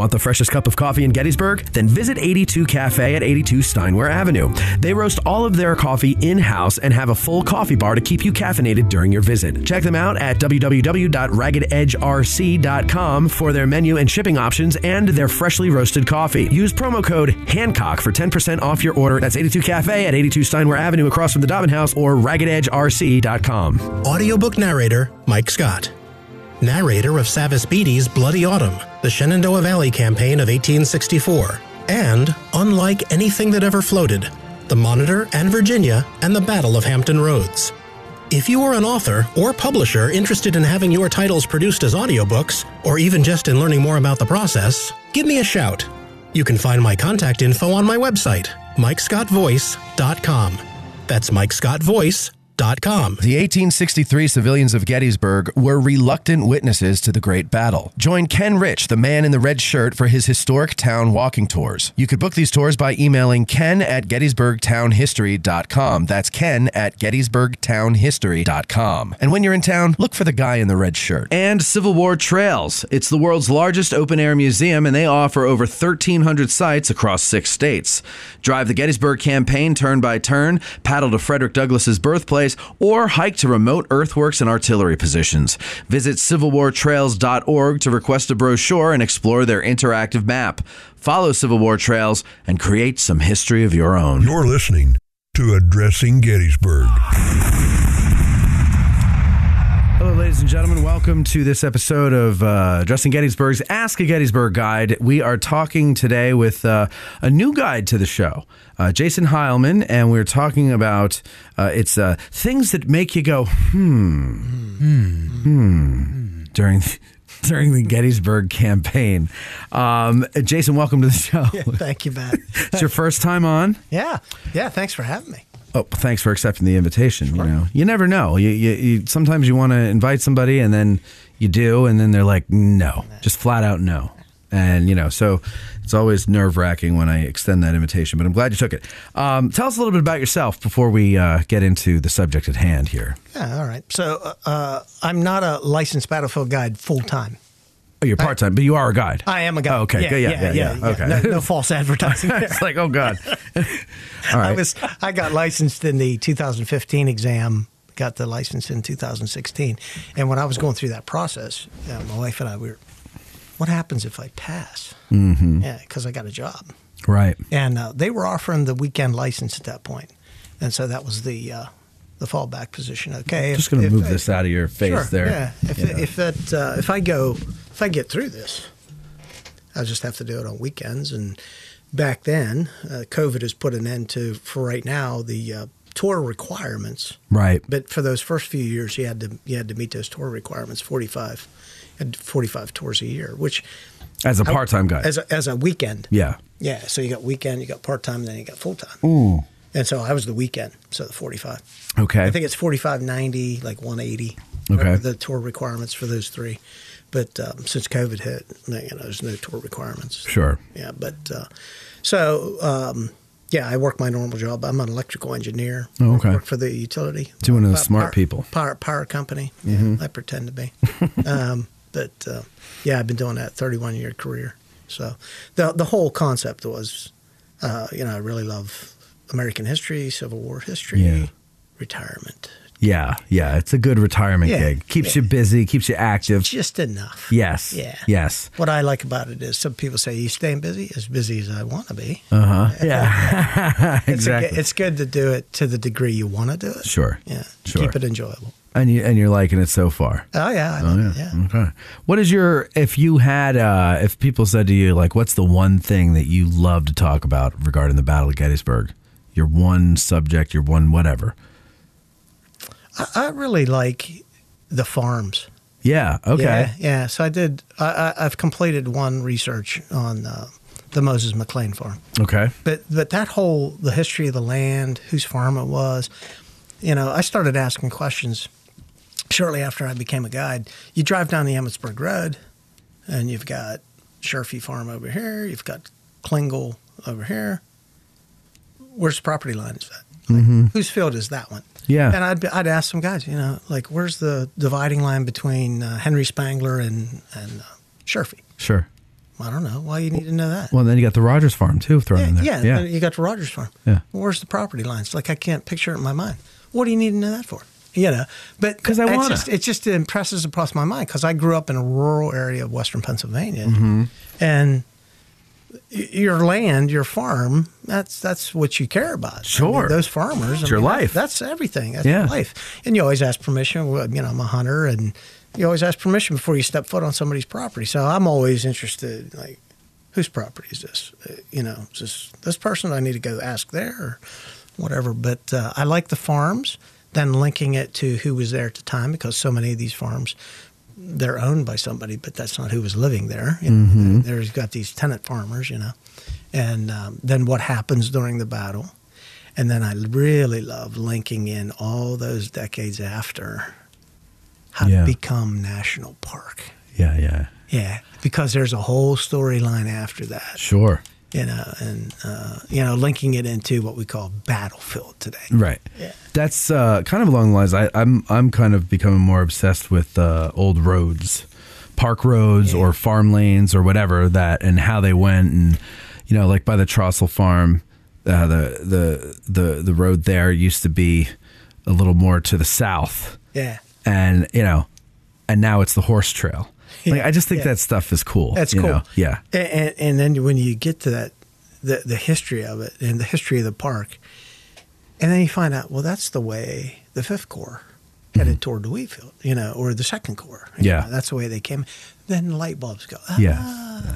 Want the freshest cup of coffee in Gettysburg? Then visit 82 Cafe at 82 Steinwehr Avenue. They roast all of their coffee in house and have a full coffee bar to keep you caffeinated during your visit. Check them out at www.raggededgerc.com for their menu and shipping options and their freshly roasted coffee. Use promo code Hancock for 10% off your order. That's 82 Cafe at 82 Steinwehr Avenue across from the Dobbin House or raggededgerc.com. Audiobook narrator Mike Scott. Narrator of Savis Beattie's Bloody Autumn, the Shenandoah Valley campaign of 1864. And Unlike Anything That Ever Floated, The Monitor and Virginia and the Battle of Hampton Roads. If you are an author or publisher interested in having your titles produced as audiobooks, or even just in learning more about the process, give me a shout. You can find my contact info on my website, mikescottvoice.com. That's mikescottvoice.com. The 1863 civilians of Gettysburg were reluctant witnesses to the Great Battle. Join Ken Rich, the man in the red shirt, for his historic town walking tours. You could book these tours by emailing ken at gettysburgtownhistory.com. That's ken at gettysburgtownhistory.com. And when you're in town, look for the guy in the red shirt. And Civil War Trails. It's the world's largest open air museum, and they offer over 1,300 sites across six states. Drive the Gettysburg campaign turn by turn, paddle to Frederick Douglass's birthplace, or hike to remote earthworks and artillery positions. Visit CivilWarTrails.org to request a brochure and explore their interactive map. Follow Civil War Trails and create some history of your own. You're listening to Addressing Gettysburg. Hello, ladies and gentlemen. Welcome to this episode of uh, Gettysburg's Ask a Gettysburg Guide. We are talking today with uh, a new guide to the show, uh, Jasan Hileman, and we're talking about uh, it's uh, things that make you go hmm, hmm, hmm, during. During the Gettysburg campaign, um, Jasan, welcome to the show. Yeah, thank you, Matt. it's your first time on. Yeah, yeah. Thanks for having me. Oh, thanks for accepting the invitation. You know, you never know. You, you, you sometimes you want to invite somebody, and then you do, and then they're like, no, just flat out no. And you know, so it's always nerve wracking when I extend that invitation. But I'm glad you took it. Um, tell us a little bit about yourself before we uh, get into the subject at hand here. Yeah, all right. So uh, I'm not a licensed battlefield guide full time. Oh, you're part time, but you are a guide. I am a guide. Oh, okay, yeah, yeah, yeah, yeah, yeah. okay. No, no false advertising. there. it's like, oh god. All I was I got licensed in the 2015 exam. Got the license in 2016, and when I was going through that process, uh, my wife and I we were, what happens if I pass? Mm-hmm. Yeah, because I got a job, right. and uh, they were offering the weekend license at that point. and so that was the uh, the fallback position. Okay, I'm Just going to move I- this out of your face Sure, there. Yeah. If, if that uh, if I go if I get through this, I'll just have to do it on weekends. And back then, uh, COVID has put an end to for right now the uh, tour requirements. right. But for those first few years, you had to you had to meet those tour requirements. Forty five, had forty five tours a year, which As a part time guy. as a, as a weekend. yeah. Yeah. So you got weekend, you got part time, then you got full time. And so I was the weekend, so the forty five. Okay. I think it's 45, 90, like 180. Okay. The tour requirements for those three. But um, since COVID hit, you know, there's no tour requirements. Sure. Yeah. But uh, so, um, yeah, I work my normal job. I'm an electrical engineer. Oh, okay. I work for the utility. To one of the Power- smart people. Mm-hmm. Power, power company. Yeah, I pretend to be. um, but uh, yeah, I've been doing that 31 year career. So the the whole concept was, uh, you know, I really love American history, Civil War history, Yeah. retirement. Yeah, yeah, it's a good retirement Yeah, gig. Keeps yeah. you busy, keeps you active. Just enough. Yes. Yeah. Yes. What I like about it is some people say you staying busy, as busy as I want to be. Uh huh. Yeah. It's, a- exactly. it's good to do it to the degree you want to do it. sure. Yeah. Sure. Keep it enjoyable. And you and you're liking it so far. Oh yeah. I Oh yeah. it, yeah. Okay. What is your if you had uh if people said to you like what's the one thing that you love to talk about regarding the Battle of Gettysburg? Your one subject, your one whatever. I, really like the farms. Yeah. Okay. Yeah, yeah. So I did. I, I've completed one research on uh, the Moses McClean farm, Okay. but but that whole the history of the land, whose farm it was, you know, I started asking questions shortly after I became a guide. You drive down the Emmitsburg Road, and you've got Sherfy Farm over here. You've got Klingle over here. Where's the property line? Is that? Like, Whose field is that one? Yeah. And I'd, I'd ask some guys, you know, like, where's the dividing line between uh, Henry Spangler and, and uh, Sherfy? Sure. I don't know. Why you need to know that? Well, then you got the Rogers Farm too thrown yeah, in there. yeah, yeah. You got the Rogers Farm. Yeah. Well, where's the property lines? Like I can't picture it in my mind. What do you need to know that for? You know, but 'Cause I wanna. Just, it just impresses across my mind because I grew up in a rural area of Western Pennsylvania, Mm-hmm. and your land, your farm, that's that's what you care about. I mean, Sure. those farmers, It's your mean, that- life. That's everything. That's Yeah. your life. And you always ask permission. You know, I'm a hunter, and you always ask permission before you step foot on somebody's property. So I'm always interested, like, whose property is this? Uh, you know, is this this person? I need to go ask there or whatever. But uh, I like the farms. Then linking it to who was there at the time, because so many of these farms they're owned by somebody, but that's not who was living there. You know, There's got these tenant farmers, you know, and um, then what happens during the battle, and then I really love linking in all those decades after how Yeah. to become national park. yeah, yeah, Yeah, because there's a whole storyline after that, sure, you know, and uh, you know, linking it into what we call battlefield today. right. Yeah. That's uh, kind of along the lines. I, I'm I'm kind of becoming more obsessed with uh, old roads, park roads or farm lanes or whatever that, and how they went, and you know, like by the Trostle Farm, uh, the the the the road there used to be a little more to the south, Yeah, and you know, and now it's the horse trail. Like I just think yeah. that stuff is cool. That's cool. know? Yeah. And, and, and then when you get to that, the, the history of it and the history of the park, and then you find out, well, that's the way the Fifth Corps headed toward the wheat field, you know, or the Second Corps. Mm-hmm. Yeah. know, that's the way they came. Then light bulbs go. Ah, Yeah.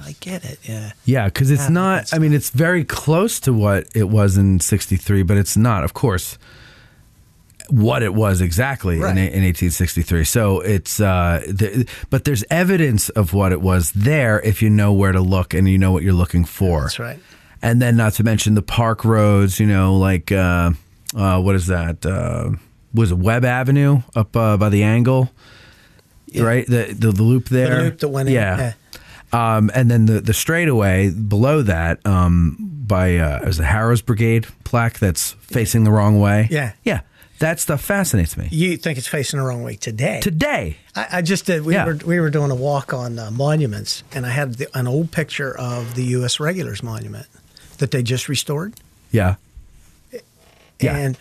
I get it. Yeah. Yeah, because it's Yeah, not. I mean, it's very close to what it was in '63, but it's not, of course, what it was exactly Right. in, in 1863. So it's, uh, the, but there's evidence of what it was there if you know where to look and you know what you're looking for. That's right. And then, not to mention the park roads. You know, like uh, uh, what is that? Uh, was it Webb Avenue up uh, by the angle? Right, the, the the loop there. The loop that went in, Yeah. Um, and then the the straightaway below that, um, by uh, is the Harrow's Brigade plaque that's facing the wrong way. Yeah. yeah, that stuff fascinates me. You think it's facing the wrong way today? Today, I, I just did. We Yeah. were we were doing a walk on uh, monuments, and I had the, an old picture of the U.S. Regulars Monument that they just restored. yeah, Yeah. And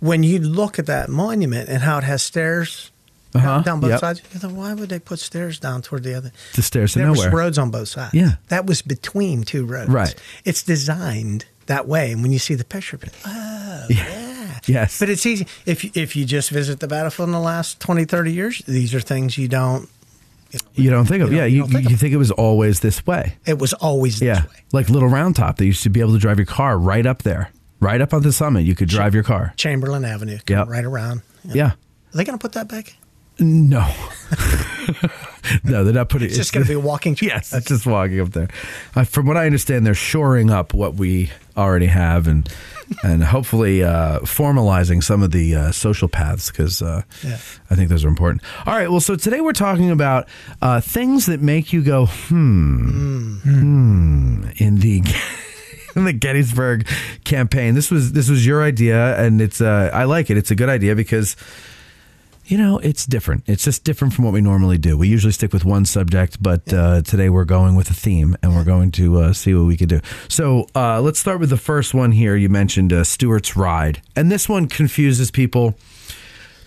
when you look at that monument and how it has stairs Uh-huh. down both Yep. sides, you think, why would they put stairs down toward the other? the stairs to there nowhere. was roads on both sides. Yeah. that was between two roads. Right. It's designed that way, and when you see the picture, oh yeah. Yes. But it's easy if you- if you just visit the battlefield in the last 20, 30 years. These are things you don't. you don't think of you yeah. you You, think you think it was always this way. It was always Yeah, way. like Little Round Top. They used to be able to drive your car right up there, right up on the summit. You could drive your car. Chamberlain Avenue, Yep. right around. Yeah. Are they going to put that back? No. no, they're not putting. It's just going to be a walking. Yes, it's just walking up there. Uh, from what I understand, they're shoring up what we already have, and and hopefully uh, formalizing some of the uh, social paths because uh, Yeah. I think those are important. All right, well, so today we're talking about uh, things that make you go hmm, hmm, in the. In the Gettysburg campaign, this was this was your idea, and it's uh, I like it. It's a good idea because you know, it's different. It's just different from what we normally do. We usually stick with one subject, but uh, today we're going with a theme and we're going to uh, see what we can do. So uh, let's start with the first one here. You mentioned uh, Stuart's Ride. And this one confuses people.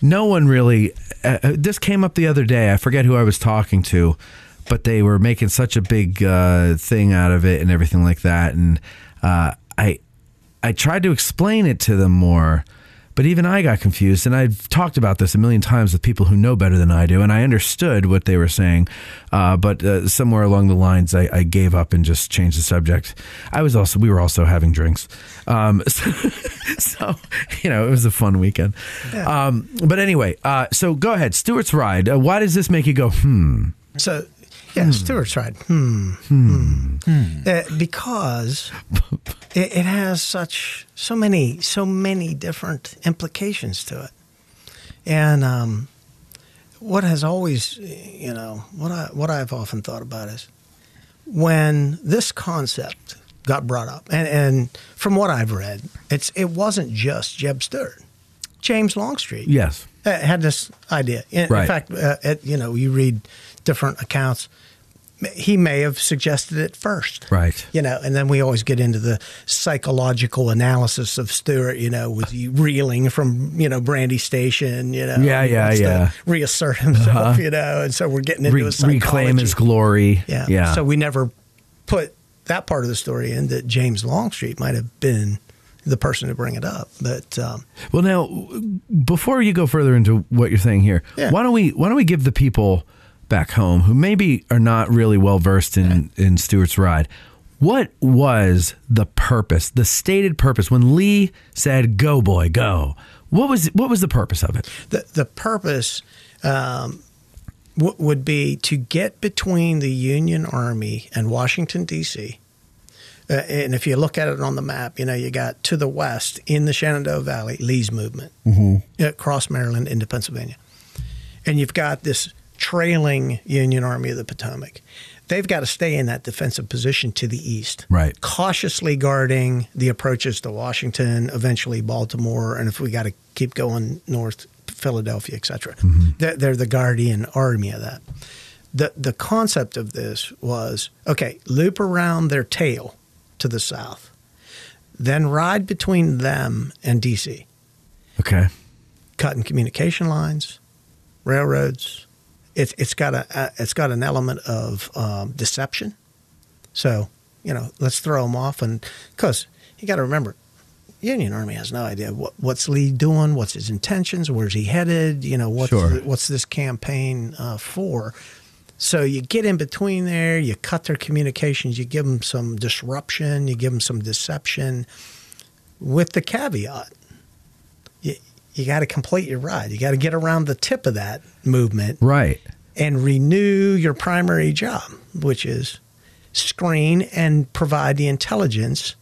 No one really. Uh, uh, this came up the other day. I forget who I was talking to, but they were making such a big uh, thing out of it and everything like that. And uh, I, I tried to explain it to them more, but even I got confused. And I've talked about this a million times with people who know better than I do, and I understood what they were saying. Uh, but uh, somewhere along the lines, I, I gave up and just changed the subject. I was also, we were also having drinks. Um, so, so, you know, it was a fun weekend. Um, but anyway, uh, so go ahead. Stuart's Ride. Uh, why does this make you go, hmm? So, yeah, Stuart's right. Hmm. Hmm. Uh, because it, it has such so many so many different implications to it, and um, what has always you know what I what I've often thought about is when this concept got brought up, and, and from what I've read, it's it wasn't just Jeb Stuart, James Longstreet Yes. uh, had this idea. In, Right. in fact, uh, it, you know, you read different accounts. He may have suggested it first. Right. You know, and then we always get into the psychological analysis of Stuart. You know, was he reeling from you know Brandy Station? You know, Yeah, yeah, yeah. Uh-huh. reassert himself. You know, and so we're getting into Re- a psychology. reclaim his glory. Yeah. Yeah. So we never put that part of the story in that James Longstreet might have been the person to bring it up. But um, Well, now before you go further into what you're saying here, Yeah. why don't we why don't we give the people back home who maybe are not really well versed in in Stuart's ride, what was the purpose, the stated purpose when Lee said "Go, boy, go"? What was what was the purpose of it? the the purpose um, w- would be to get between the Union Army and Washington D.C. Uh, and if you look at it on the map, you know you got to the west in the Shenandoah Valley Lee's movement across Maryland into Pennsylvania, and you've got this trailing Union Army of the Potomac. They've got to stay in that defensive position to the east, Right. Cautiously guarding the approaches to Washington, eventually Baltimore, and if we got to keep going north, Philadelphia, etc. Mm-hmm. They're, they're the guardian army of that. The the concept of this was okay, loop around their tail to the south, then ride between them and DC, Okay. cutting communication lines, railroads. It's it's got a, it's got an element of um, deception. So you know, let's throw them off, and because you got to remember, Union Army has no idea what what's Lee doing, what's his intentions, where's he headed, you know, what's Sure. the- what's this campaign uh, for. So you get in between there, you cut their communications, you give them some disruption, you give them some deception, with the caveat you, got to complete your ride. You got to get around the tip of that movement Right. and renew your primary job, which is screen and provide the intelligence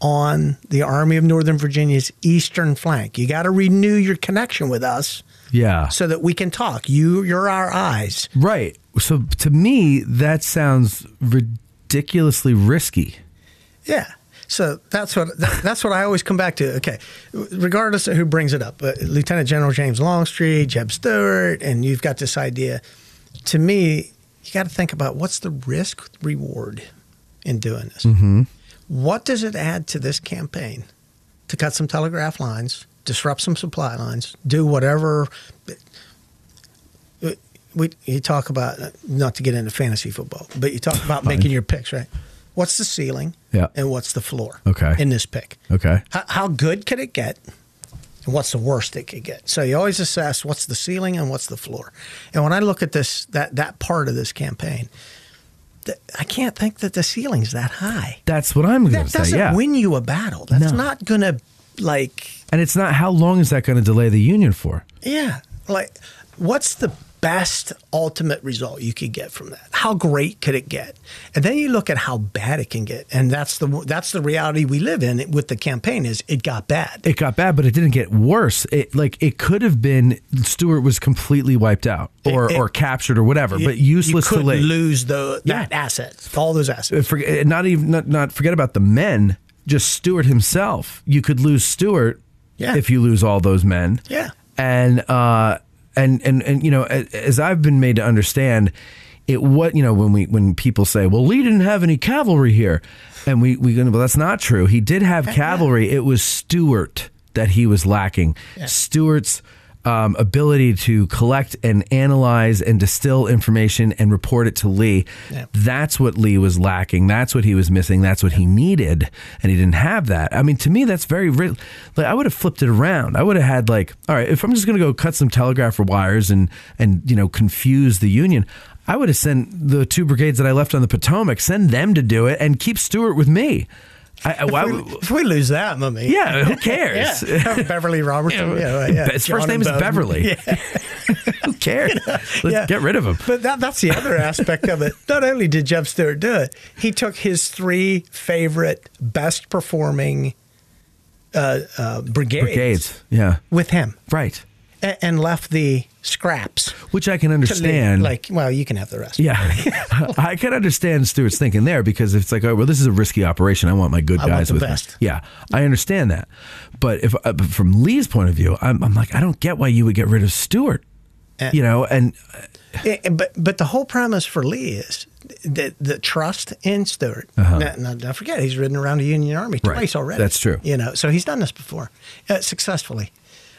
on the Army of Northern Virginia's eastern flank. You got to renew your connection with us Yeah. so that we can talk. You, you're our eyes. Right. So to me, that sounds ridiculously risky. Yeah. So that's what that, that's what I always come back to. Okay, regardless of who brings it up, Lieutenant General James Longstreet, Jeb Stuart, and you've got this idea. To me, you got to think about what's the risk reward in doing this. Mm-hmm. What does it add to this campaign to cut some telegraph lines, disrupt some supply lines, do whatever? We you talk about not to get into fantasy football, but you talk about making your picks, right? What's the ceiling? Yeah. And what's the floor? Okay. In this pick. Okay. How, how good could it get? And what's the worst it could get? So you always assess what's the ceiling and what's the floor. And when I look at this, that that part of this campaign, I can't think that the ceiling's that high. That's what I'm going to say. doesn't Yeah. win you a battle. That's No. not going to like And it's not how long is that going to delay the union for? yeah, like what's the best ultimate result you could get from that? How great could it get? And then you look at how bad it can get, and that's the that's the reality we live in with the campaign. Is it got bad? It got bad, but it didn't get worse. It like it could have been Stuart was completely wiped out or, It- it- or captured or whatever, but useless you to late. lose the that Yeah. asset, all those assets. Forget, not even not, not forget about the men. Just Stuart himself. You could lose Stuart Yeah. if you lose all those men. Yeah. and uh, and and and you know, as I've been made to understand, it what you know when we when people say, "Well, Lee didn't have any cavalry here," and we we well, that's not true. He did have cavalry. It was Stuart that he was lacking. Stuart's um, ability to collect and analyze and distill information and report it to Lee. Yeah. That's what Lee was lacking. That's what he was missing. That's what he needed, and he didn't have that. I mean, to me, that's very ri- like I would have flipped it around. I would have had like, all right, if I'm just going to go cut some telegraph wires and and you know confuse the Union. I would have sent the two brigades that I left on the Potomac, send them to do it, and keep Stuart with me. I, I, why, If we, if we lose that, I mean, yeah, who cares? yeah. Beverly Robertson. Yeah, yeah, His John first name and is Bowden. Beverly. Yeah. Who cares? Let's Yeah. get rid of him. But that, that's the other aspect of it. Not only did Jeb Stuart do it, he took his three favorite, best performing uh, uh, brigades, Brigades, yeah, with him right. And left the scraps Which I can understand. Like, well, you can have the rest. Yeah, I can understand Stuart's thinking there because it's like, oh, well, this is a risky operation. I want my good I want guys the with best. me. Yeah, I understand that, but if uh, but from Lee's point of view, I'm, I'm like, I don't get why you would get rid of Stuart. And- you know, and eh, but but the whole premise for Lee is the, the trust in Stuart. Uh-huh. Now, now, don't forget, he's ridden around the Union Army Right. twice already. That's true. You know, so he's done this before uh, successfully.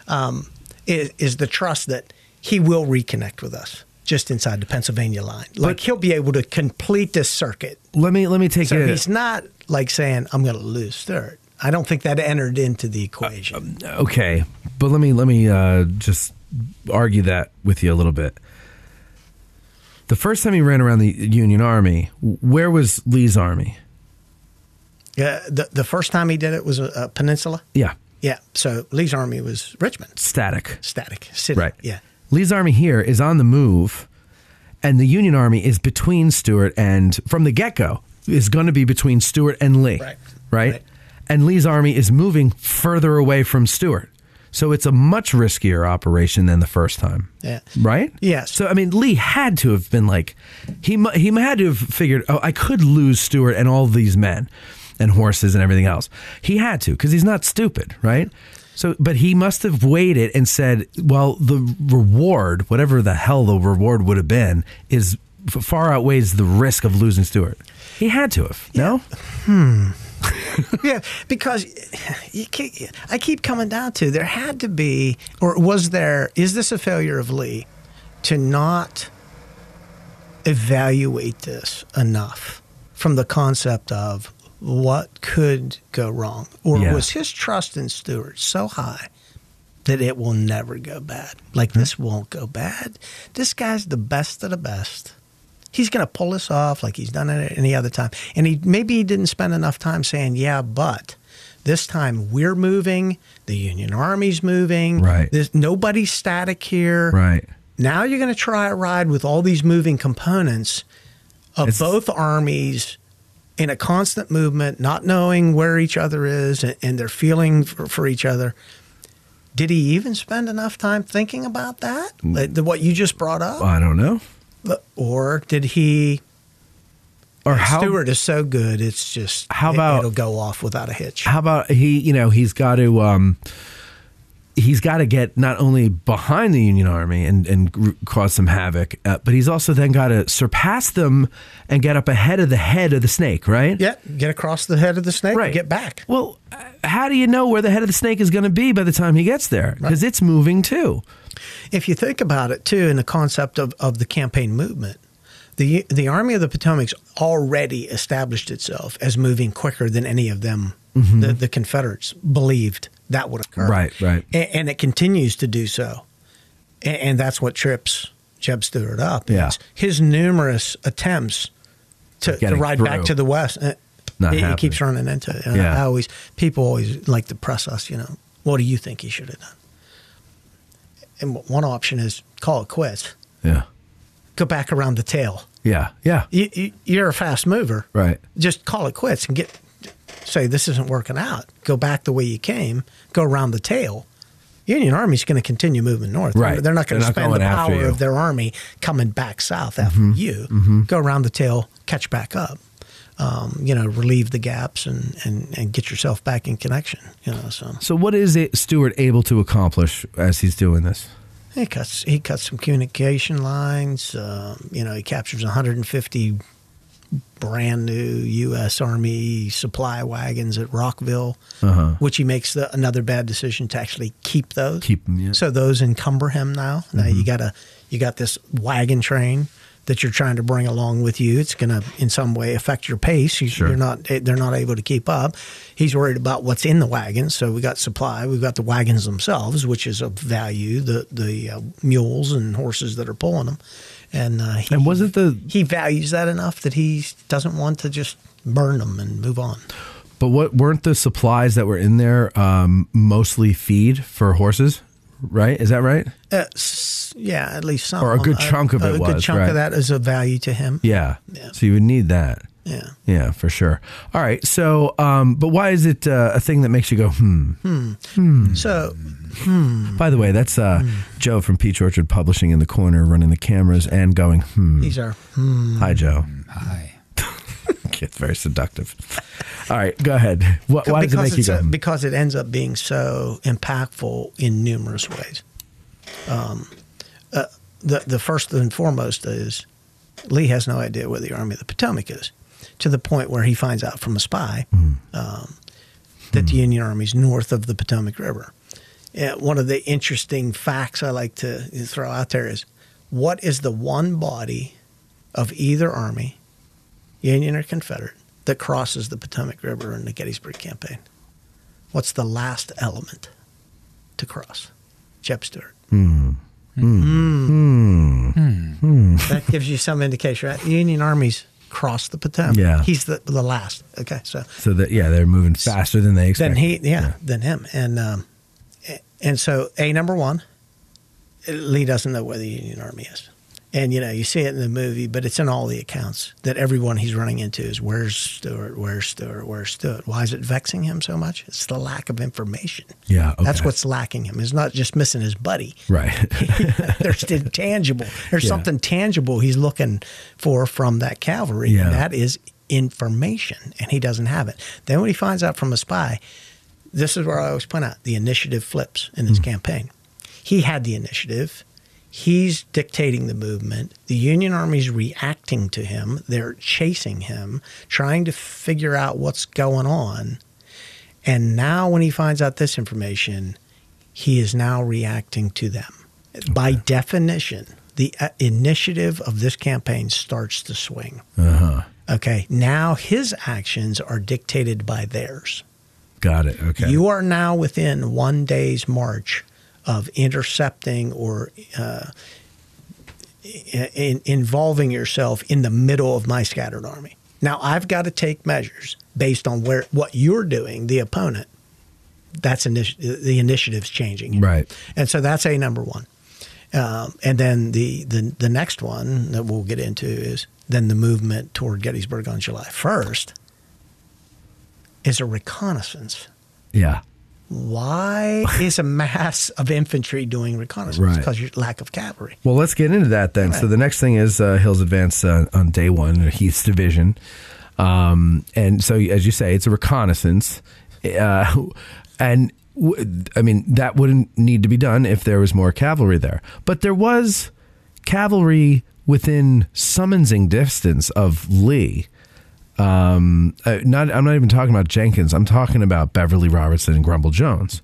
Um, is, is the trust that he will reconnect with us just inside the Pennsylvania line? Like he'll be able to complete this circuit. let me let me take So it. he's not like saying, "I'm going to lose third. I don't think that entered into the equation. Okay, but let me let me uh, just argue that with you a little bit. The first time he ran around the Union Army, where was Lee's army? Yeah, the the first time he did it was a, a peninsula. Yeah, Yeah, so Lee's army was Richmond, static. static city. Right. Yeah. Lee's army here is on the move, and the Union army is between Stuart and from the get go is going to be between Stuart and Lee. Right. Right. Right. And Lee's army is moving further away from Stuart. So it's a much riskier operation than the first time. Yeah. Right? Yes. So I mean, Lee had to have been like, he he had to have figured, oh, I could lose Stuart and all these men, and horses and everything else. He had to because he's not stupid, right? So, but he must have waited and said, well, the reward, whatever the hell the reward would have been, is far outweighs the risk of losing Stuart. He had to have. No. Hmm. yeah, because keep, I keep coming down to there had to be, or was there, is this a failure of Lee to not evaluate this enough from the concept of what could go wrong? Or Yeah. was his trust in Stuart so high that it will never go bad? Like, hmm. this won't go bad. This guy's the best of the best. He's going to pull this off like he's done it any other time. And he maybe he didn't spend enough time saying, "Yeah, but this time we're moving. The Union Army's moving. Right. There's nobody's static here. Right. Now you're going to try a ride with all these moving components of It's- both armies in a constant movement, not knowing where each other is, and, and they're feeling for, for each other. Did he even spend enough time thinking about that? Like the, what you just brought up? I don't know. or did he? Or how? Stuart is so good, it's just How it- about- it'll go off without a hitch. How about he? You know, he's got to. Um, he's got to get not only behind the Union Army and and cause some havoc, uh, but he's also then got to surpass them and get up ahead of the head of the snake. Right. yeah, get across the head of the snake, Right. and get back. Well, how do you know where the head of the snake is going to be by the time he gets there? Because it's moving too. If you think about it too, in the concept of, of the campaign movement, the the Army of the Potomac's already established itself as moving quicker than any of them. The, the Confederates believed that would occur. Right, right. And, and it continues to do so, and, and that's what trips Jeb Stuart up. Yeah. It's his numerous attempts to, to ride through. back to the west. uh, Not he, he keeps running into it. And Yeah. I always people always like to press us. You know, what do you think he should have done? And one option is call it quits. Yeah. Go back around the tail. Yeah. Yeah. You, you, you're a fast mover. Right. Just call it quits and get say this isn't working out. Go back the way you came. Go around the tail. Union Army's going to continue moving north. Right. They're not going to spend the power. Mm-hmm. of their army coming back south after you. Go around the tail, catch back up. Um, you know, relieve the gaps and, and, and get yourself back in connection. You know, so So, what is it Stuart able to accomplish as he's doing this? he cuts he cuts some communication lines. Um, you know, he captures 150 brand new U.S. Army supply wagons at Rockville, which he makes the, another bad decision to actually keep those. Keep 'em, yeah. So those encumber him now. Now you got to you got this wagon train that you're trying to bring along with you. It's going to in some way affect your pace. You, Sure. You're not they're not able to keep up. He's worried about what's in the wagons. So we got supply. We've got the wagons themselves, which is of value. The the uh, mules and horses that are pulling them. And uh, he, And wasn't the he values that enough that he doesn't want to just burn them and move on. but what weren't the supplies that were in there um, mostly feed for horses? Right? Is that right? Uh, yeah, at least some. Or a good chunk of it a, good was, chunk right. of that is of value to him. Yeah. Yeah. So you would need that. Yeah. Yeah, for sure. All right. So, um, but why is it uh, a thing that makes you go hmm? Hmm. So hmm. By the way, that's uh, Joe from Peach Orchard Publishing in the corner, running the cameras and going hmm. these are Hi, Joe. Hi. It's very seductive. All right, go ahead. What, why does it because make you go? a- hmm? because it ends up being so impactful in numerous ways. Um, uh, the the first and foremost is Lee has no idea where the Army of the Potomac is, to the point where he finds out from a spy hmm. um, that the hmm. Union Army's north of the Potomac River. And one of the interesting facts I like to throw out there is what is the one body of either army, Union or Confederate, that crosses the Potomac River in the Gettysburg campaign? What's the last element to cross? Jeb Stuart. Hmm. hmm. That gives you some indication, right? The Union armies crossed the Potomac. Yeah. He's the, the last. Okay. So So that yeah, they're moving faster than they then expected. he, yeah, than him. And, um, and so A number one, Lee doesn't know where the Union army is. And, you know, you see it in the movie, but it's in all the accounts that everyone he's running into is where's Stuart, where's Stuart, where's Stuart. Why is it vexing him so much? It's the lack of information. Yeah, That's what's lacking him. It's not just missing his buddy. right. There's tangible. There's Yeah. something tangible he's looking for from that cavalry. Yeah. And that is information, and he doesn't have it. Then when he finds out from a spy, this is where I always point out the initiative flips in Hmm. this campaign. He had the initiative. He's dictating the movement. The Union Army's reacting to him. They're chasing him, trying to figure out what's going on. And now, when he finds out this information, he is now reacting to them. By definition, the uh, initiative of this campaign starts to swing. Uh-huh. Okay. Now his actions are dictated by theirs. Got it. Okay. You are now within one day's march of intercepting or uh, in, involving yourself in the middle of my scattered army. Now I've got to take measures based on where what you're doing, the opponent. That's initi- the initiative's changing, Right. And so that's a number one. Um, and then the, the the next one that we'll get into is then the movement toward Gettysburg on July 1st is a reconnaissance. yeah. Why is a mass of infantry doing reconnaissance? Right. Because your lack of cavalry. Well, let's get into that then. So the next thing is uh, Hill's advance uh, on day one, Heth's division, um, and so as you say, it's a reconnaissance, uh, and w- I mean that wouldn't need to be done if there was more cavalry there, but there was cavalry within summonsing distance of Lee. Um, uh, not I'm not even talking about Jenkins. I'm talking about Beverly Robertson and Grumble Jones.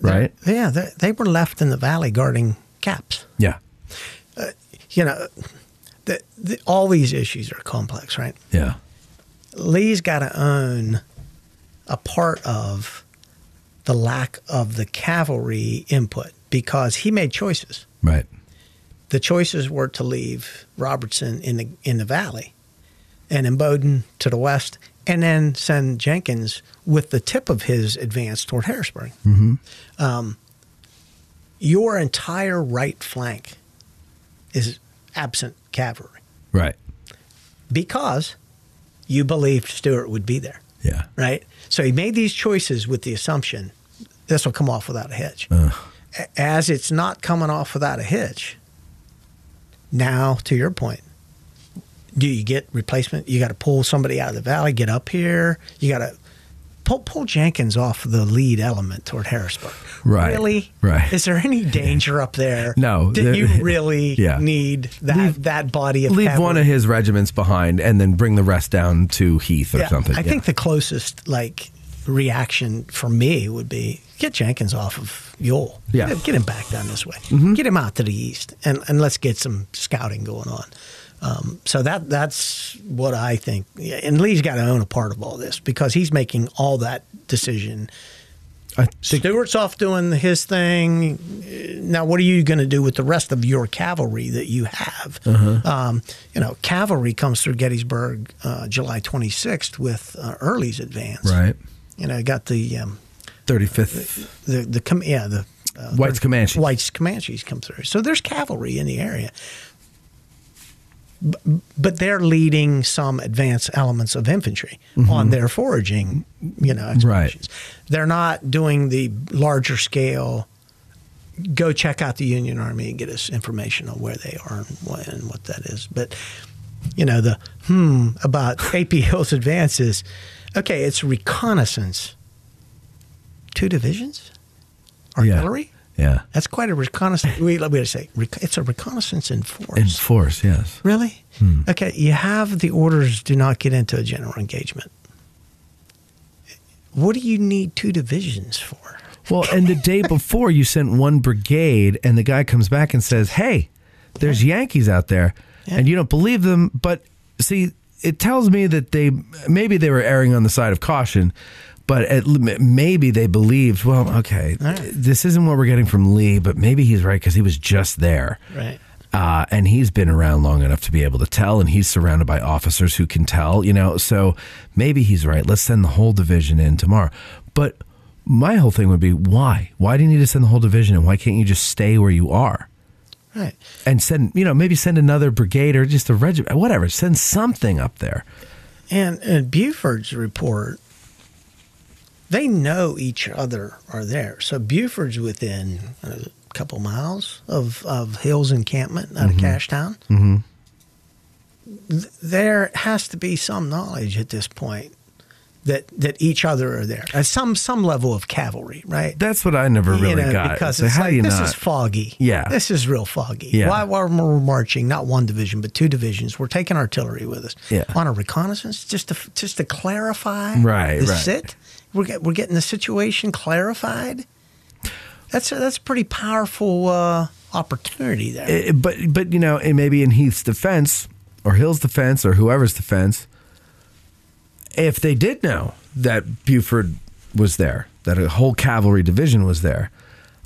Right. Yeah, they, they were left in the valley guarding caps. Yeah, You know, the, the, all these issues are complex, right? yeah, Lee's got to own a part of the lack of the cavalry input because he made choices. right. The choices were to leave Robertson in the in the valley, and Imboden to the west, and then send Jenkins with the tip of his advance toward Harrisburg. Um, your entire right flank is absent cavalry Right. because you believed Stuart would be there. Yeah. right? So he made these choices with the assumption this will come off without a hitch. As it's not coming off without a hitch, now to your point, do you get replacement? You got to pull somebody out of the valley, get up here. You got to pull, pull Jenkins off the lead element toward Harrisburg. Right, Really? right. Is there any danger up there? No, Do there- you really Yeah. need that that body of leave cavalry? one of his regiments behind and then bring the rest down to Heth or Yeah, something. I Yeah. think the closest like reaction for me would be get Jenkins off of Ewell. Yeah. Get, get him back down this way. Mm-hmm. Get him out to the east, and and let's get some scouting going on. Um, so that that's what I think. And Lee's got to own a part of all this because he's making all that decision. I think Stuart's off doing his thing. Now, what are you going to do with the rest of your cavalry that you have? Uh-huh. Um, you know, cavalry comes through Gettysburg uh, July 26th with uh, Early's advance. right. You know, got the um, 35th the the com- yeah the uh, White's Comanches. White's Comanches come through. So there's cavalry in the area. But they're leading some advanced elements of infantry on their foraging, you know, expeditions. They're not doing the larger scale. Go check out the Union Army and get us information on where they are and what, and what that is. But you know the hmm about AP Hill's advances. Okay, it's reconnaissance. Two divisions, artillery. Yeah. That's quite a reconnaissance. We let me say it's a reconnaissance in force. In force, yes. really? Hmm. Okay, you have the orders do not get into a general engagement. What do you need two divisions for? Well, and the day before you sent one brigade, and the guy comes back and says, "Hey, there's Yankees out there," Yeah. and you don't believe them. But see, it tells me that they maybe they were erring on the side of caution, but at, maybe they believed. Well, okay, this isn't what we're getting from Lee, but maybe he's right because he was just there. Right. Uh, and he's been around long enough to be able to tell, and he's surrounded by officers who can tell, you know. So maybe he's right. Let's send the whole division in tomorrow. But my whole thing would be why? Why do you need to send the whole division, and why can't you just stay where you are Right. and send, you know, maybe send another brigade or just a regiment, whatever. Send something up there. And in Buford's report, they know each other are there. So Buford's within a couple miles of, of Hill's encampment out of Cashtown. Mm-hmm. There has to be some knowledge at this point that that each other are there. Uh, some some level of cavalry, right? That's what I never really you know, got. because So it's like, you this not? is foggy. Yeah. this is real foggy. Yeah. Why, why we're marching not one division but two divisions? We're taking artillery with us Yeah. on a reconnaissance just to just to clarify Right, the right. sit. We're get, we're getting the situation clarified. That's a, that's a pretty powerful uh, opportunity there. Eh, but but you know, and maybe in Heth's defense or Hill's defense or whoever's defense, if they did know that Buford was there, that a whole cavalry division was there,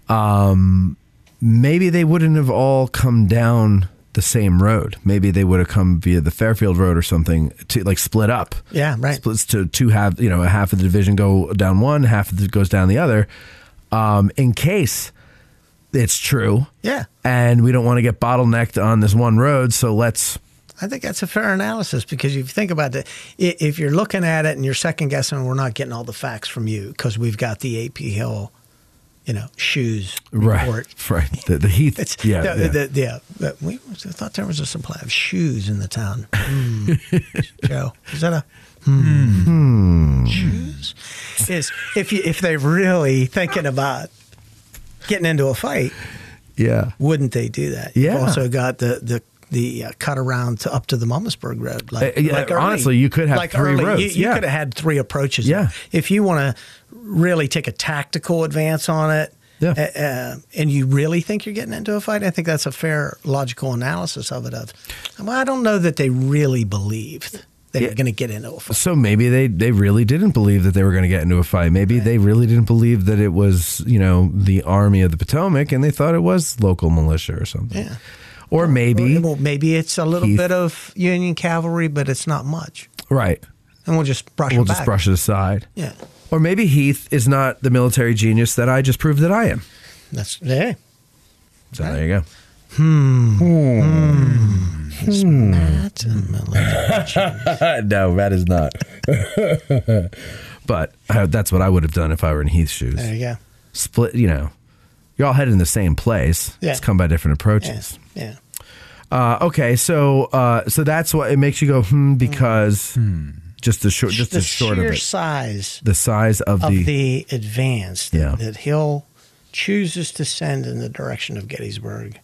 um, maybe they wouldn't have all come down the same road. Maybe they would have come via the Fairfield Road or something to like split up. Yeah, right. Splits to two half. You know, a half of the division go down one, half of it goes down the other, um, in case it's true yeah, and we don't want to get bottlenecked on this one road. So let's. I think that's a fair analysis because if you think about it, if you're looking at it and you're second guessing, we're not getting all the facts from you because we've got the AP Hill, you know, shoes report. Right, right. The, the Heth. It's, yeah, the, yeah. The, yeah. But we I thought there was a supply of shoes in the town. Hmm. Joe, is that a hmm. shoes? Is if you if they're really thinking about getting into a fight, yeah. wouldn't they do that? Yeah. You've also got the the the uh, cut around to up to the Mummasburg Road. Like, Uh, yeah, like early. honestly, you could have like three early, roads, You, you yeah. could have had three approaches. Yeah. If you want to really take a tactical advance on it, Yeah. uh, and you really think you're getting into a fight, I think that's a fair logical analysis of it. Of, well, I don't know that they really believed they Yeah. were going to get into a fight. So maybe they, they really didn't believe that they were going to get into a fight. Maybe they really didn't believe that it was, you know, the Army of the Potomac and they thought it was local militia or something. Yeah. Or maybe, well, maybe it's a little Heth- bit of Union cavalry, but it's not much, right. and we'll just brush. It aside. We'll it just back. brush it aside. Yeah, Or maybe Heth is not the military genius that I just proved that I am. that's yeah. So there you go. Hmm. Hmm. That's hmm. a military. no, that is not. but uh, that's what I would have done if I were in Heth's shoes. There you go. Split, you know, you're all headed in the same place. Yeah. Just come by different approaches. yeah. Uh, okay, so uh, so that's what it makes you go hmm because just the short, just the the short of it, size the size of, of the, the, advance that, Yeah. that Hill chooses to send in the direction of Gettysburg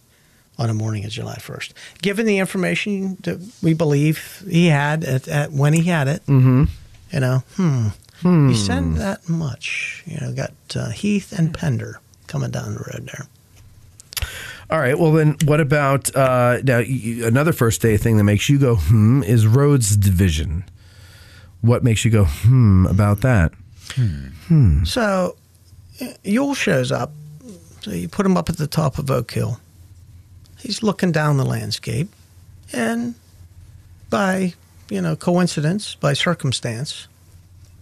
on the morning of July 1st. Given the information that we believe he had at, at when he had it, mm-hmm. you know, hmm, you send that much. You know, got uh, Heth and Pender coming down the road there. All right. Well, then, what about uh, now? You, another first day thing that makes you go hmm is Rodes Division. What makes you go hmm about that? Hmm. So uh, Ewell shows up. So you put him up at the top of Oak Hill. He's looking down the landscape, and by you know coincidence, by circumstance,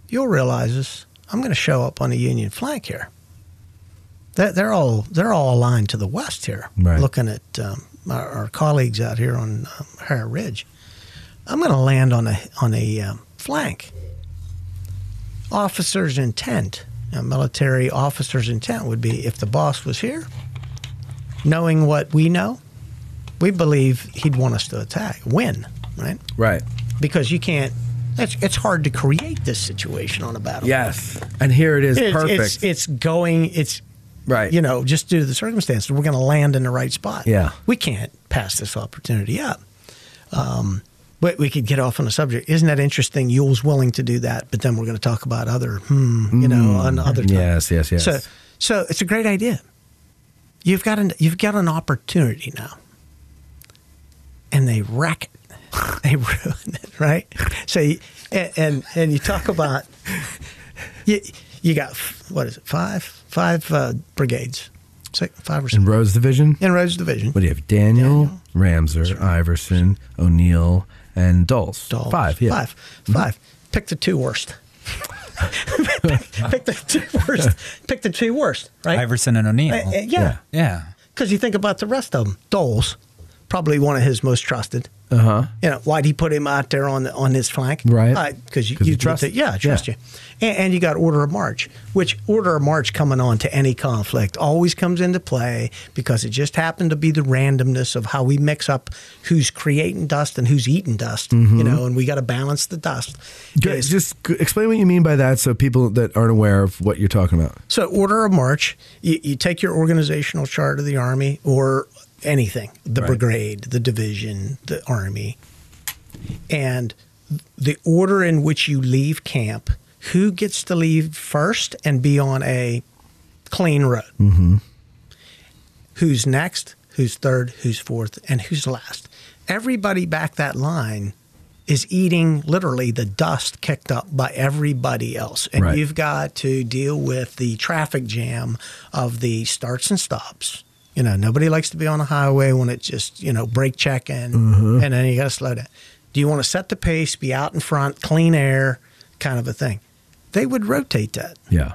Ewell realizes I'm going to show up on the Union flank here. They're, they're all they're all aligned to the west here. Right. Looking at um, our, our colleagues out here on um, Herr Ridge, I'm going to land on a on a um, flank officer's intent, a military officer's intent would be if the boss was here, knowing what we know, we believe he'd want us to attack, win, right? Right. Because you can't. It's, it's hard to create this situation on a battlefield. Yes. And here it is, It's, perfect. It's, it's going. It's Right. You know, just due to the circumstances, we're going to land in the right spot. Yeah. We can't pass this opportunity up. Um, but we could get off on a subject. Isn't that interesting? Ewell's willing to do that, but then we're going to talk about other, hmm, you know, on other. Time. Yes, yes, yes. So, so it's a great idea. You've got an you've got an opportunity now, and they wreck it. they ruin it, right? So, you, and, and and you talk about you you got what is it five five uh, brigades, six, five or six in Rodes Division. in Rodes Division. What do you have? Daniel, Daniel. Ramseur, Iverson, O'Neal, and Doles. Dolls. Five. Yeah. Five. Five. Pick the two worst. pick the two worst. Pick the two worst, right? Iverson and O'Neal. Uh, uh, Yeah. yeah. yeah. Because you think about the rest of them. Doles, probably one of his most trusted. Uh huh. You know, why'd he put him out there on the, on his flank? Right. Because you, 'Cause you you trust- trust. yeah, I trust yeah. you. And, and you got order of march, which order of march coming on to any conflict always comes into play because it just happened to be the randomness of how we mix up who's creating dust and who's eating dust. Mm-hmm. You know, and we got to balance the dust. Good. Is- Just explain what you mean by that, so people that aren't aware of what you're talking about. So, order of march, you, you take your organizational chart of the Army or anything the Right. brigade, the division, the Army, and the order in which you leave camp, who gets to leave first and be on a clean road? Mm-hmm. Who's next? Who's third? Who's fourth? And who's last? Everybody back that line is eating literally the dust kicked up by everybody else. And Right. you've got to deal with the traffic jam of the starts and stops. You know, nobody likes to be on a highway when it's just, you know, brake checking mm-hmm. and then you got to slow down. Do you want to set the pace, be out in front, clean air, kind of a thing? They would rotate that. Yeah.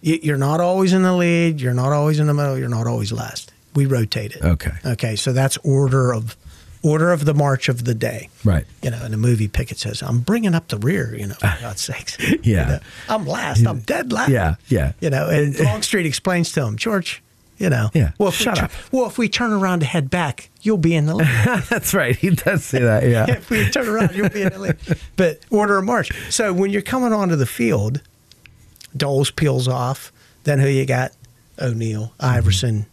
You- You're not always in the lead. You're not always in the middle. You're not always last. We rotate it. Okay. Okay. So that's order of order of the march of the day. Right. You know, in the movie, Pickett says, "I'm bringing up the rear." You know, for ah. God's sakes. Yeah. You know, I'm last. I'm dead last. Yeah, yeah. You know, and Longstreet explains to him, George. You know, Yeah, Well, if shut we, up. Well, if we turn around to head back, you'll be in the lead. That's right. He does say that. Yeah. if we turn around, you'll be in the lead. But order of march. So when you're coming onto the field, Doles peels off. Then who you got? O'Neal, Iverson.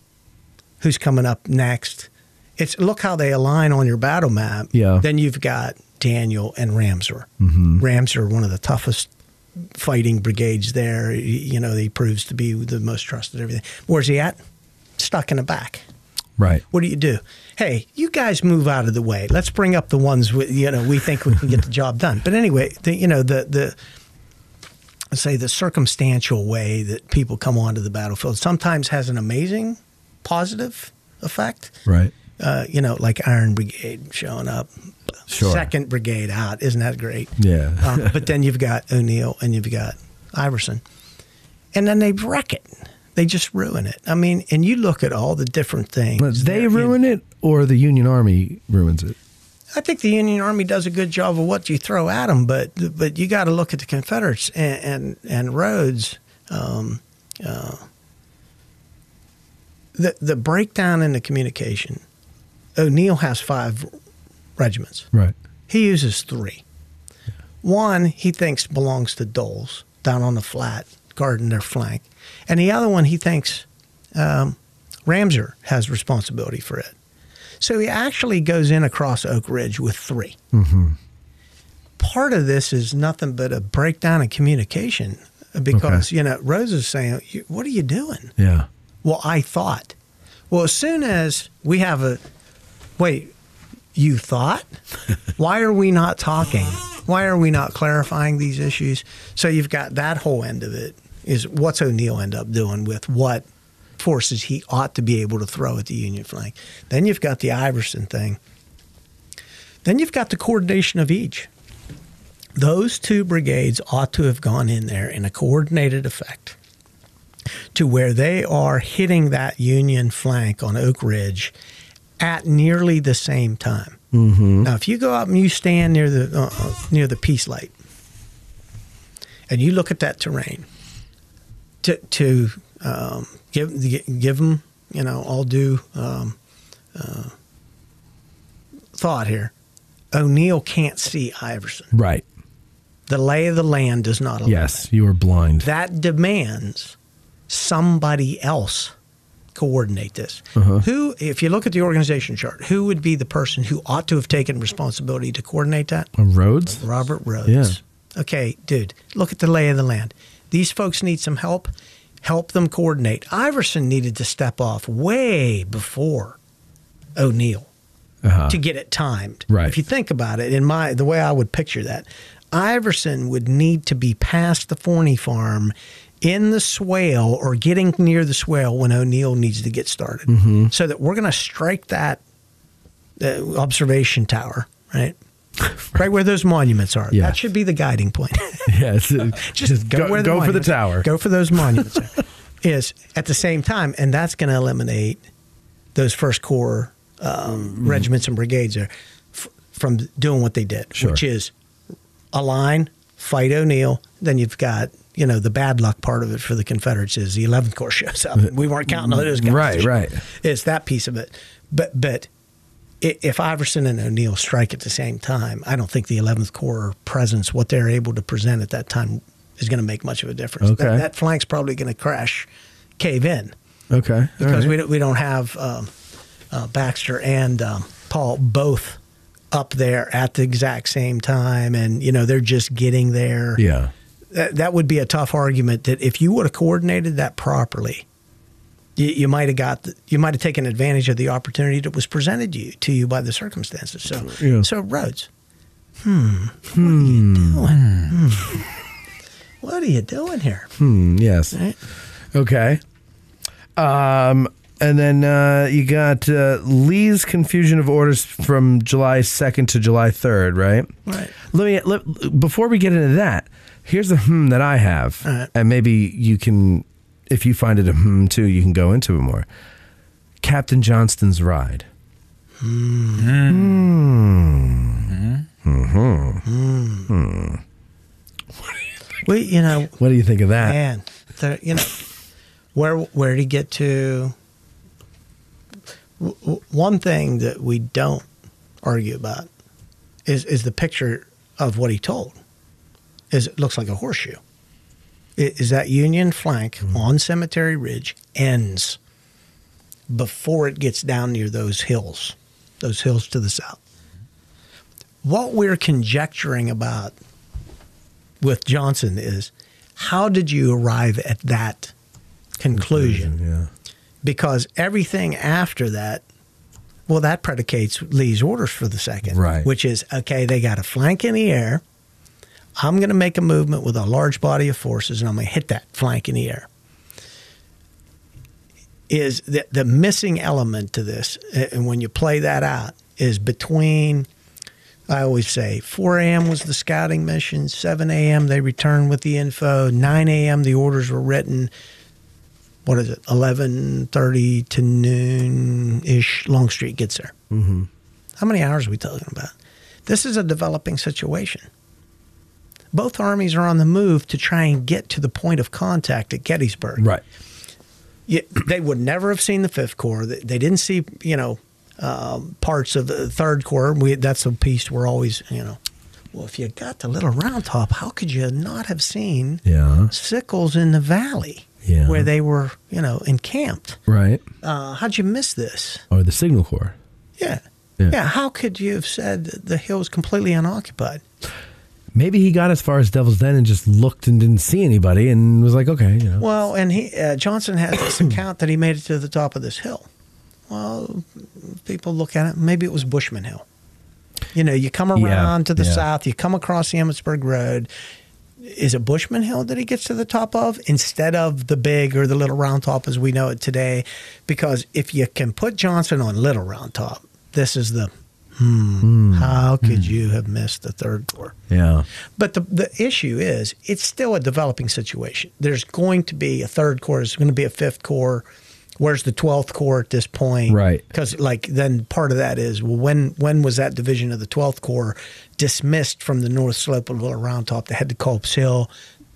Who's coming up next? It's look how they align on your battle map. Yeah. Then you've got Daniel and Ramseur. Mm-hmm. Ramseur, one of the toughest fighting brigades there. You know, he proves to be the most trusted. Everything. Where's he at? Stuck in the back Right. what do you do? Hey, you guys move out of the way. Let's bring up the ones we, you know we think we can get the job done. But anyway, the, you know the the say the circumstantial way that people come onto the battlefield sometimes has an amazing positive effect. Right. Uh, you know, like Iron Brigade showing up, Sure. Second Brigade out. Isn't that great? Yeah. Um, but then you've got O'Neal and you've got Iverson, and then they wreck it. They just ruin it. I mean, and you look at all the different things. But they ruin it, or the Union Army ruins it. I think the Union Army does a good job of what you throw at them, but but you got to look at the Confederates and and, and Rodes. Um, uh, the the breakdown in the communication. O'Neal has five regiments. Right. He uses three. One he thinks belongs to Doles down on the flat, guarding their flank, and the other one he thinks um, Ramseur has responsibility for it. So he actually goes in across Oak Ridge with 3 Part of this is nothing but a breakdown in communication because Okay. you know Rodes is saying, "What are you doing?" Yeah. Well, I thought. Well, as soon as we have a wait, you thought? Why are we not talking? Why are we not clarifying these issues? So you've got that whole end of it is what's O'Neal end up doing with what forces he ought to be able to throw at the Union flank. Then you've got the Iverson thing. Then you've got the coordination of each. Those two brigades ought to have gone in there in a coordinated effect to where they are hitting that Union flank on Oak Ridge at nearly the same time. Mm-hmm. Now, if you go up and you stand near the uh, uh, near the peace light, and you look at that terrain, to to um, give give them you know all due um, uh, thought here, O'Neal can't see Iverson. Right. The lay of the land does not allow Yes. You are blind. that demands somebody else coordinate this. Uh-huh. Who, if you look at the organization chart, who would be the person who ought to have taken responsibility to coordinate that? Rodes? Robert Rodes. Yeah. Okay, dude, look at the lay of the land. These folks need some help. Help them coordinate. Iverson needed to step off way before O'Neal Uh-huh. to get it timed. Right. If you think about it, in my the way I would picture that, Iverson would need to be past the Forney farm in the swale or getting near the swale when O'Neal needs to get started. Mm-hmm. So that we're going to strike that uh, observation tower, right? Right where those monuments are. Yeah. That should be the guiding point. It's, uh, just, go, where the go for the tower. Go for those monuments. is at the same time, and that's going to eliminate those first corps um, regiments and brigades there f- from doing what they did, Sure. which is align, fight O'Neal. Then you've got you know the bad luck part of it for the Confederates is the 11th Corps shows up. We weren't counting on those guys. Right, right. It's that piece of it. But but if Iverson and O'Neal strike at the same time, I don't think the 11th Corps presence, what they're able to present at that time, is going to make much of a difference. Okay. That, that flank's probably going to crash, cave in Okay. because right. we don't, we don't have um, uh, Baxter and um, Paul both up there at the exact same time, and you know they're just getting there. Yeah. That, that would be a tough argument. That if you would have coordinated that properly, you, you might have got the, you might have taken advantage of the opportunity that was presented you to you by the circumstances. So Yeah. so Rodes, hmm, what are you doing? Hmm. What are you doing here? Hmm, yes. Right? Okay. Um, and then uh, you got uh, Lee's confusion of orders from July 2nd to July 3rd, right? Right. Let me let, before we get into that. Here's the hmm that I have, right. and maybe you can, if you find it a hmm too, you can go into it more. Captain Johnston's ride. Hmm. Hmm. Hmm. We you know What do you think of that? man, the, you know, where where did he get to? W- w- One thing that we don't argue about is is the picture of what he told. Is it looks like a horseshoe. Is that Union flank hmm. on Cemetery Ridge ends before it gets down near those hills, those hills to the south. What we're conjecturing about with Johnston is how did you arrive at that conclusion? Yeah. Because everything after that, well, that predicates Lee's orders for the second, Right. Which is okay, they got a flank in the air. I'm going to make a movement with a large body of forces, and I'm going to hit that flank in the air. Is the, the missing element to this, and when you play that out, is between I always say 4 a.m. was the scouting mission, 7 a.m. they returned with the info, 9 a.m. the orders were written. What is it? 11:30 to noon ish. Longstreet gets there. Mm-hmm. How many hours are we talking about? This is a developing situation. Both armies are on the move to try and get to the point of contact at Gettysburg Right. you, they would never have seen the Fifth Corps. They, they didn't see, you know, um, parts of the Third Corps. We, that's a piece we're always, you know. Well, if you got the little round top, how could you not have seen Yeah. Sickles in the valley Yeah. where they were, you know, encamped? Right. Uh, how'd you miss this? Or the Signal Corps. Yeah. Yeah. yeah. How could you have said the hill's completely unoccupied? Maybe he got as far as Devil's Den and just looked and didn't see anybody and was like, okay, you know. Well, and he uh, Johnston has this account that he made it to the top of this hill. Well, people look at it. Maybe it was Bushman Hill. You know, you come around Yeah, to the yeah. south, you come across the Emmitsburg Road. Is it Bushman Hill that he gets to the top of instead of the big or the little round top as we know it today? Because if you can put Johnston on little round top, this is the hmm, how could you have missed the third corps? yeah. But the the issue is it's still a developing situation. There's going to be a third corps. There's going to be a fifth corps. Where's the twelfth corps at this point? Right. Because like then part of that is well when when was that division of the twelfth corps dismissed from the north slope of Little Round Top to head to Culp's Hill?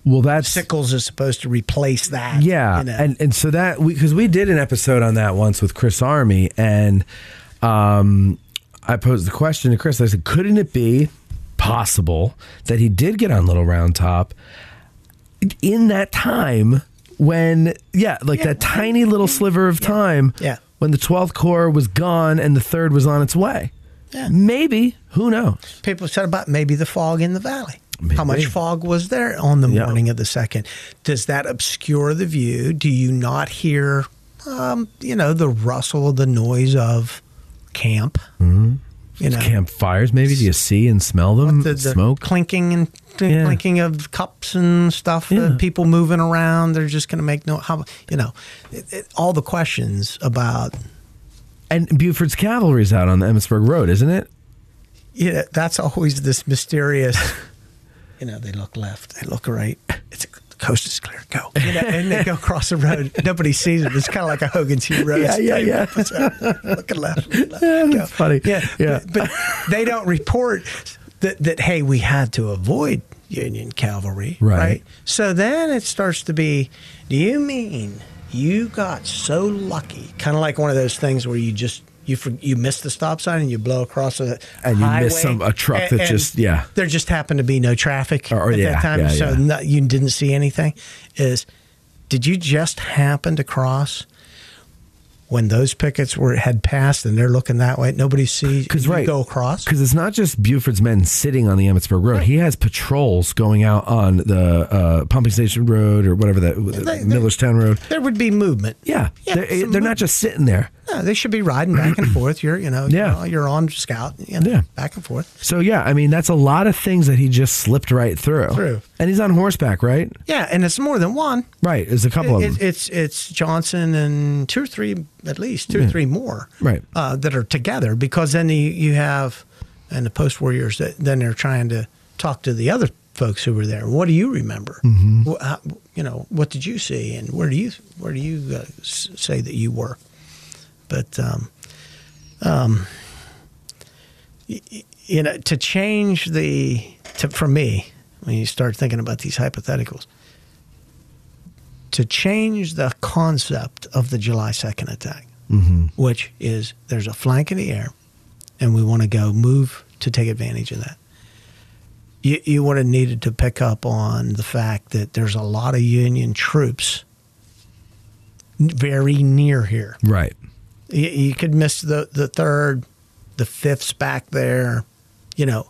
Well, that's Sickles is supposed to replace that. Yeah, you know. and and so that because we, did an episode on that once with Chris Army, and um, I posed the question to Chris. I said, couldn't it be possible that he did get on Little Round Top in that time? when yeah, like that tiny little sliver of time. Yeah. When the 12th Corps was gone and the third was on its way. Yeah. Maybe. Who knows? People said about maybe the fog in the valley. How much fog was there on the Yeah. morning of the second? Does that obscure the view? Do you not hear, um, you know, the rustle, the noise of camp? Mm-hmm. You know, Campfires, maybe? Do you see and smell them? the, the Smoke? clinking and Yeah. clinking of cups and stuff. Yeah. Uh, people moving around. They're just going to make no. How you know, it, it, all the questions about. And Buford's cavalry's out on the Emmitsburg Road, isn't it? Yeah, that's always this mysterious. you know, they look left, they look right. It's coast is clear. Go. You know, and they go across the road. Nobody sees them. It's kind of like a Hogan's Heroes. Yeah, yeah, yeah. Looking left. left Yeah, that's funny. Yeah, Yeah. But, but they don't report that, that hey, we had to avoid Union cavalry, Right. So then it starts to be, do you mean you got so lucky? Kind of like one of those things where you just you for, you miss the stop sign and you blow across a And you highway, miss some- a truck that just- yeah. There just happened to be no traffic Or- or at yeah, that time, yeah, so yeah. no, you didn't see anything. Is did you just happen to cross? When those pickets were had passed and they're looking that way, nobody sees. Because you right, go across. Because it's not just Buford's men sitting on the Emmitsburg Road. He has patrols going out on the uh, pumping station road or whatever that they- Millerstown Road. There would be movement. Yeah, Yeah, they're, they're not just sitting there. No, they should be riding back and forth. You're, you know, Yeah. you're, on scout, you know, Yeah. back and forth. So yeah, I mean that's a lot of things that he just slipped right through. Through. and he's on horseback, right? Yeah, and it's more than one. Right, it's a couple of It- them. it's it's Johnston and two or three, at least two or three more, Right. Uh, that are together because then you, you have, and the post warriors that then they're trying to talk to the other folks who were there. What do you remember? Mm-hmm. How- you know, what did you see, and where do you where do you uh, say that you were? But um, um, you know, to change the to, for me when you start thinking about these hypotheticals to change the concept of the July 2nd attack, which is there's a flank in the air, and we want to go move to take advantage of that. You, you would have needed to pick up on the fact that there's a lot of Union troops very near here. right. You, you could miss the, the third, the fifth's back there. You know,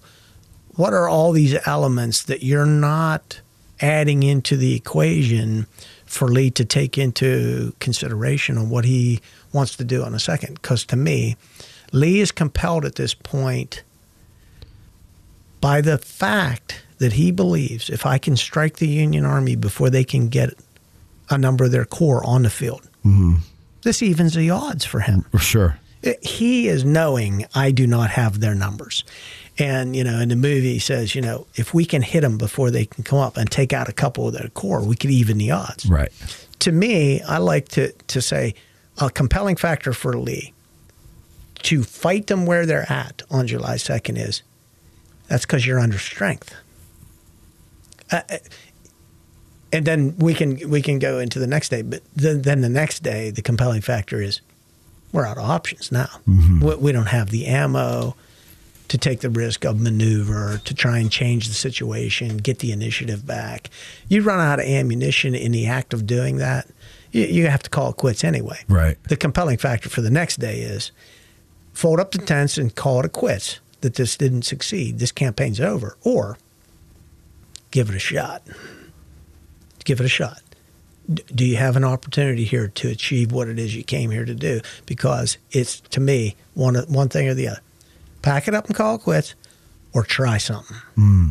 what are all these elements that you're not adding into the equation for Lee to take into consideration on what he wants to do on a second? Because to me, Lee is compelled at this point by the fact that he believes if I can strike the Union Army before they can get a number of their corps on the field, mm-hmm. This evens the odds for him Sure. he is knowing I do not have their numbers. And, you know, in the movie, he says, you know, if we can hit them before they can come up and take out a couple of their core, we could even the odds. Right. To me, I like to, to say a compelling factor for Lee to fight them where they're at on July 2nd is that's because you're under strength. Uh, uh, and then we can we can go into the next day, but then, then the next day the compelling factor is we're out of options now. Mm-hmm. We, we don't have the ammo to take the risk of maneuver to try and change the situation, get the initiative back. You run out of ammunition in the act of doing that, you, you have to call it quits anyway. Right. The compelling factor for the next day is fold up the tents and call it a quits that this didn't succeed. This campaign's over. Or give it a shot. Give it a shot. D- Do you have an opportunity here to achieve what it is you came here to do? Because it's to me one one thing or the other. Pack it up and call it quits, or try something. Hmm.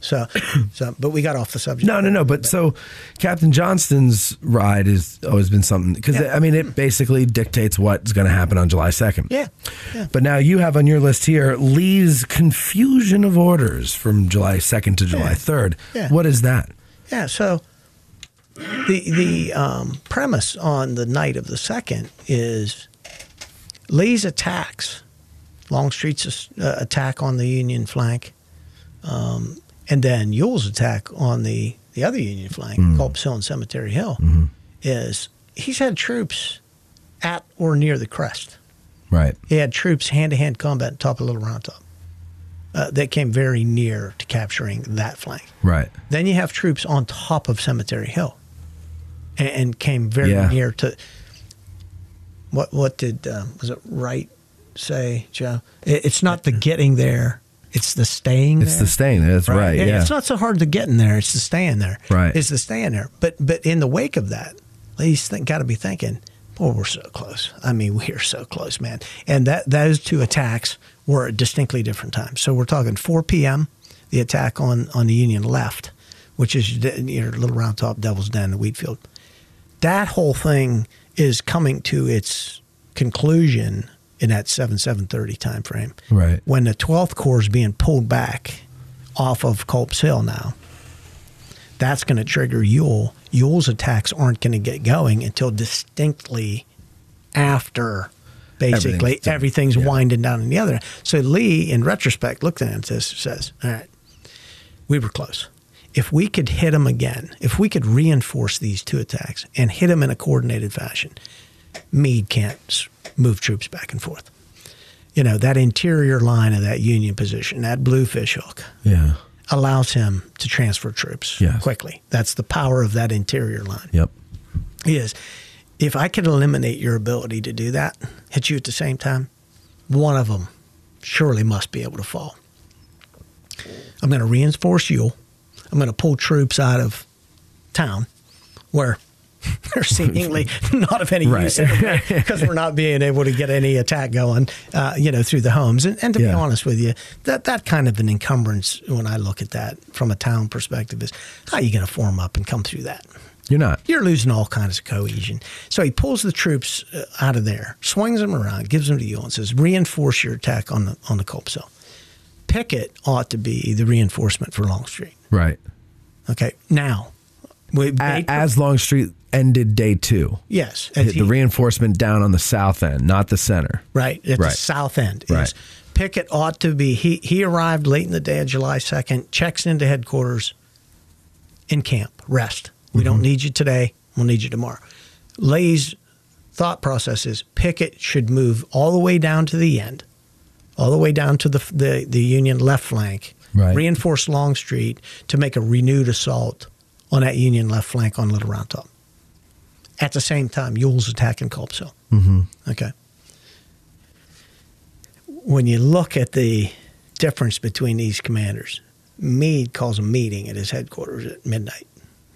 So, so, but we got off the subject. No, no, no. But so Captain Johnston's ride has always been something because Yeah. I mean it basically dictates what's going to happen on July second. Yeah, yeah. But now you have on your list here Lee's confusion of orders from July second to July third. Yeah. What is that? Yeah, so the the um, premise on the night of the second is Lee's attacks, Longstreet's uh, attack on the Union flank, um, and then Ewell's attack on the the other Union flank, Culp's Hill and Cemetery Hill, is he's had troops at or near the crest. Right. He had troops hand to hand combat on top of Little Round Top. Uh, that came very near to capturing that flank. Right. Then you have troops on top of Cemetery Hill. and, and came very Yeah. near to. What what did uh, was it Wright say, Joe? It, it's not the getting there; it's the staying. It's there. the staying there. That's right. It- yeah. It's not so hard to get in there. It's the staying there. Right. It's the staying there. But but in the wake of that, he's got to be thinking, boy, we're so close. I mean, we are so close, man. And that those two attacks were at distinctly different times. So we're talking 4 p.m. The attack on on the Union left, which is your little round top Devil's Den, the wheat field. That whole thing is coming to its conclusion in that 7 730 time frame Right. when the 12th Corps is being pulled back off of Culp's Hill now, that's going to trigger Ewell. Ewell's attacks aren't going to get going until distinctly after basically Everything's everything's Yeah. winding down in the other. So Lee, in retrospect, looked at this and says, All right, we were close. If we could hit them again, if we could reinforce these two attacks and hit them in a coordinated fashion, Meade can't move troops back and forth. You know, that interior line of that Union position, that blue fish hook, yeah. allows him to transfer troops Yes. quickly. That's the power of that interior line. Yep. he Is if I could eliminate your ability to do that, hit you at the same time, one of them surely must be able to fall. I'm going to reinforce you. I'm going to pull troops out of town where they're seemingly not of any Right. use because we're not being able to get any attack going, uh, you know, through the homes. And, and to be honest with you, that that kind of an encumbrance when I look at that from a town perspective is how are you going to form up and come through that? You're not. You're losing all kinds of cohesion. So he pulls the troops uh, out of there, swings them around, gives them to you, and says, "Reinforce your attack on the on the Culp Hill." Pickett ought to be the reinforcement for Longstreet. Right. Okay, now we A- they- as Longstreet ended day two, yes, as hit he- the reinforcement down on the south end, not the center. right at Right. the south end. Right. Pickett ought to be. He he arrived late in the day of July second. Checks into headquarters. In camp, rest. We don't need you today. We'll need you tomorrow. Lay's thought process is Pickett should move all the way down to the end, all the way down to the the, the Union left flank. Right. Reinforce Longstreet to make a renewed assault on that Union left flank on Little Round Top. At the same time, Ewell's attacking Culp's Hill. Mm-hmm. Okay when you look at the difference between these commanders, Meade calls a meeting at his headquarters at midnight.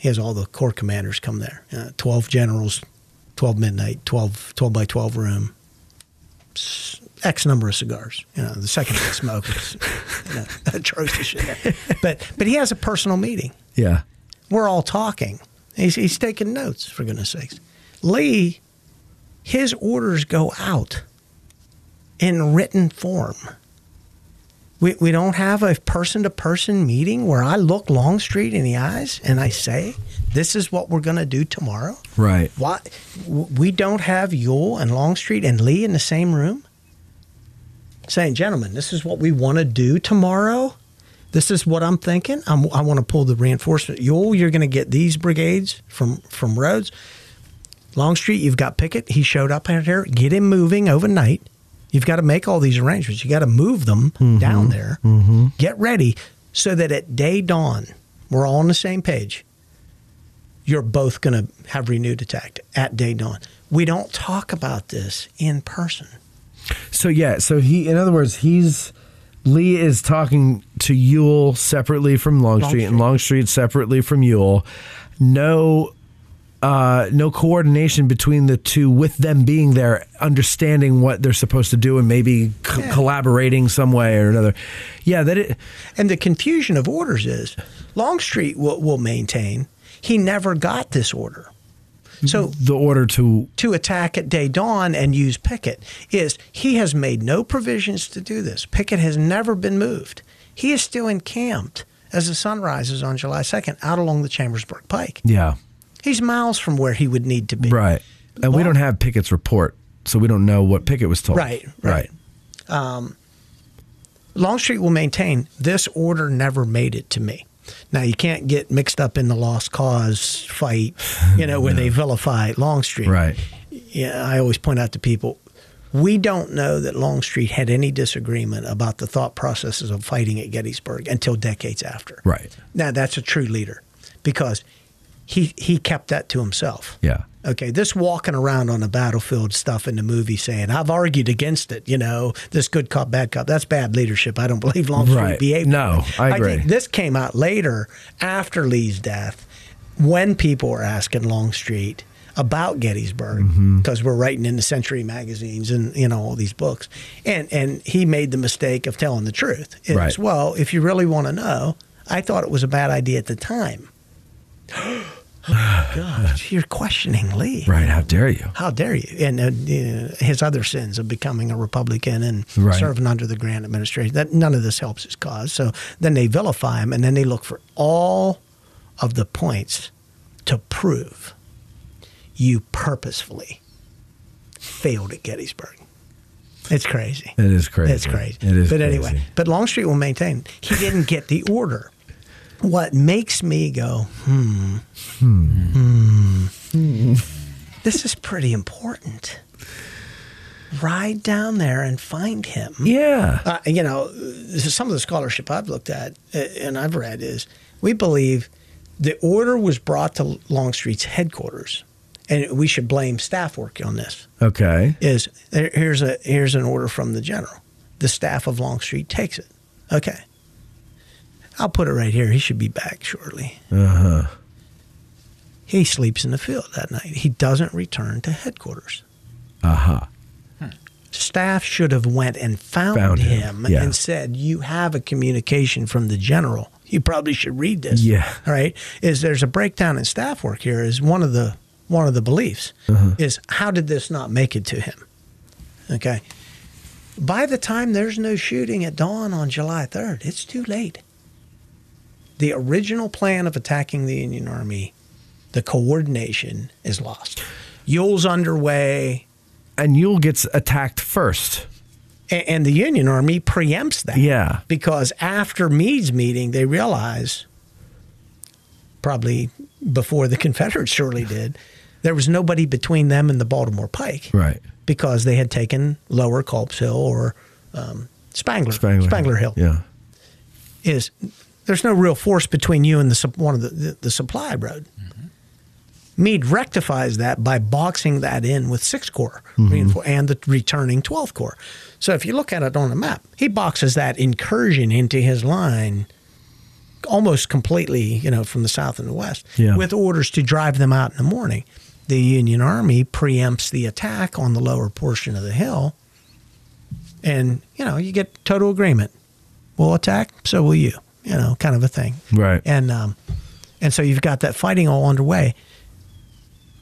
He has all the corps commanders come there. Uh, 12 generals, 12 midnight, 12, 12 by 12 room, X number of cigars. You know, the second they smoke is you know, atrocious shit. But, but he has a personal meeting. Yeah. We're all talking. He's, he's taking notes, for goodness sakes. Lee, his orders go out in written form. We, we don't have a person to person meeting where I look Longstreet in the eyes and I say, this is what we're going to do tomorrow. Right. Why we don't have Ewell and Longstreet and Lee in the same room saying, gentlemen, this is what we want to do tomorrow. This is what I'm thinking. I'm, I want to pull the reinforcement. Ewell, you're going to get these brigades from from Rodes. Longstreet, you've got Pickett. He showed up out here. Get him moving overnight. You've got to make all these arrangements. You got to move them mm-hmm. down there. Mm-hmm. Get ready so that at day dawn, we're all on the same page you're both going to have renewed attack at day dawn. We don't talk about this in person. So yeah, so he in other words, he's Lee is talking to Ewell separately from Longstreet, and Longstreet separately from Ewell. No uh, no coordination between the two with them being there, understanding what they're supposed to do and maybe co- collaborating some way or another. Yeah, that it And the confusion of orders is Longstreet will, will maintain he never got this order. So the order to to attack at day dawn and use Pickett is he has made no provisions to do this. Pickett has never been moved. He is still encamped as the sun rises on July 2nd out along the Chambersburg Pike. yeah, He's miles from where he would need to be. right. And we don't have Pickett's report, so we don't know what Pickett was told. Right, right. Um, Longstreet will maintain this order never made it to me. Now you can't get mixed up in the lost cause fight, you know, where they vilify Longstreet. Right. Yeah, I always point out to people, we don't know that Longstreet had any disagreement about the thought processes of fighting at Gettysburg until decades after. Right. Now that's a true leader because he he kept that to himself. Yeah. Okay, this walking around on the battlefield stuff in the movie saying, I've argued against it, you know, this good cop, bad cop, that's bad leadership. I don't believe Longstreet Right. behaved. No, I agree. think this came out later after Lee's death when people were asking Longstreet about Gettysburg Mm-hmm. because we're writing in the Century magazines and you know all these books, and and he made the mistake of telling the truth. Right. Well, if you really want to know, I thought it was a bad idea at the time. oh gosh, you're questioning Lee. Right. How dare you? How dare you? And uh, uh, his other sins of becoming a Republican and Right. serving under the Grant administration. That none of this helps his cause. So then they vilify him, and then they look for all of the points to prove you purposefully failed at Gettysburg. It's crazy. It is crazy. It's crazy. It is But crazy. anyway, but Longstreet will maintain he didn't get the order. What makes me go, hmm, hmm, hmm? this is pretty important. Ride down there and find him. Yeah. Uh, you know, some of the scholarship I've looked at uh, and I've read is we believe the order was brought to Longstreet's headquarters, and we should blame staff work on this Okay. is here's a here's an order from the general. The staff of Longstreet takes it. Okay. I'll put it right here. He should be back shortly. Uh huh. He sleeps in the field that night. He doesn't return to headquarters. Uh huh. Staff should have went and found, Found him, him, yeah. and said, "You have a communication from the general. You probably should read this." Yeah. All right. Is there's a breakdown in staff work here? Is one of the one of the beliefs Uh-huh. is how did this not make it to him? Okay. By the time there's no shooting at dawn on July 3rd, it's too late. The original plan of attacking the Union Army, the coordination is lost. Ewell's underway, And Ewell gets attacked first. a- and the Union Army preempts that. Yeah. Because after Meade's meeting, they realize, probably before the Confederates surely did, there was nobody between them and the Baltimore Pike Right. because they had taken Lower Culp's Hill or um, Spangler, Spangler. Hill. Yeah. Is there's no real force between you and the one of the, the, the supply road. Mm-hmm. Meade rectifies that by boxing that in with Sixth Corps mm-hmm. reinfor- and the returning Twelfth Corps. So if you look at it on the map, he boxes that incursion into his line almost completely, you know, from the south and the west, Yeah. with orders to drive them out in the morning. The Union Army preempts the attack on the lower portion of the hill, and you know you get total agreement. We'll attack, so will you. You know, kind of a thing. Right. And um, and so you've got that fighting all underway.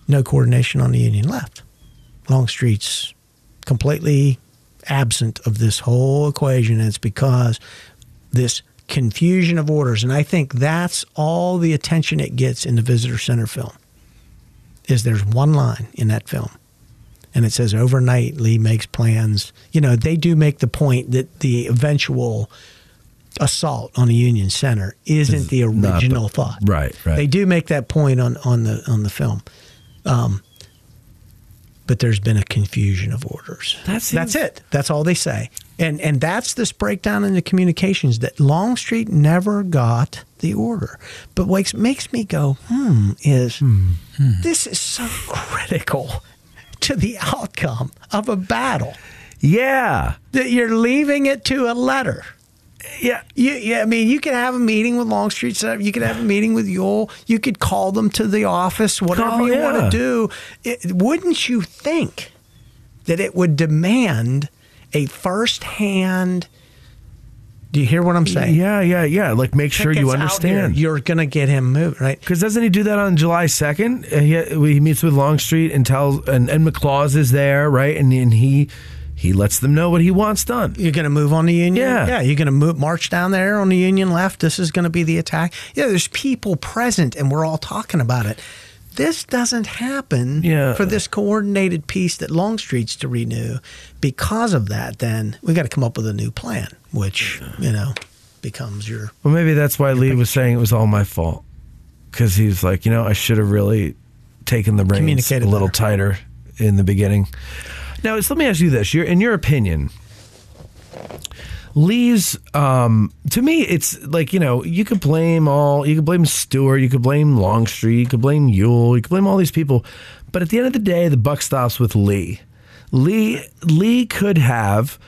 No coordination on the Union left. Longstreet's completely absent of this whole equation. And it's because this confusion of orders, and I think that's all the attention it gets in the visitor center film. Is there's one line in that film, and it says overnight Lee makes plans. You know, they do make the point that the eventual assault on the Union Center isn't the original thought. Right, right. They do make that point on on the on the film. Um, but there's been a confusion of orders. That seems- that's it. That's all they say. And and that's this breakdown in the communications that Longstreet never got the order. But what makes me go, hmm, is this is so critical to the outcome of a battle Yeah. that you're leaving it to a letter. Yeah. You, yeah, I mean, you could have a meeting with Longstreet. set up, You could have a meeting with Ewell. You could call them to the office. Whatever Call- you want to do. It, wouldn't you think that it would demand a firsthand? Do you hear what I'm saying? Yeah, yeah, yeah. Like make sure you understand. You're going to get him moved, right? Because doesn't he do that on July second? Uh, he, he meets with Longstreet and tells, and, and McLaws is there, right? And, and he he lets them know what he wants done. You're going to move on the Union. Yeah. yeah. You're going to move march down there on the Union left. This is going to be the attack. Yeah, there's people present, and we're all talking about it. This doesn't happen Yeah. for this coordinated piece that Longstreet's to renew. Because of that, then we got to come up with a new plan, which you know becomes your Well, maybe that's why Lee was saying it was all my fault. Because he's like, you know, I should have really taken the reins a little better. tighter in the beginning. Now, let me ask you this: your, in your opinion, Lee's, um, to me, it's like, you know, you could blame all, you could blame Stuart, you could blame Longstreet, you could blame Ewell, you could blame all these people. But at the end of the day, the buck stops with Lee. Lee, Lee could have,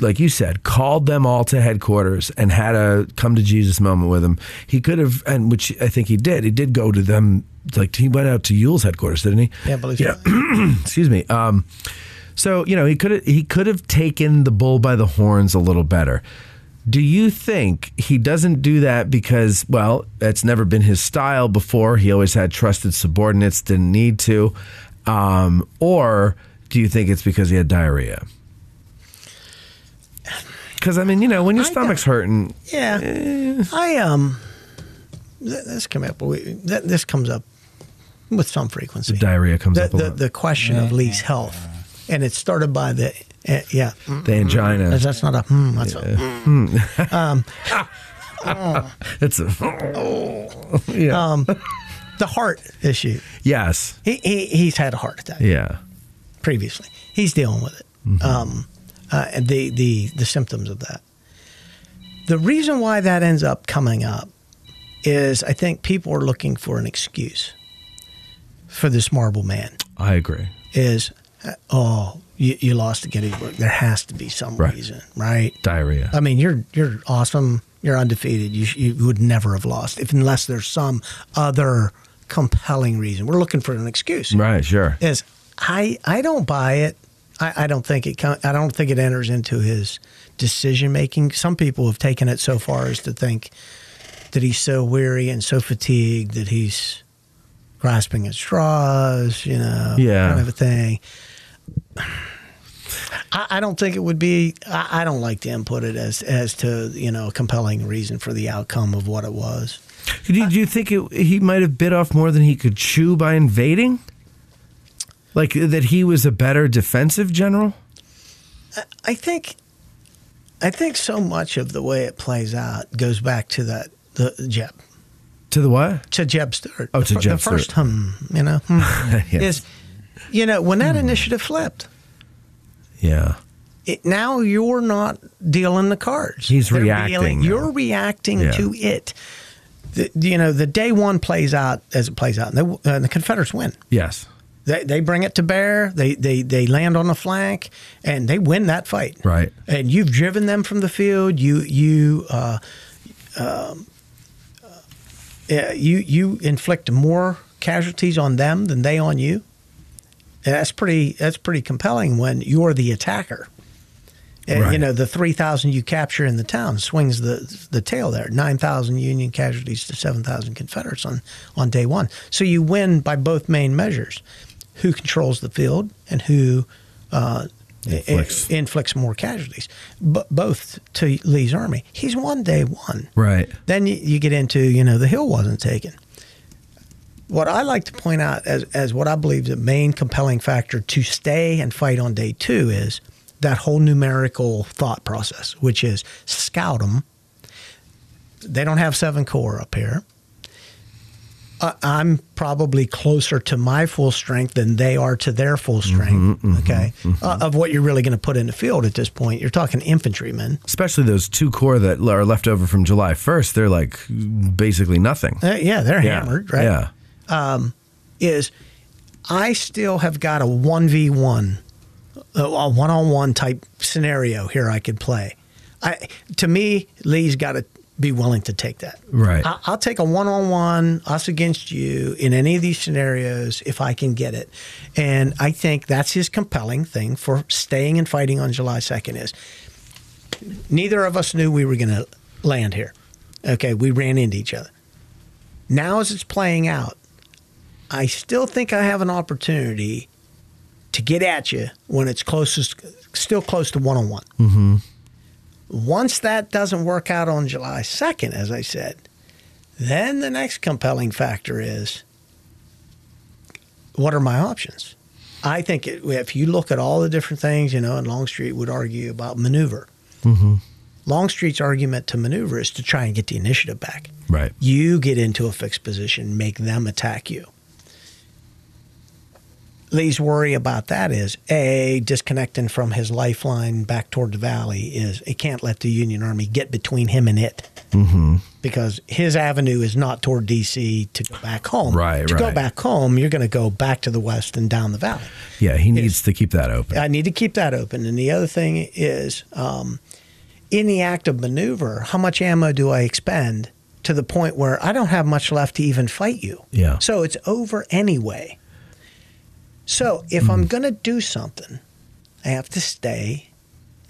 like you said, called them all to headquarters and had a come to Jesus moment with them. He could have, and which I think he did. He did go to them, like he went out to Ewell's headquarters, didn't he? Yeah, I believe yeah. Excuse me. Um, so you know he could have he could have taken the bull by the horns a little better. Do you think he doesn't do that because well, that's never been his style before? He always had trusted subordinates, didn't need to, um, or do you think it's because he had diarrhea? Because I mean, you know, when your I stomach's hurting, Yeah, I um, th- this come up. We, th- this comes up with some frequency. The diarrhea comes the, up a the, lot. the question of Lee's health, and it started by the uh, yeah. the angina. That's not a hmm. That's a mm. That's a, yeah. um, the heart issue. yes. He, he he's had a heart attack Yeah. previously. He's dealing with it. Um, uh, and the the the symptoms of that. The reason why that ends up coming up is I think people are looking for an excuse for this marble man. I agree. Is Uh, oh you, you lost to Gettysburg. There has to be some Right. reason, right? Diarrhea. I mean, you're you're awesome. You're undefeated. You, you would never have lost if unless there's some other compelling reason. We're looking for an excuse. right. Sure. Is I I don't buy it. I, I don't think it. I don't think it enters into his decision making. Some people have taken it so far as to think that he's so weary and so fatigued that he's grasping at straws. You know, Yeah. kind of a thing. I, I don't think it would be. I, I don't like to input it as as to you know a compelling reason for the outcome of what it was. Do you, do you think it, he might have bit off more than he could chew by invading? Like that he was a better defensive general? I think, I think so much of the way it plays out goes back to that the Jeb To the what? to Jeb Stuart. Oh, the, to fir- Jeb the first hum, you know, hmm, Yes. is you know when that initiative flipped. Yeah. It, now you're not dealing the cards. He's They're reacting dealing- you're reacting Yeah. to it. The, you know, the day one plays out as it plays out, and, they, uh, the Confederates win. Yes. They, they bring it to bear. They, they they land on the flank, and they win that fight. Right. And you've driven them from the field. You you uh, um, uh, you you inflict more casualties on them than they on you. And that's pretty that's pretty compelling when you're the attacker. And, Right. You know the three thousand you capture in the town swings the the tail there. Nine thousand Union casualties to seven thousand Confederates on on day one. So you win by both main measures: who controls the field and who uh, Inflicts. inflicts more casualties. But both to Lee's army. He's won day one. Right. Then you, you get into you know the hill wasn't taken. What I like to point out as as what I believe the main compelling factor to stay and fight on day two is that whole numerical thought process, which is scout them. They don't have seven core up here. I- I'm probably closer to my full strength than they are to their full strength. okay, Uh, of what you're really going to put in the field at this point. You're talking infantrymen. Especially those two corps that are left over from July 1st. They're like basically nothing. Uh, yeah, they're Yeah. hammered, right? Yeah. Um, is I still have got a 1v1, a one on one type scenario here I could play. I, to me, Lee's got to be willing to take that. Right. I, I'll take a one on one, us against you in any of these scenarios if I can get it. And I think that's his compelling thing for staying and fighting on July 2nd is neither of us knew we were going to land here. Okay, we ran into each other. Now, as it's playing out, I still think I have an opportunity to get at you when it's closest, still close to one on one. Once that doesn't work out on July 2nd, as I said, then the next compelling factor is what are my options? I think it, if you look at all the different things, you know, and Longstreet would argue about maneuver. Mm-hmm. Longstreet's argument to maneuver is to try and get the initiative back. Right. You get into a fixed position, make them attack you. Lee's worry about that is a disconnecting from his lifeline back toward the valley is he can't let the Union Army get between him and it mm-hmm. because his avenue is not toward D.C. to go back home. Right, To go back home, you're going to go back to the west and down the valley. Yeah, he needs to keep that open. I need to keep that open. And the other thing is, um, in the act of maneuver, how much ammo do I expend to the point where I don't have much left to even fight you? Yeah. So it's over anyway. So if I'm going to do something, I have to stay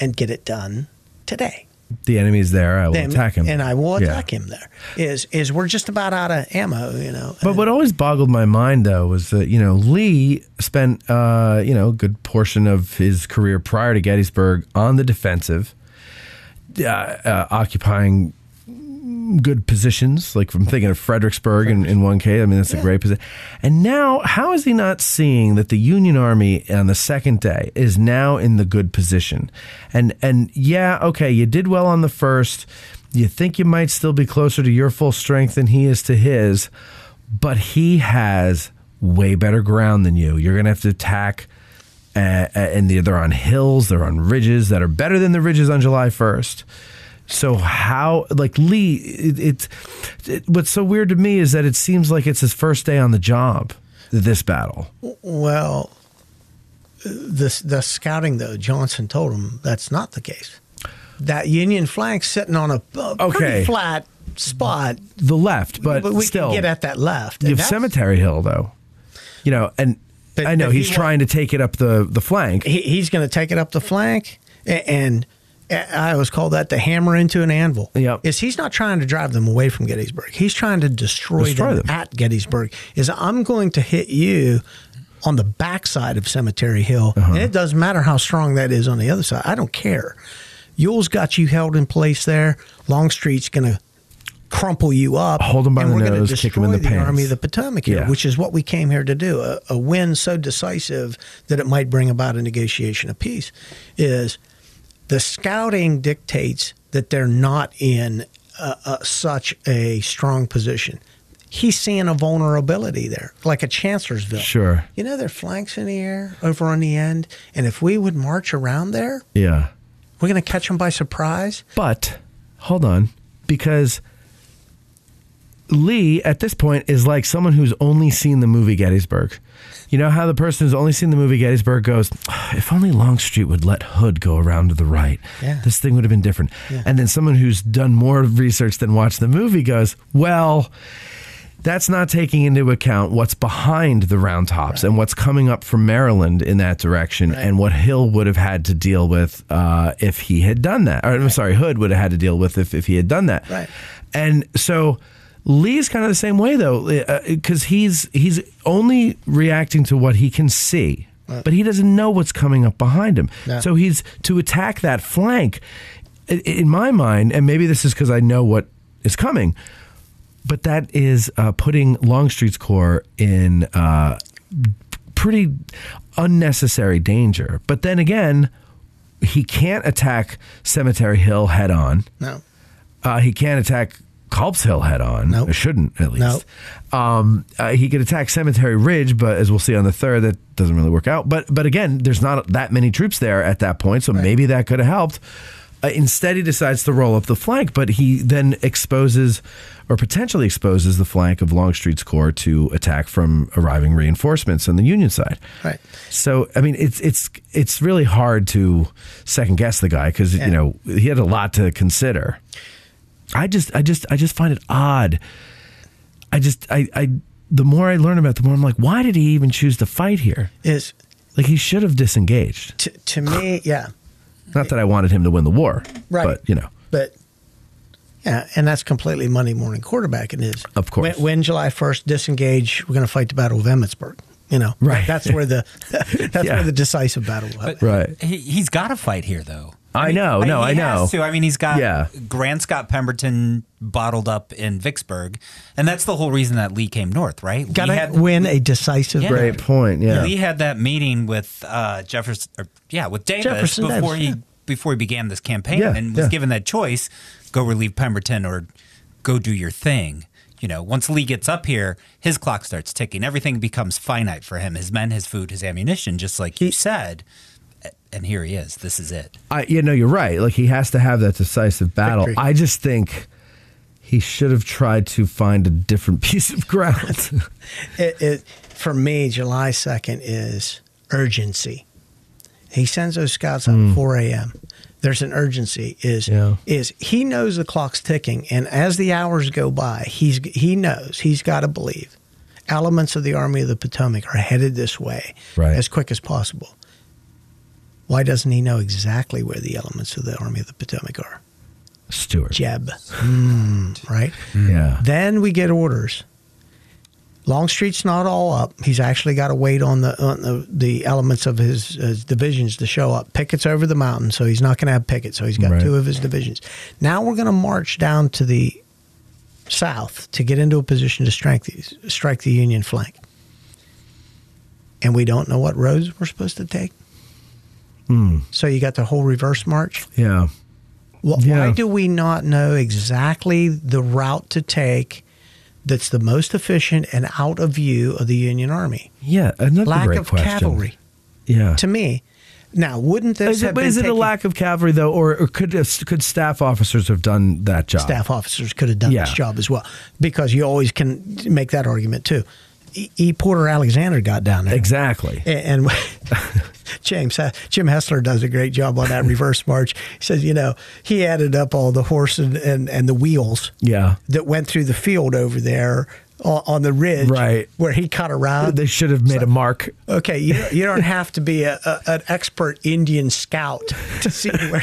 and get it done today. The enemy's there. I will Then- attack him, and I will Yeah. attack him. There is is we're just about out of ammo, you know. But what always boggled my mind, though, was that you know Lee spent uh, you know a good portion of his career prior to Gettysburg on the defensive, uh, uh, occupying good positions. Like I'm thinking of Fredericksburg in, in 1K. I mean, that's a great position. And now, how is he not seeing that the Union Army on the second day is now in the good position? And and yeah, okay, you did well on the first. You think you might still be closer to your full strength than he is to his, but he has way better ground than you. You're going to have to attack. Uh, uh, and they're they're on hills, they're on ridges that are better than the ridges on July 1st. So how like Lee it, it, it what's so weird to me is that it seems like it's his first day on the job this battle. Well, the the scouting though, Johnston told him that's not the case. That Union flank's sitting on a, a Okay. pretty flat spot, The left, but, we still can get at that left. you have Cemetery Hill though. You know, and But- I know but he he's trying to take it up the the flank. He, he's going to take it up the flank, a- and, I always call that the hammer into an anvil. Yep. Is he's not trying to drive them away from Gettysburg. He's trying to destroy, Destroy them, them. at Gettysburg. Is I'm going to hit you on the backside of Cemetery Hill, Uh-huh. and it doesn't matter how strong that is on the other side. I don't care. Ewell's got you held in place there. Longstreet's going to crumple you up, Hold 'em by and the we're nose, kick 'em in destroy the pants. Army of the Potomac here, Yeah. which is what we came here to do. A, a win so decisive that it might bring about a negotiation of peace is the scouting dictates that they're not in uh, uh, such a strong position. He's seeing a vulnerability there, like a Chancellorsville. Sure. You know, their flanks in the air over on the end. And if we would march around there, Yeah. we're going to catch them by surprise. But hold on, because Lee at this point is like someone who's only seen the movie Gettysburg. You know how the person who's only seen the movie Gettysburg goes, "Ah, if only Longstreet would let Hood go around to the right, Yeah. this thing would have been different. And then someone who's done more research than watched the movie goes, well, that's not taking into account what's behind the round tops and what's coming up from Maryland in that direction and what Hill would have had to deal with uh, if he had done that. Or, I'm sorry, Hood would have had to deal with if, if he had done that. Right. And so Lee's kind of the same way though, because he's he's only reacting to what he can see, but he doesn't know what's coming up behind him. Yeah. So he's to attack that flank. In my mind, and maybe this is because I know what is coming, but that is uh, putting Longstreet's Corps in uh, pretty unnecessary danger. But then again, he can't attack Cemetery Hill head on. No. Uh, he can't attack Culp's Hill head on. Nope. Or shouldn't, at least. Nope. Um, uh, he could attack Cemetery Ridge, but as we'll see on the third, that doesn't really work out. But but again, there's not that many troops there at that point, so maybe that could have helped. Uh, instead, he decides to roll up the flank, but he then exposes or potentially exposes the flank of Longstreet's corps to attack from arriving reinforcements on the Union side. Right. So, I mean, it's it's it's really hard to second guess the guy because Yeah. you know he had a lot to consider. I just, I just, I just find it odd. I just, I, I, the more I learn about, it, the more I'm like, why did he even choose to fight here? Is Like he should have disengaged. to, to me, yeah. Not that I wanted him to win the war, Right. But you know, But yeah, and that's completely Monday morning quarterbacking is. Of course. When, when July 1st, disengage, we're going to fight the Battle of Emmitsburg. You know, Right. That's where the that's Yeah. where the decisive battle was. right? He, he's got to fight here, though. I mean, know, no, he I know. Has to. I mean, he's got Yeah. Grant Scott Pemberton bottled up in Vicksburg, and that's the whole reason that Lee came north, right? Got to win a decisive Yeah. Great point. Yeah. Lee had that meeting with uh, Jefferson, or, yeah, with Davis Jefferson before Davis, he before he began this campaign, Yeah, and was yeah. given that choice: go relieve Pemberton or go do your thing. you know, once Lee gets up here, his clock starts ticking. Everything becomes finite for him his men, his food, his ammunition, just like you said. And here he is. This is it. I, you know, you're right. Like he has to have that decisive battle. Victory. I just think he should have tried to find a different piece of ground. It, it for me, July second is urgency. He sends those scouts out at hmm. four a.m. There's an urgency. Is Yeah. is he knows the clock's ticking, and as the hours go by, he's he knows he's got to believe elements of the Army of the Potomac are headed this way Right. as quick as possible. Why doesn't he know exactly where the elements of the Army of the Potomac are? Stuart. Jeb, Hmm, right? Yeah. Then we get orders. Longstreet's not all up. He's actually got to wait on the on the, the elements of his, his divisions to show up. Pickett's over the mountain, so he's not going to have Pickett. So he's got Right. two of his divisions. Now we're going to march down to the south to get into a position to strike the, strike the Union flank. And we don't know what roads we're supposed to take. Hmm. So you got the whole reverse march. Yeah. Wh- Yeah. Why do we not know exactly the route to take that's the most efficient and out of view of the Union Army? Yeah. Another Lack great of question. cavalry. Yeah. To me, now wouldn't this Is it, have but been is it a lack of cavalry though, or, or could could staff officers have done that job? staff officers could have done Yeah. this job as well? Because you always can make that argument too. E. e. Porter Alexander got down there. Exactly. And, and James Jim Hessler does a great job on that reverse march. He says, you know, he added up all the horse and, and, and the wheels Yeah. that went through the field over there on, on the ridge, Right. where he cut around. They should have made a mark. Okay, you you don't have to be a, a, an expert Indian scout to see where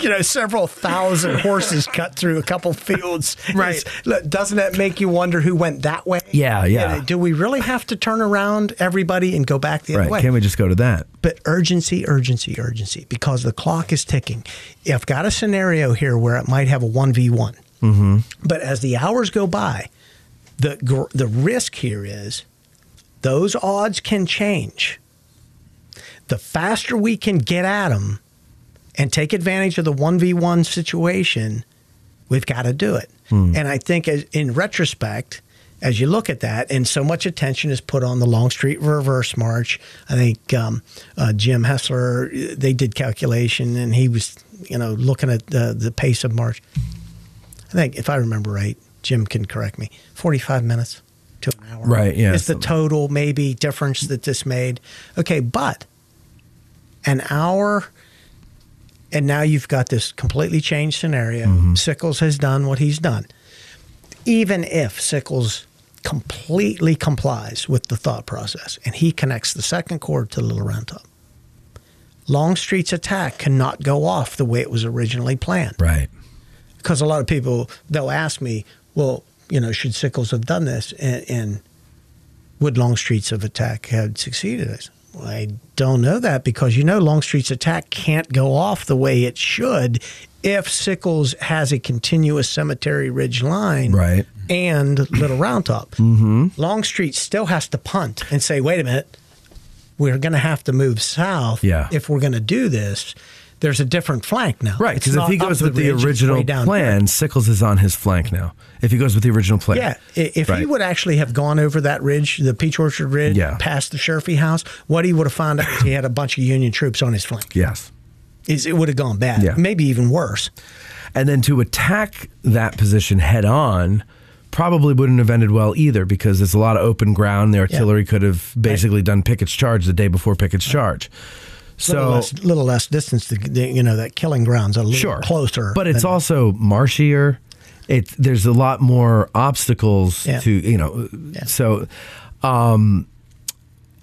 you know several thousand horses cut through a couple fields. Right. It's- doesn't that make you wonder who went that way? Yeah, yeah. And Do we really have to turn around everybody and go back the other Right. way? Can't we just go to that? but urgency, urgency, urgency, because the clock is ticking. I've got a scenario here where it might have a one v one, Mm-hmm. but as the hours go by, the the risk here is those odds can change. The faster we can get at them and take advantage of the one v one situation, we've got to do it. And I think, as, in retrospect, as you look at that, and so much attention is put on the Longstreet reverse march. I think um, uh, Jim Hessler they did calculation, and he was you know looking at the the pace of march. I think if I remember right, Jim can correct me. Forty five minutes to an hour. Right, yeah, Is the total maybe difference that this made? Okay, but an hour and now you've got this completely changed scenario. Mm-hmm. Sickles has done what he's done. Even if Sickles completely complies with the thought process and he connects the second Corps to the Little Round Top, Longstreet's attack cannot go off the way it was originally planned. Right. Because a lot of people, they'll ask me, well, you know, should Sickles have done this? And, and would Longstreet's of attack have succeeded? I said, well, I don't know that because you know Longstreet's attack can't go off the way it should if Sickles has a continuous cemetery ridge line Right. and Little Round Top. Mm-hmm. Longstreet still has to punt and say, wait a minute, we're going to have to move south Yeah. if we're going to do this. There's a different flank now. Right. Because if he goes with the way original down plan. Sickles is on his flank now. If he goes with the original plan. Yeah, if he would actually have gone over that ridge, the Peach Orchard Ridge, Yeah. past the Sherfy House, what he would have found out is he had a bunch of Union troops on his flank. Yes. Is it would have gone bad, Yeah. maybe even worse. And then to attack that position head on probably wouldn't have ended well either because there's a lot of open ground. The artillery could have basically done Pickett's charge the day before Pickett's charge. Little So less, little less distance. To, the- you know that killing ground's a little sure closer, but it's also marshier. It there's a lot more obstacles Yeah. to you know. So, um,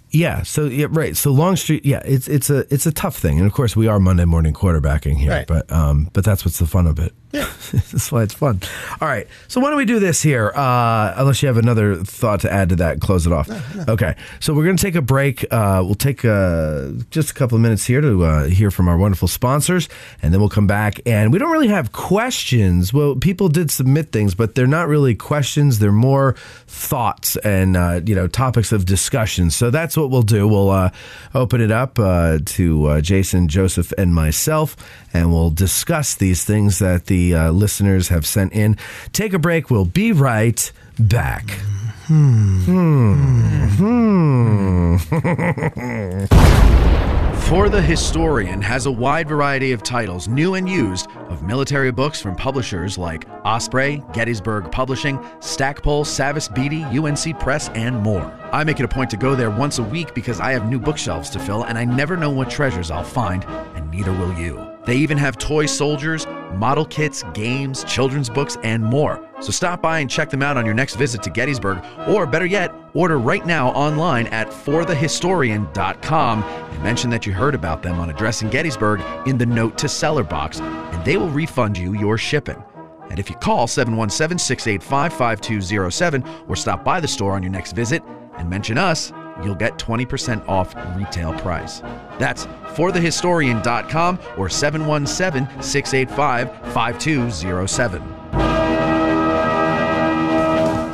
yeah. So yeah, right. So Longstreet, yeah, it's it's a it's a tough thing, and of course we are Monday morning quarterbacking here, Right. but um, but that's what's the fun of it. Yeah, that's why it's fun. All right. So why don't we do this here? Uh, unless you have another thought to add to that, close it off. Okay. So we're going to take a break. Uh, we'll take uh, just a couple of minutes here to uh, hear from our wonderful sponsors, and then we'll come back. And we don't really have questions. Well, people did submit things, but they're not really questions. They're more thoughts and uh, you know topics of discussion. So that's what we'll do. We'll uh, open it up uh, to uh, Jasan, Joseph, and myself, and we'll discuss these things that the uh, listeners have sent in. Take a break. We'll be right back. Hmm. Hmm. For the Historian has a wide variety of titles, new and used, of military books from publishers like Osprey, Gettysburg Publishing, Stackpole, Savas Beatie, UNC Press, and more. I make it a point to go there once a week because I have new bookshelves to fill and I never know what treasures I'll find, and neither will you. They even have toy soldiers, model kits, games, children's books, and more. So stop by and check them out on your next visit to Gettysburg, or better yet, order right now online at forthehistorian.com and mention that you heard about them on Addressing Gettysburg in the Note to Seller box, and they will refund you your shipping. And if you call 717 685 5207 or stop by the store on your next visit and mention us, you'll get 20% off retail price. That's forthehistorian.com or 717 685 5207.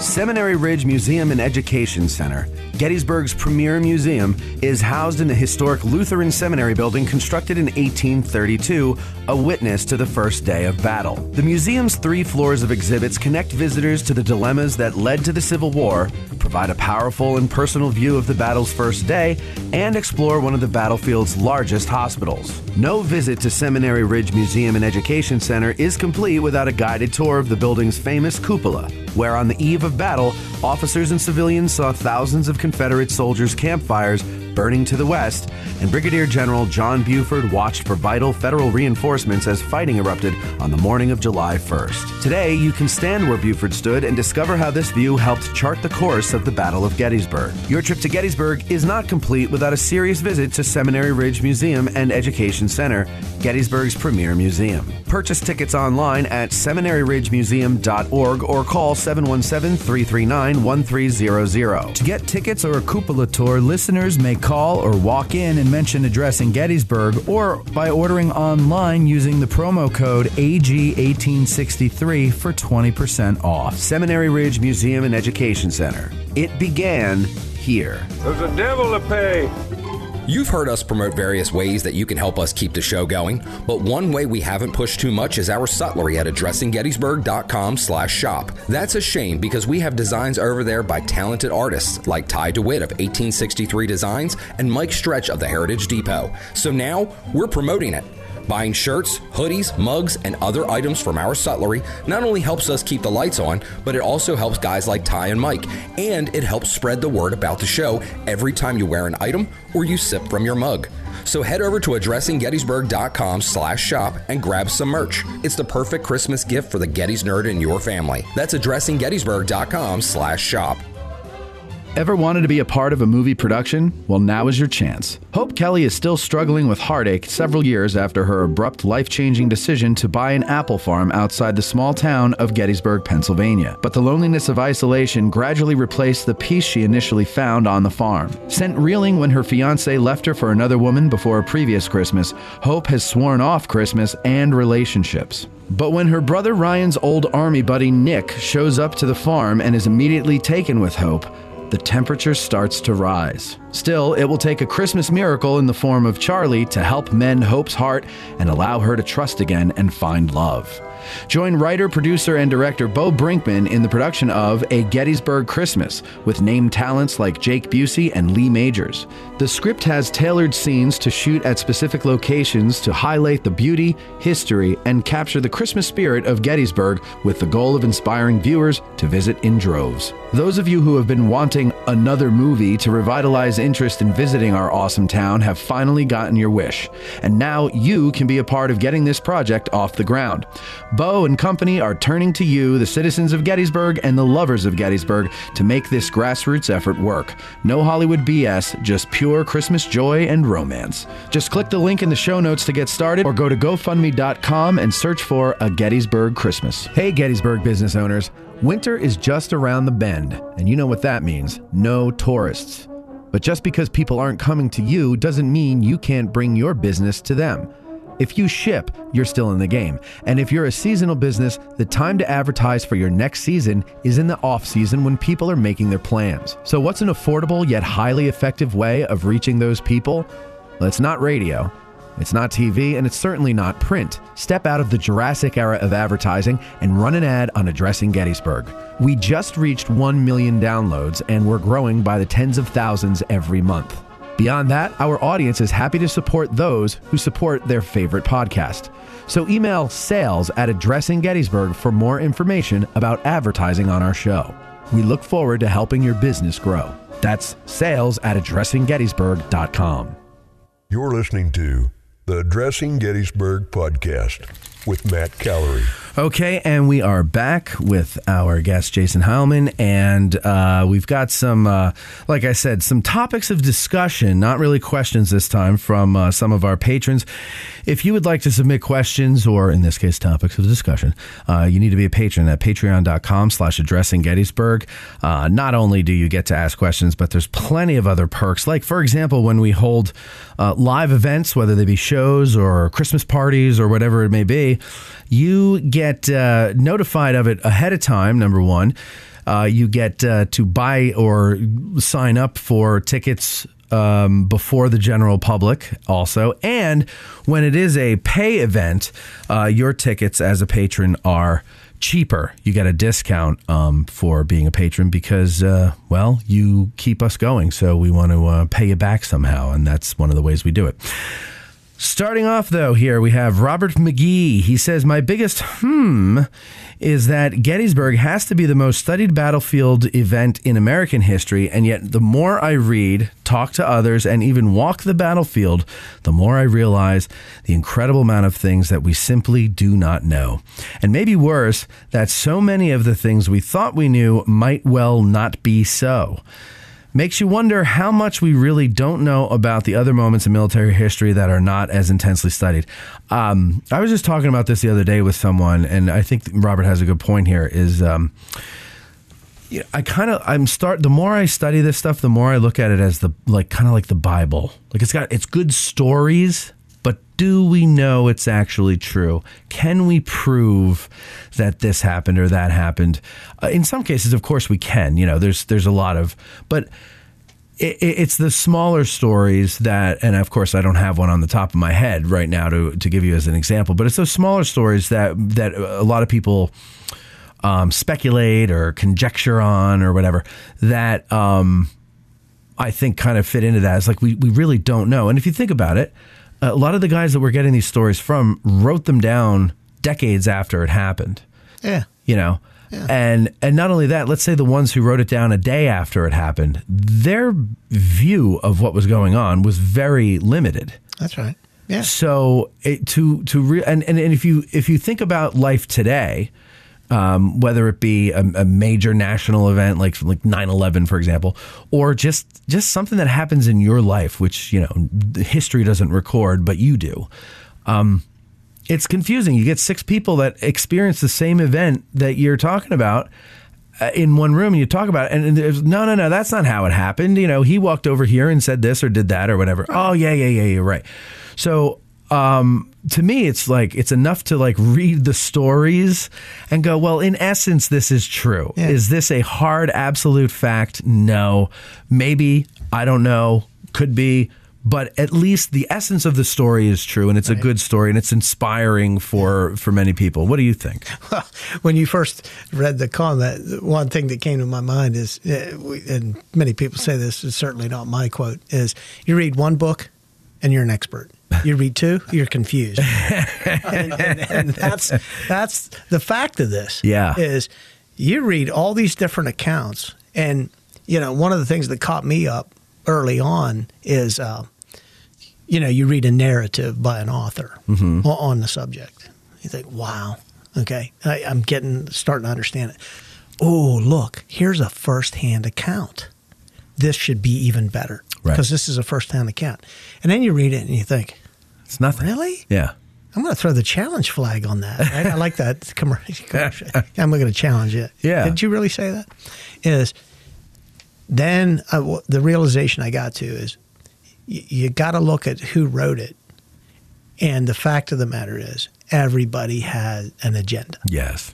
Seminary Ridge Museum and Education Center, Gettysburg's premier museum, is housed in the historic Lutheran Seminary building constructed in 1832, a witness to the first day of battle. The museum's three floors of exhibits connect visitors to the dilemmas that led to the Civil War, provide a powerful and personal view of the battle's first day, and explore one of the battlefield's largest hospitals. No visit to Seminary Ridge Museum and Education Center is complete without a guided tour of the building's famous cupola, where on the eve of battle, officers and civilians saw thousands of Confederate soldiers' campfires burning to the west, and Brigadier General John Buford watched for vital federal reinforcements as fighting erupted on the morning of July 1st. Today, you can stand where Buford stood and discover how this view helped chart the course of the Battle of Gettysburg. Your trip to Gettysburg is not complete without a serious visit to Seminary Ridge Museum and Education Center, Gettysburg's premier museum. Purchase tickets online at seminaryridgemuseum.org or call 717 339 1300. To get tickets or a cupola tour, listeners may call or walk in and mention addressing Gettysburg or by ordering online using the promo code AG1863 for 20% off. Seminary Ridge Museum and Education Center. It began here. There's a devil to pay. You've heard us promote various ways that you can help us keep the show going, but one way we haven't pushed too much is our sutlery at addressinggettysburg.com slash shop. That's a shame because we have designs over there by talented artists like Ty DeWitt of 1863 Designs and Mike Stretch of the Heritage Depot. So now we're promoting it. Buying shirts, hoodies, mugs, and other items from our sutlery not only helps us keep the lights on, but it also helps guys like Ty and Mike, and it helps spread the word about the show every time you wear an item or you sip from your mug. So head over to addressinggettysburg.com slash shop and grab some merch. It's the perfect Christmas gift for the Gettys nerd in your family. That's addressinggettysburg.com slash shop. Ever wanted to be a part of a movie production? Well, now is your chance. Hope Kelly is still struggling with heartache several years after her abrupt life changing decision to buy an apple farm outside the small town of Gettysburg, Pennsylvania. But the loneliness of isolation gradually replaced the peace she initially found on the farm. Sent reeling when her fiance left her for another woman before a previous Christmas, Hope has sworn off Christmas and relationships. But when her brother Ryan's old army buddy Nick shows up to the farm and is immediately taken with Hope, the temperature starts to rise. Still, it will take a Christmas miracle in the form of Charlie to help mend Hope's heart and allow her to trust again and find love. Join writer, producer, and director Bo Brinkman in the production of A Gettysburg Christmas with named talents like Jake Busey and Lee Majors. The script has tailored scenes to shoot at specific locations to highlight the beauty, history, and capture the Christmas spirit of Gettysburg with the goal of inspiring viewers to visit in droves. Those of you who have been wanting another movie to revitalize interest in visiting our awesome town have finally gotten your wish. And now you can be a part of getting this project off the ground. Bo and company are turning to you, the citizens of Gettysburg and the lovers of Gettysburg, to make this grassroots effort work. No Hollywood BS, just pure Christmas joy and romance. Just click the link in the show notes to get started or go to GoFundMe.com and search for A Gettysburg Christmas. Hey, Gettysburg business owners. Winter is just around the bend, and you know what that means no tourists. But just because people aren't coming to you doesn't mean you can't bring your business to them. If you ship, you're still in the game. And if you're a seasonal business, the time to advertise for your next season is in the off season when people are making their plans. So, what's an affordable yet highly effective way of reaching those people? Well, it's not radio, It's not TV and it's certainly not print. Step out of the Jurassic era of advertising and run an ad on Addressing Gettysburg. We just reached 1 million downloads and we're growing by the tens of thousands every month. Beyond that, our audience is happy to support those who support their favorite podcast. So email sales at Addressing Gettysburg for more information about advertising on our show. We look forward to helping your business grow. That's sales at addressinggettysburg.com. You're listening to the Addressing Gettysburg podcast with Matt Callery. Okay, and we are back with our guest Jasan Hileman, and uh, we've got some, uh, like I said, some topics of discussion, not really questions this time, from uh, some of our patrons. If you would like to submit questions, or in this case, topics of discussion, uh, you need to be a patron at Patreon.com/slash Addressing Gettysburg. Uh, not only do you get to ask questions, but there's plenty of other perks. Like, for example, when we hold uh, live events, whether they be shows or Christmas parties or whatever it may be, you get uh, notified of it ahead of time, number one. Uh, you get uh, to buy or sign up for tickets um, before the general public, also. And when it is a pay event, uh, your tickets as a patron are cheaper. You get a discount um, for being a patron because, uh, well, you keep us going. So we want to uh, pay you back somehow. And that's one of the ways we do it. Starting off, though, here we have Robert McGee. He says, My biggest hmm is that Gettysburg has to be the most studied battlefield event in American history, and yet the more I read, talk to others, and even walk the battlefield, the more I realize the incredible amount of things that we simply do not know. And maybe worse, that so many of the things we thought we knew might well not be so makes you wonder how much we really don't know about the other moments in military history that are not as intensely studied. Um, I was just talking about this the other day with someone, and I think Robert has a good point here. Is um, I kind of I'm start the more I study this stuff, the more I look at it as the like kind of like the Bible. Like it's got it's good stories, do we know it's actually true? Can we prove that this happened or that happened? Uh, in some cases, of course, we can. You know, there's there's a lot of, but it, it's the smaller stories that, and of course, I don't have one on the top of my head right now to to give you as an example, but it's those smaller stories that that a lot of people. Um, speculate or conjecture on or whatever that um, I think kind of fit into that. It's like we, we really don't know. And if you think about it, a lot of the guys that we're getting these stories from wrote them down decades after it happened. Yeah. You know, Yeah. and and not only that, let's say the ones who wrote it down a day after it happened, their view of what was going on was very limited. That's right. Yeah. So it, to to re- and, and and if you if you think about life today, um, whether it be a, a major national event like like 9/11 for example, or just just something that happens in your life, which you know history doesn't record, but you do. Um, it's confusing. You get six people that experience the same event that you're talking about uh, in one room and you talk about it and there's no no no that's not how it happened you know he walked over here and said this or did that or whatever oh yeah yeah yeah you're right so um to me it's like it's enough to like read the stories and go well in essence this is true. Yeah. is this a hard absolute fact? No. Maybe. I don't know. Could be. But at least the essence of the story is true and it's a good story and it's inspiring for for many people. What do you think? When you first read the comment, one thing that came to my mind is, uh, and many people say this is certainly not my quote, is you read one book and you're an expert. You read two, you're confused. and, and, and that's that's the fact of this. Yeah. is you read all these different accounts, and you know one of the things that caught me up early on is, uh, you know, you read a narrative by an author o- on the subject. You think, wow, okay, I, I'm getting starting to understand it. Oh, look, here's a first-hand account. This should be even better Right. because this is a first-hand account. And then you read it and you think, it's nothing really? yeah I'm going to throw the challenge flag on that. Right? I like that commercial. I'm going to challenge it. Yeah. Did you really say that? Is then uh, I w the realization I got to is you, you got to look at who wrote it, and the fact of the matter is everybody has an agenda. yes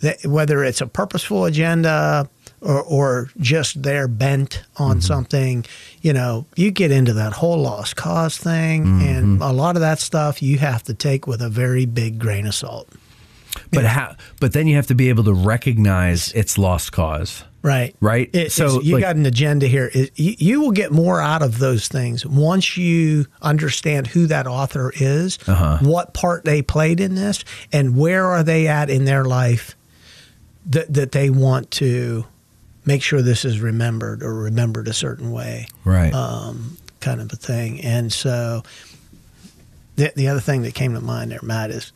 That- Whether it's a purposeful agenda or, or just they're bent on something, you know, you get into that whole lost cause thing, and a lot of that stuff you have to take with a very big grain of salt. But how? But then you have to be able to recognize its lost cause. Right. Right. It- So, you like- got an agenda here. It- you, you will get more out of those things once you understand who that author is, Uh-huh. what part they played in this, and where are they at in their life that, that they want to make sure this is remembered or remembered a certain way, Right. um, kind of a thing. And so the, the other thing that came to mind there, Matt, is,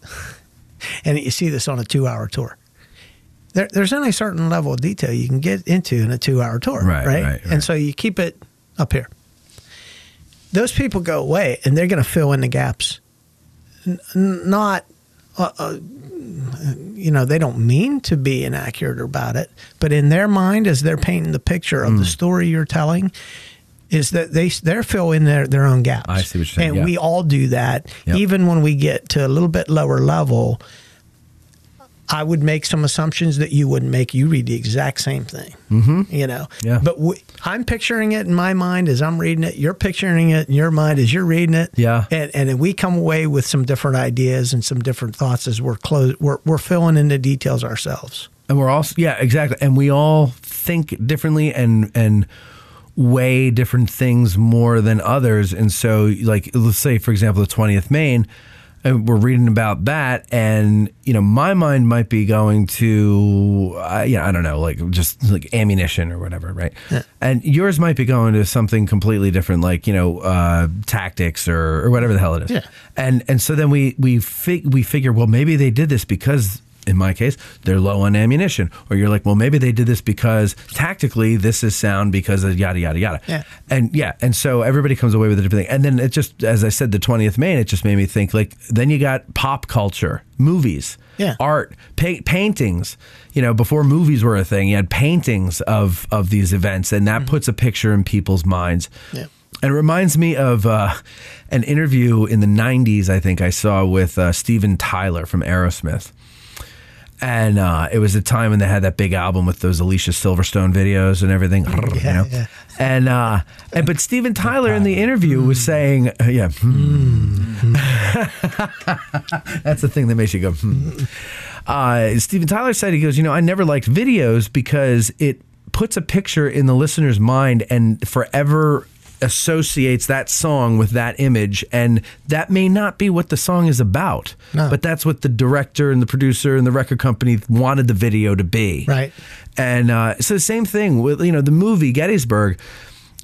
and you see this on a two hour tour. There, there's only a certain level of detail you can get into in a two hour tour, Right, right? right. And so you keep it up here. Those people go away and they're going to fill in the gaps. N- not, uh, uh, you know, they don't mean to be inaccurate about it, but in their mind, as they're painting the picture of the Mm. story you're telling, is that they they're filling their their own gaps. I see what you're saying, And yeah. we all do that, Yep. even when we get to a little bit lower level. I would make some assumptions that you wouldn't make. You read the exact same thing, mm-hmm. you know. Yeah. But I'm picturing it in my mind as I'm reading it. You're picturing it in your mind as you're reading it. Yeah. And and then we come away with some different ideas and some different thoughts as we're close. We're we're filling in the details ourselves. and we're also yeah exactly and we all think differently and and weigh different things more than others and so like let's say for example the 20th maine and we're reading about that and you know my mind might be going to uh, yeah i don't know like just like ammunition or whatever right Yeah. and yours might be going to something completely different like you know uh, tactics or, or whatever the hell it is Yeah. and and so then we we fig- we figure well maybe they did this because in my case they're low on ammunition or you're like well maybe they did this because tactically this is sound because of yada yada yada Yeah. and yeah and so everybody comes away with a different thing and then it just as i said the 20th maine it just made me think like then you got pop culture movies Yeah. art pa- paintings you know before movies were a thing you had paintings of of these events and that puts a picture in people's minds Yeah. and it reminds me of uh, an interview in the 90s, I think I saw with uh, Steven Tyler from Aerosmith. And uh, it was a time when they had that big album with those Alicia Silverstone videos and everything. you know? yeah. And, uh, and but Steven Tyler in the interview was saying, uh, yeah, hmm. that's the thing that makes you go, hmm. Uh, Steven Tyler said, he goes, you know, I never liked videos because it puts a picture in the listener's mind and forever associates that song with that image and that may not be what the song is about No. but that's what the director and the producer and the record company wanted the video to be Right. and uh, so the same thing with you know the movie Gettysburg.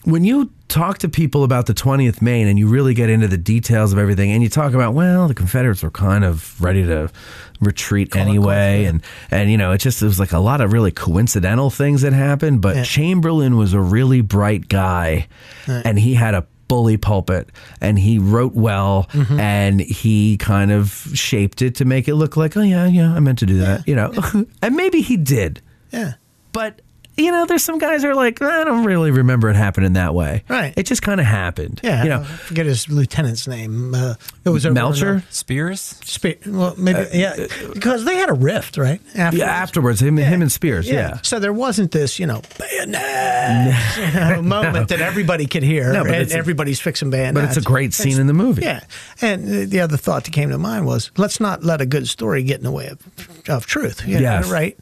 When you talk to people about the 20th Maine and you really get into the details of everything, and you talk about well, the Confederates were kind of ready to retreat anyway, and and you know it just it was like a lot of really coincidental things that happened. But Yeah. Chamberlain was a really bright guy, and he had a bully pulpit and he wrote well Mm-hmm. and he kind of shaped it to make it look like oh yeah yeah I meant to do that you know and maybe he did Yeah. but you know, there's some guys that are like, I don't really remember it happening that way. Right. It just kind of happened. Yeah. You know, I forget his lieutenant's name. Uh, it was Melcher. uh, Spears? Spe- well, maybe yeah, because they had a rift, right? Afterwards. Yeah, afterwards, him, him and Spears. Yeah. So there wasn't this, you know, bayonet you know, moment that everybody could hear, No, but and it's a- everybody's fixing bayonets. But it's a great scene in the movie. Yeah, and the other thought that came to mind was, let's not let a good story get in the way of, of truth. you know, Yes. right.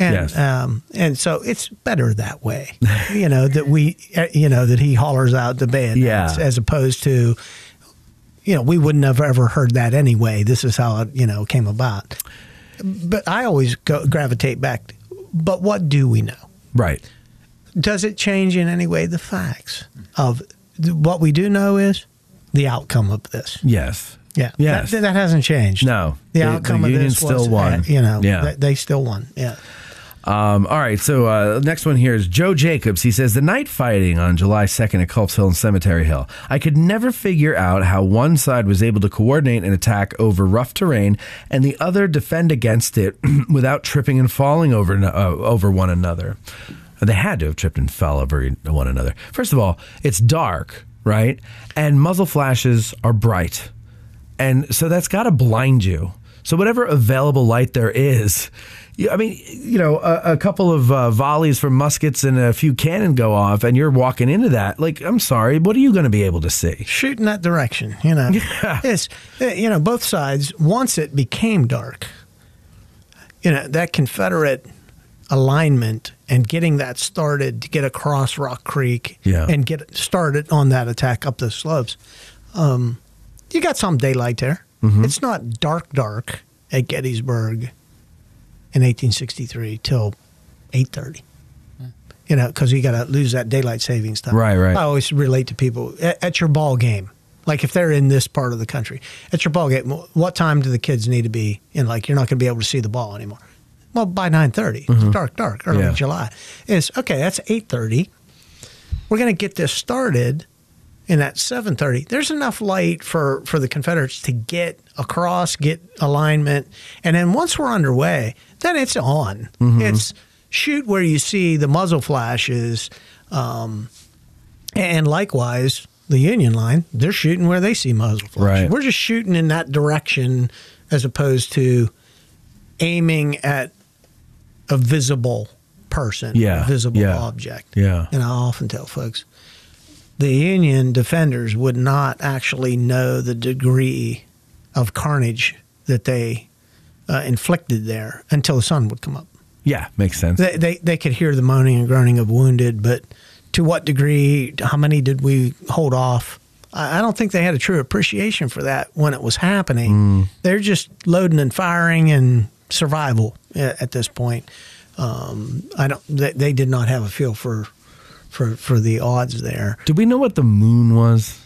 And Yes. um, and so it's better that way, you know, that we, uh, you know, that he hollers out the bayonets Yeah. as opposed to, you know, we wouldn't have ever heard that anyway. This is how it, you know, came about. But I always go, gravitate back. But what do we know? Right. Does it change in any way the facts of what we do know is the outcome of this? Yes. Yeah. Yes. That, that hasn't changed. No. The, The- outcome the of this still was, won. uh, you know, Yeah. they, they still won. Yeah. Um, all right, so uh, next one here is Joe Jacobs. He says the night fighting on July 2nd at Culp's Hill and Cemetery Hill. I could never figure out how one side was able to coordinate an attack over rough terrain and the other defend against it without tripping and falling over uh, over one another. They had to have tripped and fell over one another. First of all, it's dark, right? And muzzle flashes are bright. And so that's got to blind you. So whatever available light there is, I mean, you know, a, a couple of uh, volleys from muskets and a few cannon go off, and you're walking into that. Like, I'm sorry, what are you going to be able to see? Shoot in that direction, you know. Yeah. It's eh, you know both sides. Once it became dark, you know that Confederate alignment and getting that started to get across Rock Creek Yeah. and get started on that attack up the slopes. Um, you got some daylight there. Mm-hmm. It's not dark, dark at Gettysburg in 1863 till 8:30. You know, because you got to lose that daylight savings time. Right, right. I always relate to people at, at your ball game. Like if they're in this part of the country, at your ball game, what time do the kids need to be in? Like you're not going to be able to see the ball anymore. Well, by nine It's mm-hmm. dark, dark, early Yeah. July. It's okay. That's eight thirty. We're going to get this started, and at seven thirty, there's enough light for for the Confederates to get across, get alignment, and then once we're underway, then it's on. It's shoot where you see the muzzle flashes, um, and likewise the Union line, they're shooting where they see muzzle flashes. Right. We're just shooting in that direction as opposed to aiming at a visible person, Yeah, a visible yeah, object. yeah. And I often tell folks the Union defenders would not actually know the degree of carnage that they uh, inflicted there until the sun would come up. Yeah, makes sense. They, they they could hear the moaning and groaning of wounded, but to what degree? How many did we hold off? I I don't think they had a true appreciation for that when it was happening. They're just loading and firing and survival at this point. Um, I don't. They, they did not have a feel for for for the odds there. Do we know what the moon was?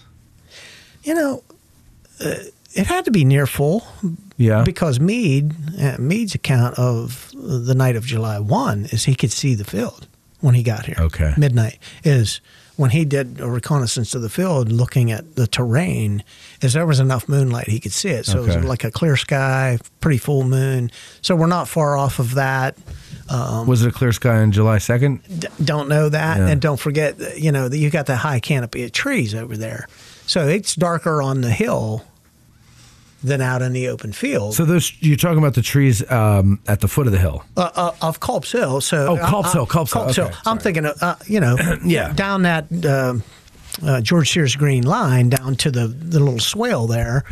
You know, uh, it had to be near full Yeah. because Meade uh, Meade's account of the night of July one is he could see the field when he got here. Okay. midnight is when he did a reconnaissance of the field, looking at the terrain. Is there was enough moonlight he could see it, so it was like a clear sky, pretty full moon. So we're not far off of that. was it a clear sky on July 2nd? D- don't know that, Yeah. and don't forget, you know, that you got the high canopy of trees over there, so it's darker on the hill than out in the open field. So those you're talking about the trees um, at the foot of the hill. uh, uh, of Culp's Hill. So Oh, Culp's Hill, Culp's Hill, okay, I'm thinking, uh, you know, Yeah. down that uh, uh, George Sears Greene line down to the the little swale there.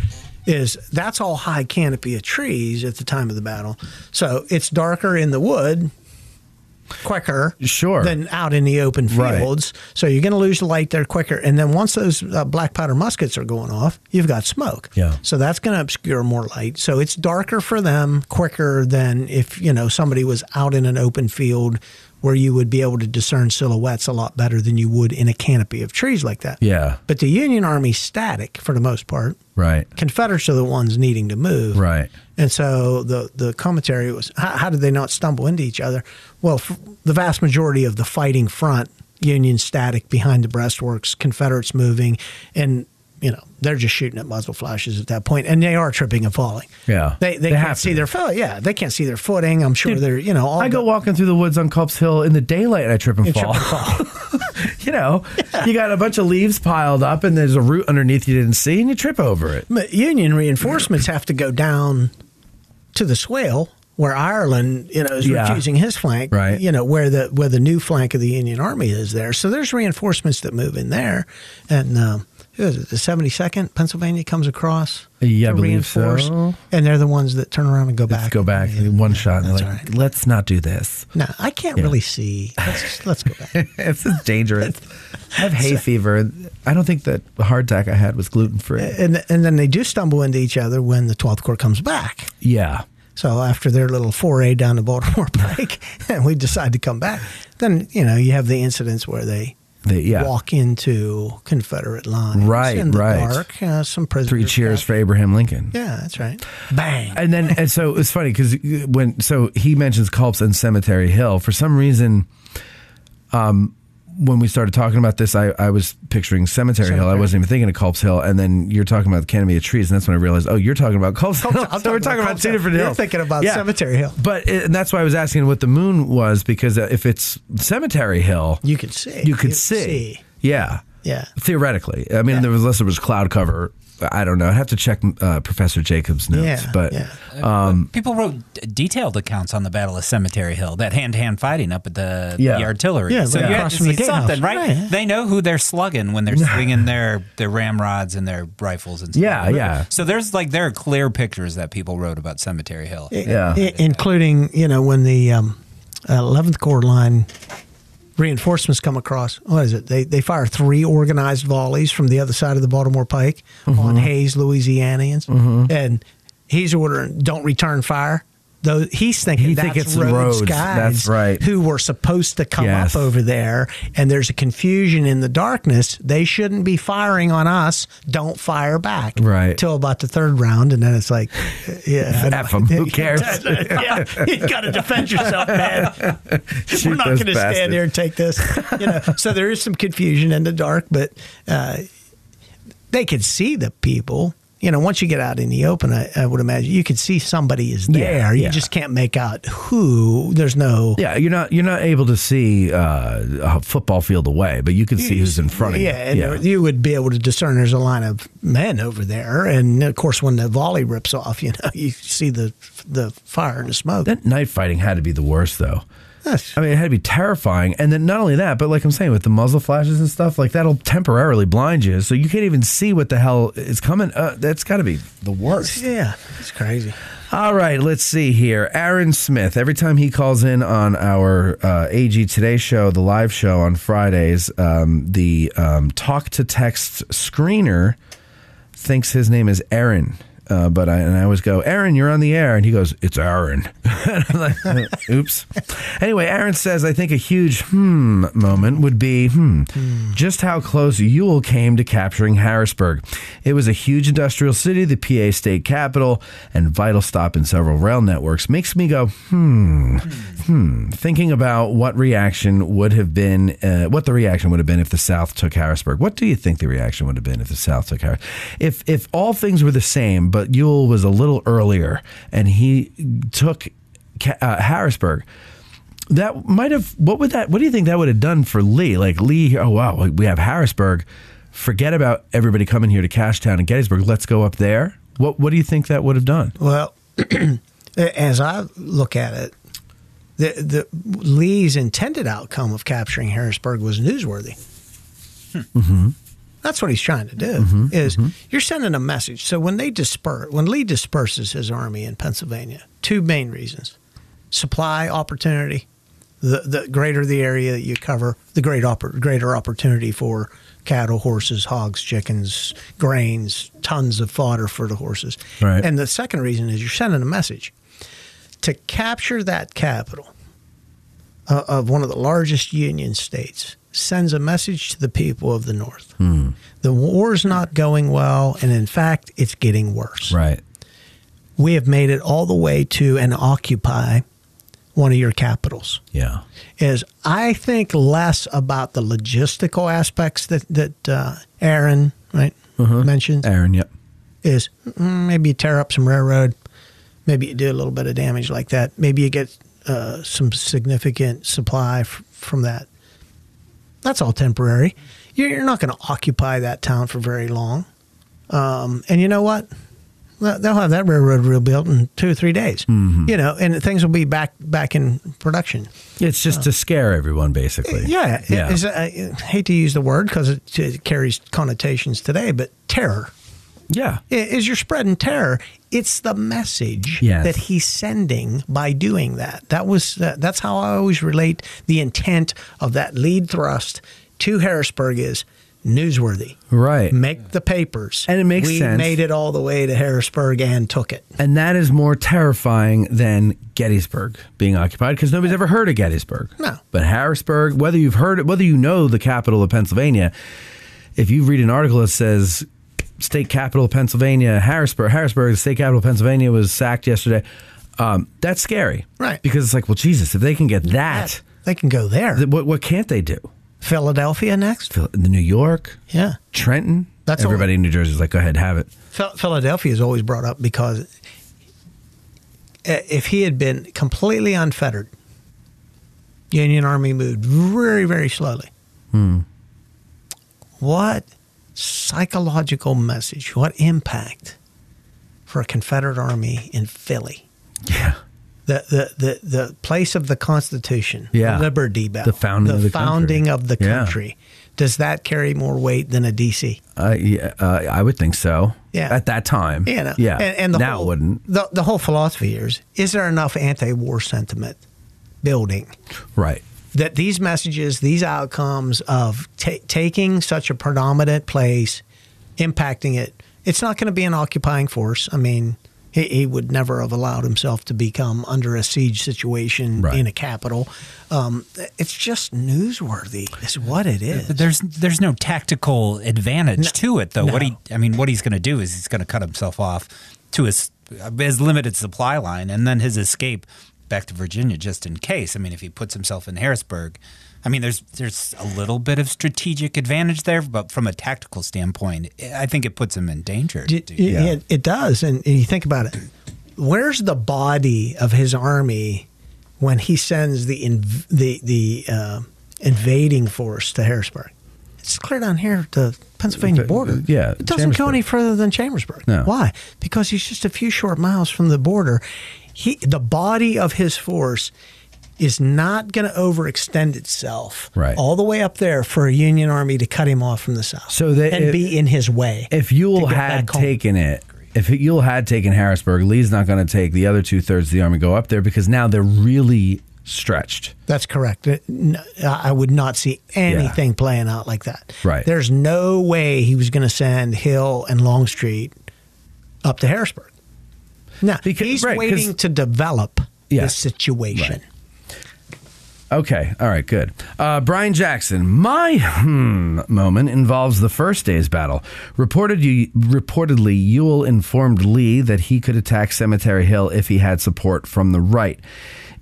Is that's all high canopy of trees at the time of the battle, so it's darker in the wood, quicker, Sure. than out in the open Right. fields. So you're going to lose the light there quicker, and then once those uh, black powder muskets are going off, you've got smoke. Yeah. So that's going to obscure more light. So it's darker for them, quicker than if you know somebody was out in an open field where you would be able to discern silhouettes a lot better than you would in a canopy of trees like that. Yeah. But the Union Army's static for the most part. Right. Confederates are the ones needing to move. Right. And so the the commentary was, how, how did they not stumble into each other? Well, f- the vast majority of the fighting front, Union static behind the breastworks, Confederates moving, and you know they're just shooting at muzzle flashes at that point, and they are tripping and falling. Yeah. they they, They can't see to. their foot. Yeah, they can't see their footing. I'm sure they're you know all I go the- walking through the woods on Culp's Hill in the daylight and I trip and you trip fall. and fall. you know, you got a bunch of leaves piled up and there's a root underneath you didn't see and you trip over it. But Union reinforcements have to go down to the swale where Ireland, you know, is Yeah. refusing his flank. Right. You know, where the where the new flank of the Union Army is there. So there's reinforcements that move in there. And um, who is it? The 72nd Pennsylvania comes across. Yeah, I believe so. And they're the ones that turn around and go Let's back. go back Yeah. one shot and they're like, right. let's not do this. No, I can't really see. Let's let's go back. it's just dangerous. I have hay fever. I don't think that the hardtack I had was gluten free. and and then they do stumble into each other when the 12th Corps comes back. Yeah. So after their little foray down the Baltimore Pike, and we decide to come back, then you know you have the incidents where they They, yeah. walk into Confederate lines, Right, in the right. dark. Uh, some prisoners. Three cheers left. for Abraham Lincoln. Yeah, that's right. Bang. And then, and so it's funny because when so he mentions Culps and Cemetery Hill for some reason, um, when we started talking about this, I, I was picturing Cemetery, Hill. I wasn't even thinking of Culps Hill, and then you're talking about the canopy of trees, and that's when I realized, oh, you're talking about Culps Hill. I'm so we're talking about Culp's two Hill. different You're thinking about Cemetery Hill. but it, and that's why I was asking what the moon was because if it's Cemetery Hill, You could see. you could You'd see. Yeah. Yeah. Theoretically, I mean, Yeah. there was unless there was cloud cover. I don't know. I'd have to check uh, Professor Jacobs' notes, Yeah, but yeah. um, People wrote d- detailed accounts on the Battle of Cemetery Hill, that hand-to-hand fighting up at the, Yeah. the artillery. Yeah, so right you have across to from the see gatehouse. something, right? Right. They know who they're slugging when they're swinging their their ramrods and their rifles and stuff. Yeah, yeah. So there's like there are clear pictures that people wrote about Cemetery Hill. Yeah. I- including you know when the um, 11th Corps line reinforcements come across. What is it? They they fire three organized volleys from the other side of the Baltimore Pike Mm-hmm. on Hays, Louisianians, and he's ordering don't return fire. Though he's thinking He that's think it's Rodes, Rodes. guys That's right. who were supposed to come Yes. up over there, and there's a confusion in the darkness. They shouldn't be firing on us. Don't fire back. Right. Till about the third round, and then it's like, yeah, F. Who cares? yeah, you got to defend yourself, man. Shoot We're not going to bastards. stand there and take this. You know, so there is some confusion in the dark, but uh, they could see the people. You know, once you get out in the open, I, I would imagine you could see somebody is Yeah, there. you yeah. just can't make out who. There's no. yeah, you're not you're not able to see uh, a football field away, but you can see who's in front of you. Yeah, and there- you would be able to discern there's a line of men over there, and of course, when the volley rips off, you know, you see the the fire and the smoke. That night fighting had to be the worst, though. That's- I mean, it had to be terrifying. And then not only that, but like I'm saying, with the muzzle flashes and stuff, like that'll temporarily blind you, so you can't even see what the hell is coming. Uh, that's got to be the worst. yeah, it's crazy. All right, let's see here. Aaron Smith. Every time he calls in on our uh, AG Today show, the live show on Fridays, um, the um, talk to text screener thinks his name is Aaron. Uh, but I and I always go, Aaron, you're on the air, and he goes, it's Aaron. and I'm like, oops. Anyway, Aaron says, I think a huge hmm moment would be hmm, just how close Ewell came to capturing Harrisburg. It was a huge industrial city, the PA state capital, and vital stop in several rail networks. Makes me go, hmm, hmm. Thinking about what reaction would have been, uh, what the reaction would have been if the South took Harrisburg. What do you think the reaction would have been if the South took Harrisburg? If if all things were the same, but Ewell was a little earlier and he took uh, Harrisburg, that might have. What would that? What do you think that would have done for Lee? Like Lee, oh wow, we have Harrisburg. Forget about everybody coming here to Cashtown and Gettysburg. Let's go up there. What What do you think that would have done? Well, as I look at it, the, the Lee's intended outcome of capturing Harrisburg was newsworthy. Mm-hmm. That's what he's trying to do. is you're sending a message. So when they disperse, when Lee disperses his army in Pennsylvania, two main reasons: supply opportunity. The the greater the area that you cover, the great oppor- greater opportunity for cattle, horses, hogs, chickens, grains, tons of fodder for the horses. Right. And the second reason is you're sending a message to capture that capital uh, of one of the largest Union states sends a message to the people of the North. The war's not going well, and in fact, it's getting worse. Right. We have made it all the way to and occupy one of your capitals. Yeah. Is I think less about the logistical aspects that that uh, Aaron right mentioned Aaron. Yep. is mm, maybe you tear up some railroad, maybe you do a little bit of damage like that, maybe you get uh, some significant supply f- from that. That's all temporary. You're, you're not going to occupy that town for very long. Um, and you know what? They'll have that railroad rebuilt in two or three days. You know, and things will be back back in production. It's just to scare everyone, basically. Yeah, Yeah. Uh, I hate to use the word because it, it carries connotations today, but terror yeah. is you're spreading terror. It's the message Yes. that he's sending by doing that. That was uh, that's how I always relate the intent of that lead thrust to Harrisburg is newsworthy. Right. Make the papers, And it makes we sense. made it all the way to Harrisburg and took it. And that is more terrifying than Gettysburg being occupied because nobody's ever heard of Gettysburg. No. But Harrisburg, whether you've heard it, whether you know the capital of Pennsylvania, if you read an article that says state capital of Pennsylvania, Harrisburg, Harrisburg, the state capital of Pennsylvania was sacked yesterday, um, that's scary. Right. Because it's like, well, Jesus, if they can get that, They can go there. th- what, what can't they do? Philadelphia next. Phil- New York, Yeah. Trenton, That's everybody in New Jersey is like, go ahead, have it. Phil- Philadelphia is always brought up because if he had been completely unfettered, Union Army moved very, very slowly. what psychological message, what impact for a Confederate army in Philly? Yeah. The, the, the, the place of the Constitution, Yeah. the Liberty Bell, The founding the of the founding country. of the Yeah. country. Does that carry more weight than a DC? Uh, yeah, uh, I would think so. Yeah. At that time. You know, Yeah. And, and the now whole, it wouldn't. The, the whole philosophy is is there enough anti-war sentiment building Right. That these messages, these outcomes of ta taking such a predominant place, impacting it, it's not going to be an occupying force. I mean, he, he would never have allowed himself to become under a siege situation Right. in a capital. Um, it's just newsworthy. Is what it is. There's there's no tactical advantage to it though. What he I mean, what he's going to do is he's going to cut himself off to his his limited supply line, and then his escape back to Virginia just in case. I mean, if he puts himself in Harrisburg, I mean, there's there's a little bit of strategic advantage there, but from a tactical standpoint, I think it puts him in danger. It, it, it does, and, and you think about it. Where's the body of his army when he sends the inv- the the uh, invading force to Harrisburg? It's clear down here at the Pennsylvania border. yeah, it doesn't go any further than Chambersburg. No. Why? Because he's just a few short miles from the border. He the body of his force is not going to overextend itself Right. all the way up there for a Union army to cut him off from the south So they- and if- be in his way. If Ewell had taken it, if Ewell had taken Harrisburg, Lee's not going to take the other two thirds of the army go up there because now they're really stretched. That's correct. I would not see anything playing out like that. Right. There's no way he was going to send Hill and Longstreet up to Harrisburg. Now Because- he's right, waiting to develop Yeah. the situation. Right. Okay, all right, good. Uh, Brian Jackson, my hmm moment involves the first day's battle. Reported, reportedly, Ewell informed Lee that he could attack Cemetery Hill if he had support from the right.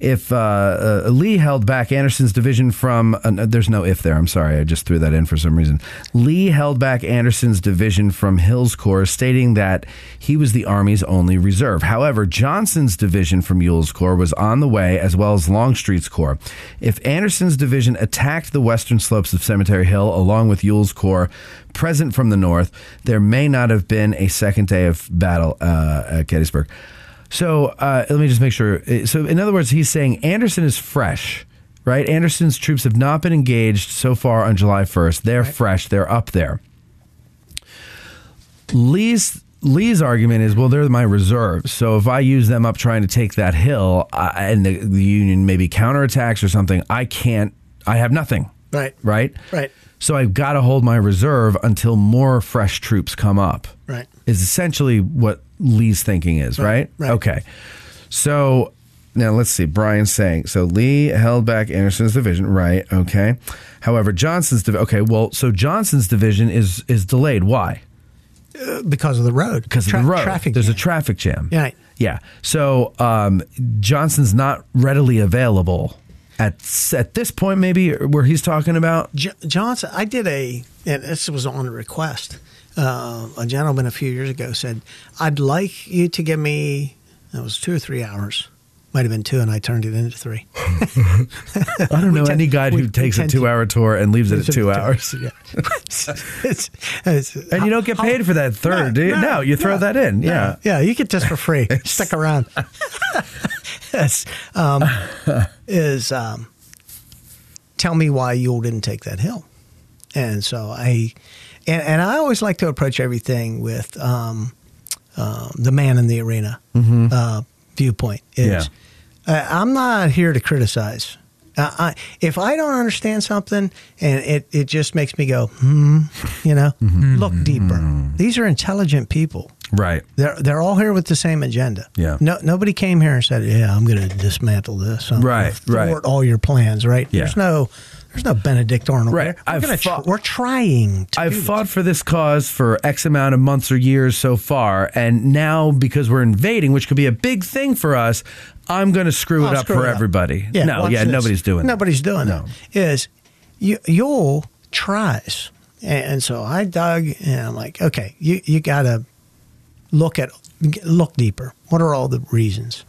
If uh, uh, Lee held back Anderson's division from, uh, there's no if there. I'm sorry, I just threw that in for some reason. Lee held back Anderson's division from Hill's corps, stating that he was the Army's only reserve. However, Johnson's division from Ewell's corps was on the way, as well as Longstreet's corps. If Anderson's division attacked the western slopes of Cemetery Hill along with Ewell's corps present from the north, there may not have been a second day of battle uh, at Gettysburg. So uh, let me just make sure. So, in other words, he's saying Anderson is fresh, right? Anderson's troops have not been engaged so far on July 1st. They're fresh. They're up there. Lee's Lee's argument is, well, they're my reserves. So if I use them up trying to take that hill, uh, and the, the Union maybe counterattacks or something, I can't. I have nothing. Right. Right. Right. So I've got to hold my reserve until more fresh troops come up. Right. Is essentially what Lee's thinking is, right? right. Okay. So now let's see. Brian's saying so. Lee held back Anderson's division, right? Okay. However, Johnson's division. Okay. Well, so Johnson's division is is delayed. Why? Because of the road. Because Tra- of the road. Traffic. There's a traffic jam. Right. Yeah. So um, Johnson's not readily available at at this point. Maybe where he's talking about. J- Johnson, I did a, and this was on a request. Uh, a gentleman a few years ago said, "I'd like you to give me." It was two or three hours. Might have been two, and I turned it into three. I don't know tend- any guide we- who takes a two-hour tour and leaves it at two hours. Yeah. It's- it's- And you don't get paid for that third, No, do you? no, No, you throw no, that in. Yeah. yeah, you get this for free. Stick around. yes, um, is um, tell me why Ewell didn't take that hill, and so I, and, and I always like to approach everything with um, um, the man in the arena uh, viewpoint. Is uh, I'm not here to criticize. Uh, I, if I don't understand something and it, it just makes me go, hmm, you know, look deeper. These are intelligent people. Right. They're they're all here with the same agenda. Yeah. No, nobody came here and said, "Yeah, I'm going to dismantle this." I'm Right, gonna right. all your plans. Right. Yeah. There's no there's no Benedict Arnold. Right. here. We're, fought- we're trying. To I've fought this. for this cause for X amount of months or years so far, and now because we're invading, which could be a big thing for us, I'm going to screw it I'll up screw for it up. everybody. Yeah, no, yeah, this. nobody's doing. Nobody's doing No. it. Is you Ewell tries, and, and so I dug, and I'm like, okay, you you got to look at look deeper. What are all the reasons?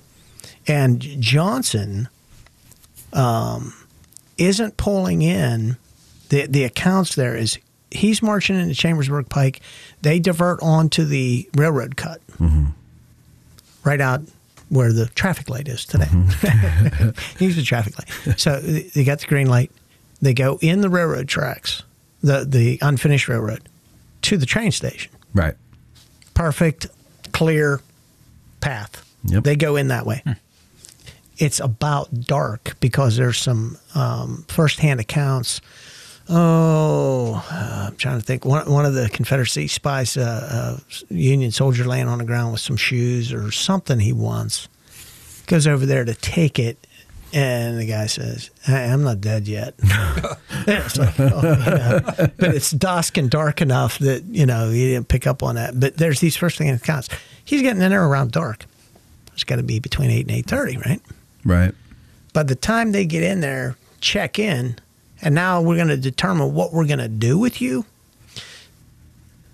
And Johnson um, isn't pulling in the the accounts. There is he's marching into Chambersburg Pike. They divert onto the railroad cut, mm-hmm. right out where the traffic light is today. Mm-hmm. Use the traffic light. So they got the green light. They go in the railroad tracks, the the unfinished railroad, to the train station. Right. Perfect, clear path. Yep. They go in that way. Hmm. It's about dark because there's some um, firsthand accounts. Oh, uh, I'm trying to think. One, one of the Confederacy spies, uh, uh, Union soldier laying on the ground with some shoes or something he wants, goes over there to take it, and the guy says, "Hey, "I'm not dead yet." it's like, oh, know. But it's dusk and dark enough that you know he didn't pick up on that. But there's these firsthand accounts. He's getting in there around dark. It's got to be between eight and eight thirty, right? Right. by the time they get in there, check in, and now we're going to determine what we're going to do with you.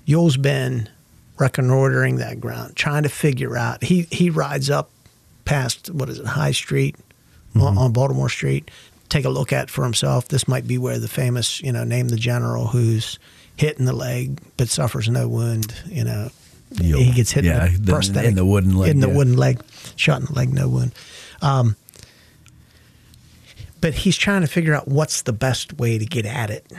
Ewell's been reconnoitering that ground, trying to figure out. He he rides up past what is it, High Street on, mm-hmm. on Baltimore Street. Take a look at for himself. This might be where the famous, you know, name the general who's hit in the leg but suffers no wound. You know, he gets hit Yeah, in the, the- in the wooden leg, in the yeah. wooden leg, shot in the leg, no wound. Um, but he's trying to figure out what's the best way to get at it.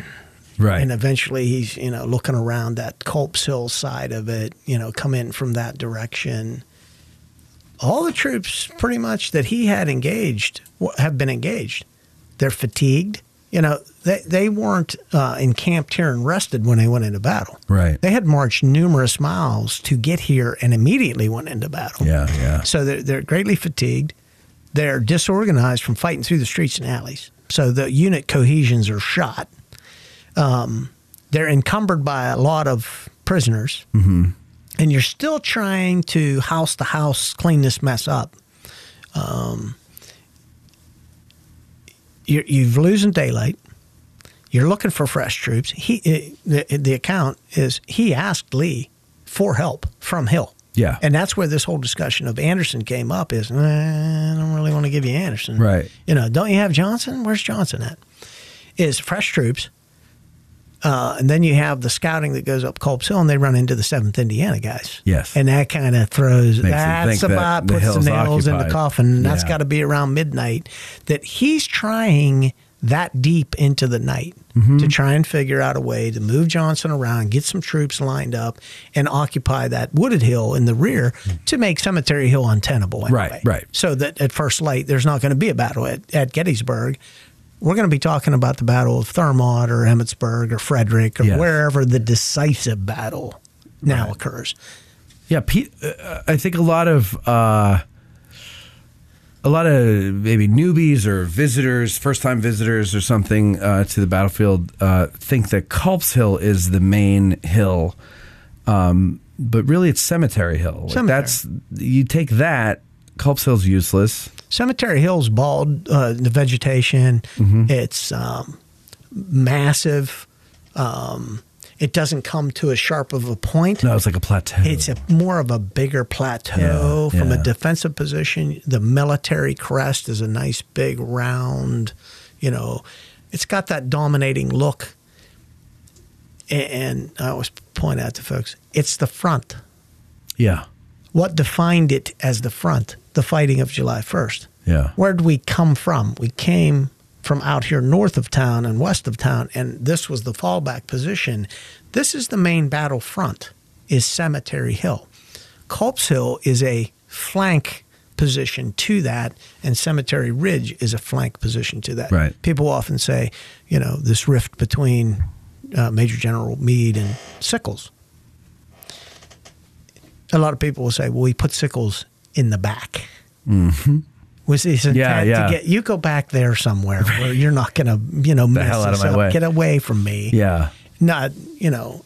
Right. And eventually he's, you know, looking around that Culp's Hill side of it, you know, come in from that direction. All the troops pretty much that he had engaged have been engaged. They're fatigued. You know, they, they weren't uh, encamped here and rested when they went into battle. Right. They had marched numerous miles to get here and immediately went into battle. Yeah, yeah. So they're, they're greatly fatigued. They're disorganized from fighting through the streets and alleys. So the unit cohesions are shot. Um, they're encumbered by a lot of prisoners. Mm-hmm. And you're still trying to house the house, clean this mess up. Um, you're, you're losing daylight. You're looking for fresh troops. He, eh, the, the account is he asked Lee for help from Hill. Yeah. And that's where this whole discussion of Anderson came up is, I don't really want to give you Anderson. Right. You know, don't you have Johnson? Where's Johnson at? Is fresh troops. Uh, and then you have the scouting that goes up Culp's Hill and they run into the 7th Indiana guys. Yes. And that kind of throws, Makes that's that about, the puts the nails in the occupied. coffin. That's Yeah. got to be around midnight. That he's trying that deep into the night Mm-hmm. to try and figure out a way to move Johnson around, get some troops lined up, and occupy that wooded hill in the rear to make Cemetery Hill untenable. Anyway. Right, right. So that at first light, there's not going to be a battle at, at Gettysburg. We're going to be talking about the Battle of Thurmont or Emmitsburg or Frederick or Yes. wherever the decisive battle now occurs. Yeah, Pete, uh, I think a lot of uh, a lot of maybe newbies or visitors, first time visitors or something uh, to the battlefield, uh, think that Culp's Hill is the main hill, um, but really it's Cemetery Hill. Like Cemetery. That's you take that. Culp's Hill's useless. Cemetery Hill's bald, uh, the vegetation, it's um, massive. Um, it doesn't come to as sharp of a point. No, it's like a plateau. It's a more of a bigger plateau Yeah, from yeah. a defensive position. The military crest is a nice big round, you know, it's got that dominating look. And I always point out to folks, it's the front. yeah, What defined it as the front? The fighting of July 1st. yeah. Where did we come from? We came from out here north of town and west of town, and this was the fallback position. This is the main battle front, is Cemetery Hill. Culp's Hill is a flank position to that, and Cemetery Ridge is a flank position to that. Right. People often say, you know, this rift between uh, Major General Meade and Sickles. A lot of people will say, well, we put Sickles in the back. Mm-hmm. Was his intent Yeah, yeah. to get you go back there somewhere where you're not going to, you know, mess hell out of my up. way. Get away from me Yeah. not you know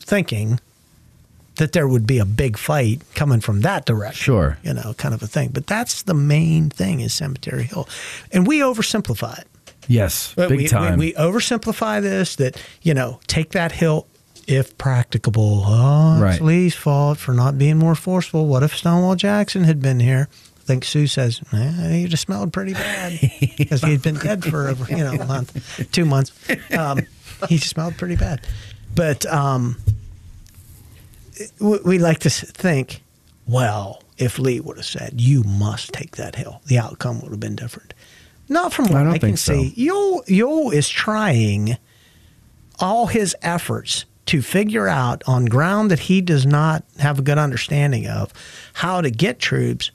thinking that there would be a big fight coming from that direction Sure. you know kind of a thing but that's the main thing is cemetery hill and we oversimplify it Yes. But Big we, time. we, we oversimplify this that you know take that hill if practicable oh Right. it's lee's fault for not being more forceful what if stonewall jackson had been here think Sue says, eh, he'd have smelled pretty bad because he'd been dead for you know a month, two months. Um, he smelled pretty bad. But um, we, we like to think, well, if Lee would have said, "You must take that hill," the outcome would have been different. Not from what I I, can so. see. Ewell Ewell is trying all his efforts to figure out on ground that he does not have a good understanding of how to get troops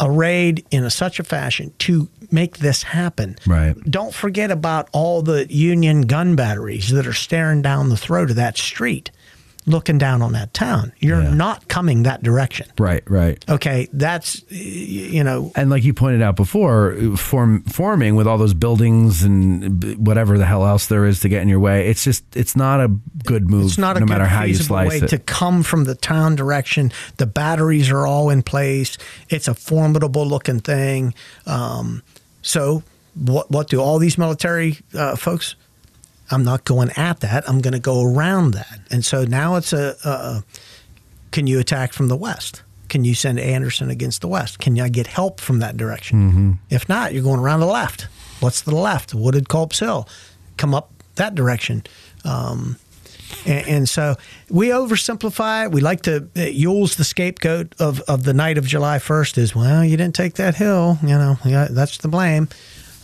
arrayed in a, such a fashion to make this happen. Right. Don't forget about all the Union gun batteries that are staring down the throat of that street, looking down on that town. You're Yeah. not coming that direction. Right, right. Okay, that's you know And like you pointed out before, form, forming with all those buildings and whatever the hell else there is to get in your way, it's just it's not a good move. It's not a no good matter how you slice way it. to come from the town direction. The batteries are all in place. It's a formidable looking thing. Um, so, what what do all these military uh, folks? I'm not going at that. I'm going to go around that. And so now it's a, a, can you attack from the west? Can you send Anderson against the west? Can I get help from that direction? Mm-hmm. If not, you're going around the left. What's the left? Wooded Culp's Hill. Come up that direction. Um, and, and so we oversimplify it. We like to uh, Ewell's the scapegoat of, of the night of July 1st is, well, you didn't take that hill. You know, yeah, that's the blame.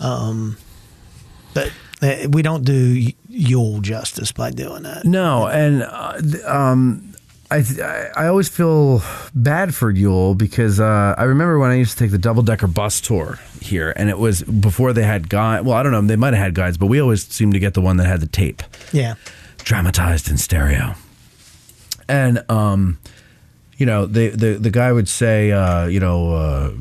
Um, but we don't do Ewell justice by doing that. No, and uh, um, I, th- I always feel bad for Ewell because uh, I remember when I used to take the double decker bus tour here, and it was before they had guide. Well, I don't know, they might have had guides, but we always seemed to get the one that had the tape Yeah. dramatized in stereo. And um, you know, the the the guy would say, uh, you know, uh,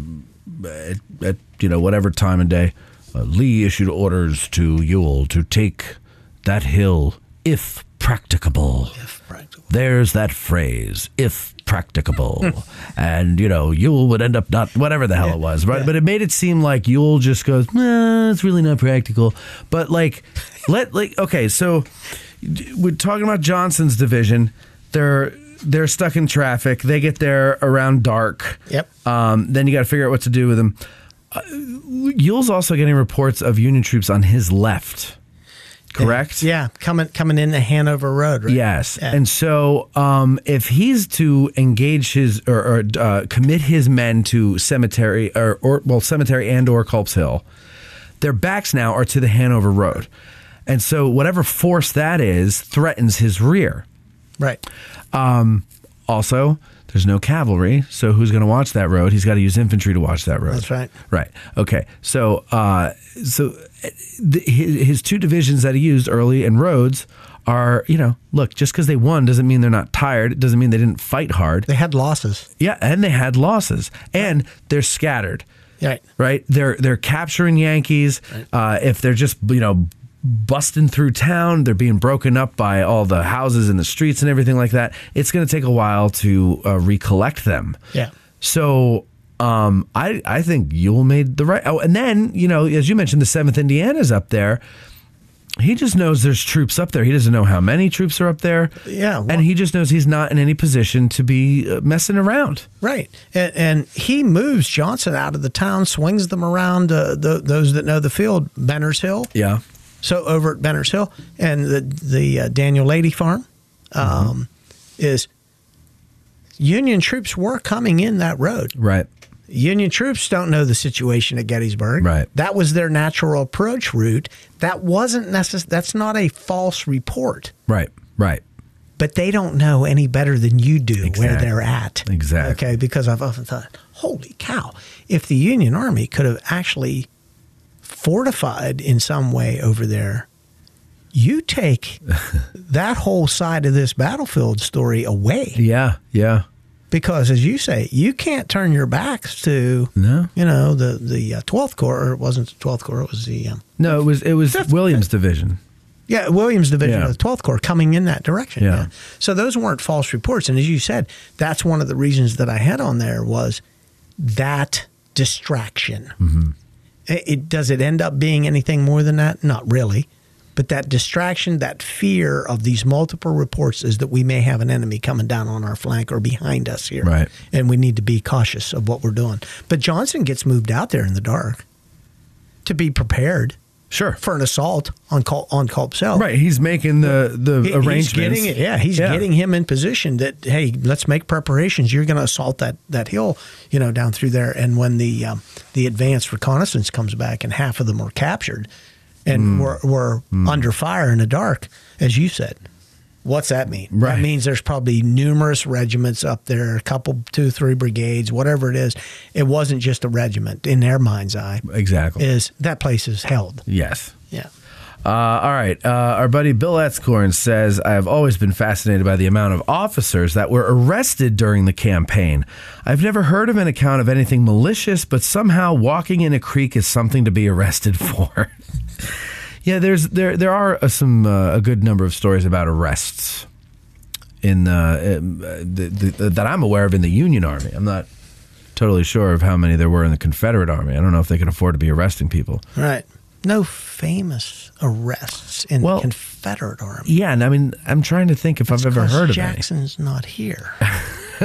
at, at you know whatever time of day, Lee issued orders to Ewell to take that hill if practicable. If practical. There's that phrase, if practicable. and, you know, Ewell would end up not, whatever the hell it was, right? yeah. But it made it seem like Ewell just goes, nah, it's really not practical. But, like, let, like, okay, so we're talking about Johnson's division. They're, they're stuck in traffic. They get there around dark. Yep. Um, then you got to figure out what to do with them. Uh, Ewell's also getting reports of Union troops on his left. Correct? Yeah, coming coming in the Hanover Road, right? Yes. Yeah. And so um, if he's to engage his or, or uh, commit his men to cemetery or, or well cemetery and or Culp's Hill, their backs now are to the Hanover Road. And so whatever force that is threatens his rear. Right. Um, also, there's no cavalry, so who's going to watch that road? He's got to use infantry to watch that road. That's right. Right. Okay. So, uh, so uh, the, his, his two divisions that he used, Early and Rodes, are you know, look, just because they won doesn't mean they're not tired. It doesn't mean they didn't fight hard. They had losses. Yeah, and they had losses, and they're scattered. Right. Right. They're they're capturing Yankees. Uh, if they're just you know busting through town, they're being broken up by all the houses and the streets and everything like that. It's going to take a while to uh, recollect them. Yeah. So um, I I think Ewell made the right. Oh, and then you know, as you mentioned, the Seventh Indiana's up there. He just knows there's troops up there. He doesn't know how many troops are up there. Yeah, well- and he just knows he's not in any position to be uh, messing around. Right, and, and he moves Johnson out of the town, swings them around. Uh, the, those that know the field, Benner's Hill. Yeah. So over at Benner's Hill and the the uh, Daniel Lady Farm um, is Union troops were coming in that road. Right. Union troops don't know the situation at Gettysburg. Right. That was their natural approach route. That wasn't necess- That's not a false report. Right. Right. But they don't know any better than you do where they're at. Exactly. Okay. Because I've often thought, holy cow, if the Union Army could have actually fortified in some way over there, you take that whole side of this battlefield story away. Yeah. Yeah. Because as you say, you can't turn your backs to No. you know the the uh, twelfth corps. Or it wasn't the twelfth corps; it was the um, No, it was it was Williams division. yeah Williams division Yeah. of the twelfth corps coming in that direction. Yeah. So those weren't false reports, and as you said, that's one of the reasons that I had on there was that distraction. Mm-hmm. It, it does it end up being anything more than that? Not really. But that distraction, that fear of these multiple reports is that we may have an enemy coming down on our flank or behind us here. Right. And we need to be cautious of what we're doing. But Johnson gets moved out there in the dark to be prepared. Sure. for an assault on Cul- on Culp's Hill. Right. He's making the the He- arrangements. He's getting it. Yeah, he's Yeah. getting him in position that hey, let's make preparations. You're going to assault that that hill, you know, down through there. And when the um, the advanced reconnaissance comes back, and half of them were captured, and Mm. were were under fire in the dark, as you said. What's that mean? Right. That means there's probably numerous regiments up there, a couple, two, three brigades, whatever it is. It wasn't just a regiment in their mind's eye. Exactly. Is that place is held? yes. Yeah. Uh, all right. Uh, our buddy Bill Etzkorn says, I have always been fascinated by the amount of officers that were arrested during the campaign. I've never heard of an account of anything malicious, but somehow walking in a creek is something to be arrested for. Yeah, there's there there are uh, some uh, a good number of stories about arrests in uh, um, uh, the, the, that I'm aware of in the Union Army. I'm not totally sure of how many there were in the Confederate Army. I don't know if they could afford to be arresting people. Right. No famous arrests in Well, the Confederate Army. Yeah, and I mean, I'm trying to think if I've ever heard of any. Jackson's not here.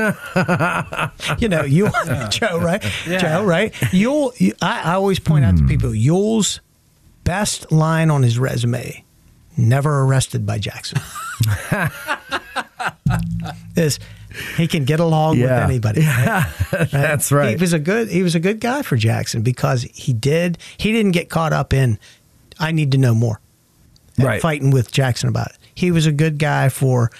you know, you Joe, right? Yeah. Joe, right? You'll. You, I, I always point out to Hmm. people, Ewell's best line on his resume: "Never arrested by Jackson." is he can get along with anybody. right? That's right. He was a good. He was a good guy for Jackson because he did. He didn't get caught up in. I need to know more. Right. Fighting with Jackson about it. He was a good guy for.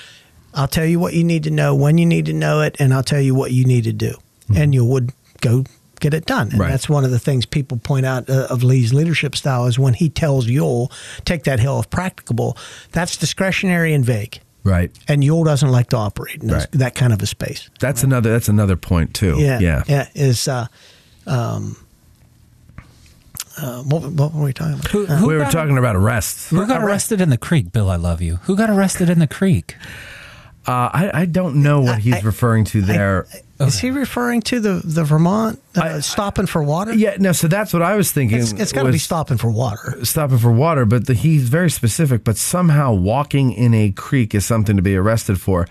I'll tell you what you need to know when you need to know it, and I'll tell you what you need to do, and you would go get it done. And. Right. that's one of the things people point out uh, of Lee's leadership style is when he tells Ewell, take that hill if practicable. That's discretionary and vague, Right. and Ewell doesn't like to operate in those- Right. that kind of a space. That's another. That's another point too. Yeah, Yeah. yeah. Is uh, um, uh, what, what were we talking about? Who, Uh, who we were got, talking about arrests. Who got arrested in the creek? Bill, I love you. Who got arrested in the creek? Uh, I, I don't know what he's I- referring to there. Is he referring to the the Vermont uh, stopping for water? yeah. No. So that's what I was thinking. it's, it's got to be stopping for water. Stopping for water, but the, he's very specific. But somehow walking in a creek is something to be arrested for.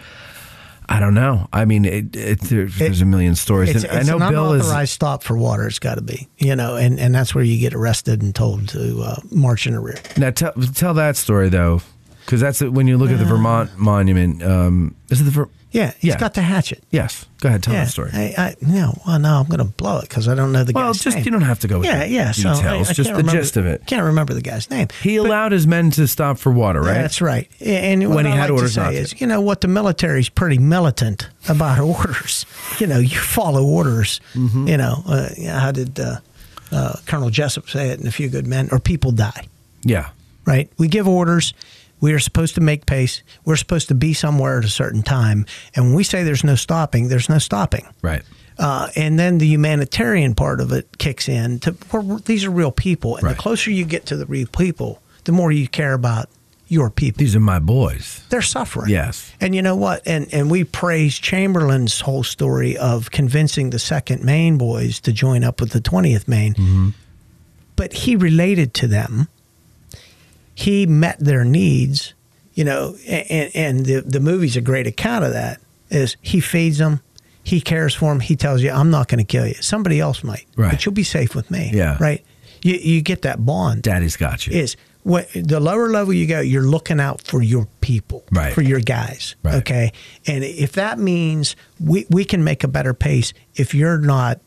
I don't know. I mean, it, it, there- there's a million stories. It's, And I it's know an Bill is. unauthorized stop for water. It's got to be, you know, and, and that's where you get arrested and told to uh, march in the rear. Now tell tell that story though, because that's when you look at the Vermont monument. Um, is it the Yeah, he's Yeah. got the hatchet. Yes. Go ahead. Tell yeah, that story. I, I, no, well, no, I'm going to blow it because I don't know the well, guy's just name. you don't have to go with yeah, the yeah. So I, details. I just the remember- gist of it. Can't remember the guy's name. He But- allowed his men to stop for water, right? That's right. And When he had like orders to say to. is, you know what, the military's pretty militant about orders. You know, you follow orders. Mm-hmm. You know, uh, how did uh, uh, Colonel Jessep say it in A Few Good Men? Or people die, yeah. right? We give orders. We are supposed to make pace. We're supposed to be somewhere at a certain time. And when we say there's no stopping, there's no stopping. Right. Uh, and then the humanitarian part of it kicks in. To, these are real people, and Right. the closer you get to the real people, the more you care about your people. These are my boys. They're suffering. Yes. And you know what? And and we praise Chamberlain's whole story of convincing the second Maine boys to join up with the twentieth Maine. Mm-hmm. But he related to them. He met their needs. You know, and and the the movie's a great account of that. Is he feeds them, he cares for them. He tells you, "I'm not going to kill you. Somebody else might, Right. but you'll be safe with me." Yeah. Right. You you get that bond Daddy's got you. is what the lower level you go, you're looking out for your people, Right. for your guys. Right. Okay. And if that means we, we can make a better pace if you're not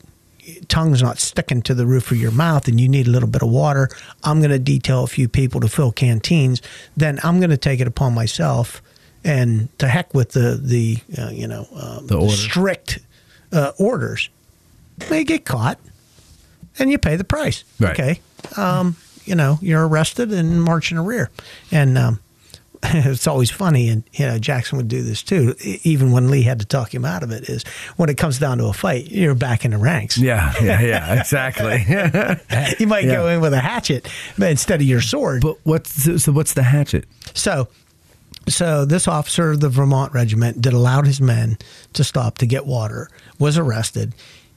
tongue's not sticking to the roof of your mouth and you need a little bit of water, I'm going to detail a few people to fill canteens, then I'm going to take it upon myself and to heck with the the uh, you know um, The order. strict uh, orders. They get caught and you pay the price. Right. Okay. Um, you know, you're arrested and march in the rear. And um, it's always funny, and you know Jackson would do this too. Even when Lee had to talk him out of it, is when it comes down to a fight, you're back in the ranks. yeah, yeah, yeah, exactly. You might go in with a hatchet instead of your sword. but what's so, what's the hatchet? So, so this officer of the Vermont regiment that allowed his men to stop to get water, was arrested,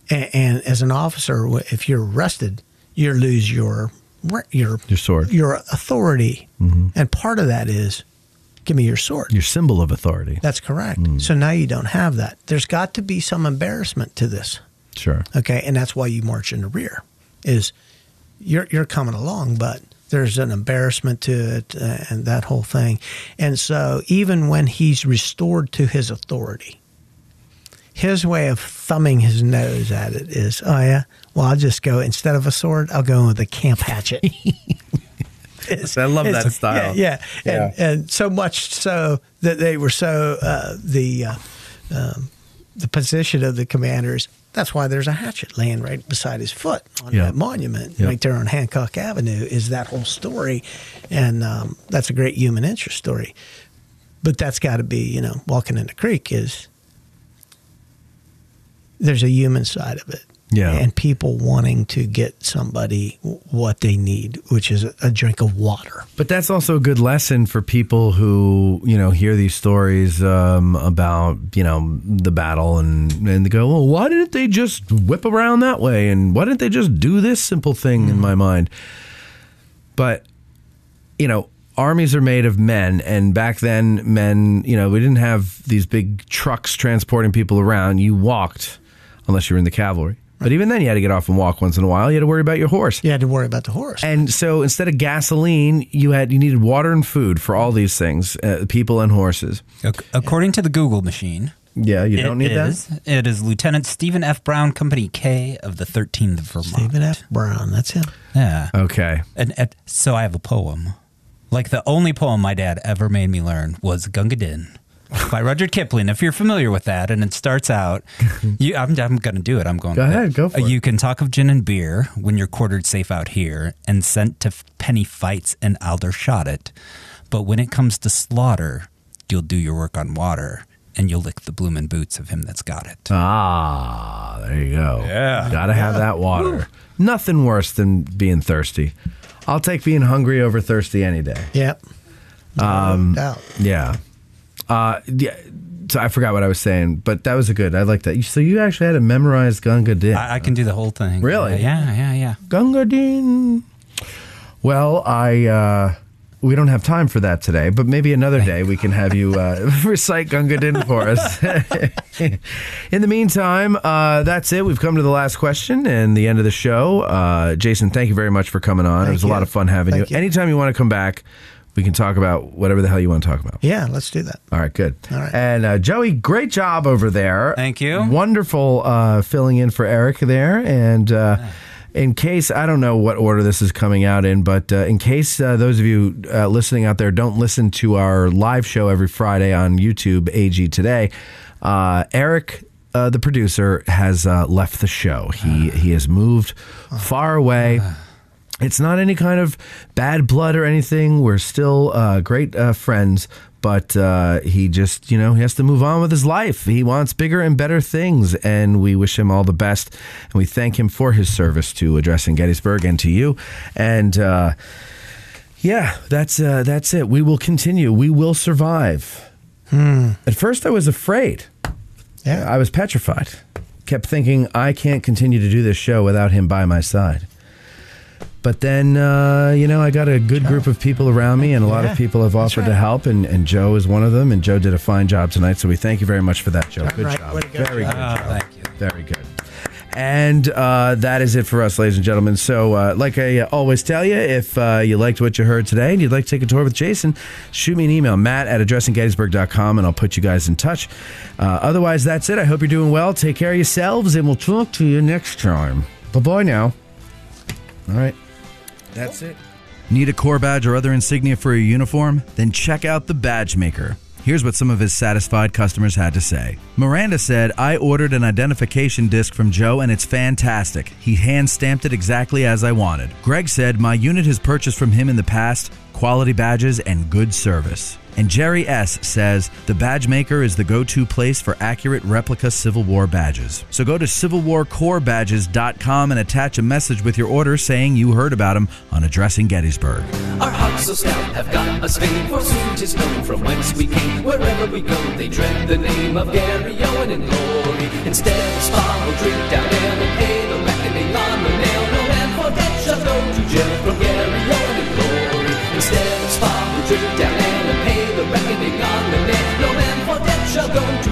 and, and as an officer, if you're arrested, you lose your your Your sword. your authority, mm-hmm. and part of that is give me your sword. Your symbol of authority. That's correct. So now you don't have that. There's got to be some embarrassment to this. Sure. Okay, and that's why you march in the rear. Is you're you're coming along, but there's an embarrassment to it uh, and that whole thing. And so even when he's restored to his authority, his way of thumbing his nose at it is, oh yeah, well I'll just go instead of a sword, I'll go with a camp hatchet. It's, I love that style. Yeah, yeah. And, yeah. and so much so that they were so uh, the uh, um, the position of the commanders. That's why there's a hatchet laying right beside his foot on that monument right there on Hancock Avenue. Is that whole story, and um, that's a great human interest story. But that's got to be, you know, walking in the creek is there's a human side of it yeah. and people wanting to get somebody what they need, which is a, drink of water. But that's also a good lesson for people who you know hear these stories um, about you know the battle and and they go, well, why didn't they just whip around that way, and why didn't they just do this simple thing? Mm. In my mind, but you know armies are made of men and back then men you know we didn't have these big trucks transporting people around you walked unless you were in the cavalry but even then, you had to get off and walk once in a while. You had to worry about your horse. You had to worry about the horse. And so instead of gasoline, you had you needed water and food for all these things, uh, people and horses. According to the Google machine. Yeah, you don't need is, that. It is Lieutenant Stephen F. Brown, Company K of the 13th Vermont. Stephen F. Brown, that's him. Yeah. Okay. And, and so I have a poem. Like the only poem my dad ever made me learn was Gunga Din by Rudyard Kipling. If you're familiar with that, and it starts out, you, I'm, I'm going to do it. I'm going. Go ahead, go for uh, it. You can talk of gin and beer when you're quartered safe out here and sent to penny fights and Aldershot it. But when it comes to slaughter, you'll do your work on water and you'll lick the bloomin' boots of him that's got it. Ah, there you go. Yeah. Got to have that water. Nothing worse than being thirsty. I'll take being hungry over thirsty any day. Yep. Um, no yeah. Uh, yeah. So I forgot what I was saying, but that was a good. I like that. So you actually had to memorize Gunga Din. I, I can do the whole thing. Really? Yeah, yeah, yeah. Gunga Din. Well, I uh, we don't have time for that today, but maybe another day we can have you uh, recite Gunga Din for us. In the meantime, uh, that's it. We've come to the last question and the end of the show. Uh, Jasan, thank you very much for coming on. Thank it was you. a lot of fun having you. you. Anytime you want to come back we can talk about whatever the hell you want to talk about. Yeah, let's do that. All right, good. All right. And uh, Joey, great job over there. Thank you. Wonderful uh, filling in for Eric there. And uh, in case, I don't know what order this is coming out in, but uh, in case uh, those of you uh, listening out there don't listen to our live show every Friday on YouTube, AG Today, Eric. the producer has left the show. He he has moved far away. It's not any kind of bad blood or anything. We're still uh, great uh, friends, but uh, he just, you know, he has to move on with his life. He wants bigger and better things, and we wish him all the best. And we thank him for his service to Addressing Gettysburg and to you. And uh, yeah, that's uh, that's it. We will continue. We will survive. Hmm. At first, I was afraid. Yeah, I was petrified. Kept thinking I can't continue to do this show without him by my side. But then, uh, you know, I got a good group of people around me, and a lot Yeah, of people have offered right. to help, and, and Joe is one of them. And Joe did a fine job tonight, so we thank you very much for that, Joe. Good right. job. Go, Very Joe. good. Oh, thank you. Very good. And uh, that is it for us, ladies and gentlemen. So, uh, like I always tell you, if uh, you liked what you heard today and you'd like to take a tour with Jasan, shoot me an email, matt at addressinggettysburg.com, and I'll put you guys in touch. Uh, otherwise, that's it. I hope you're doing well. Take care of yourselves, and we'll talk to you next time. Bye bye now. All right. That's it. Need a corps badge or other insignia for your uniform? Then check out the Badge Maker. Here's what some of his satisfied customers had to say. Miranda said, I ordered an identification disc from Joe and it's fantastic. He hand stamped it exactly as I wanted. Greg said, My unit has purchased from him in the past quality badges and good service. And Jerry S. says, The Badge Maker is the go to place for accurate replica Civil War badges. So go to CivilWarCorpsBadges.com and attach a message with your order saying you heard about him on Addressing Gettysburg. Our hearts so stout have got us fame, forsooth 'tis known from whence we came. Wherever we go, they dread the name of Garryowen in glory. Instead of we'll drink down ale and pay the reckoning on the nail. No man for shall go to jail from Gary Owen in glory. Instead spa, we'll drink down shall go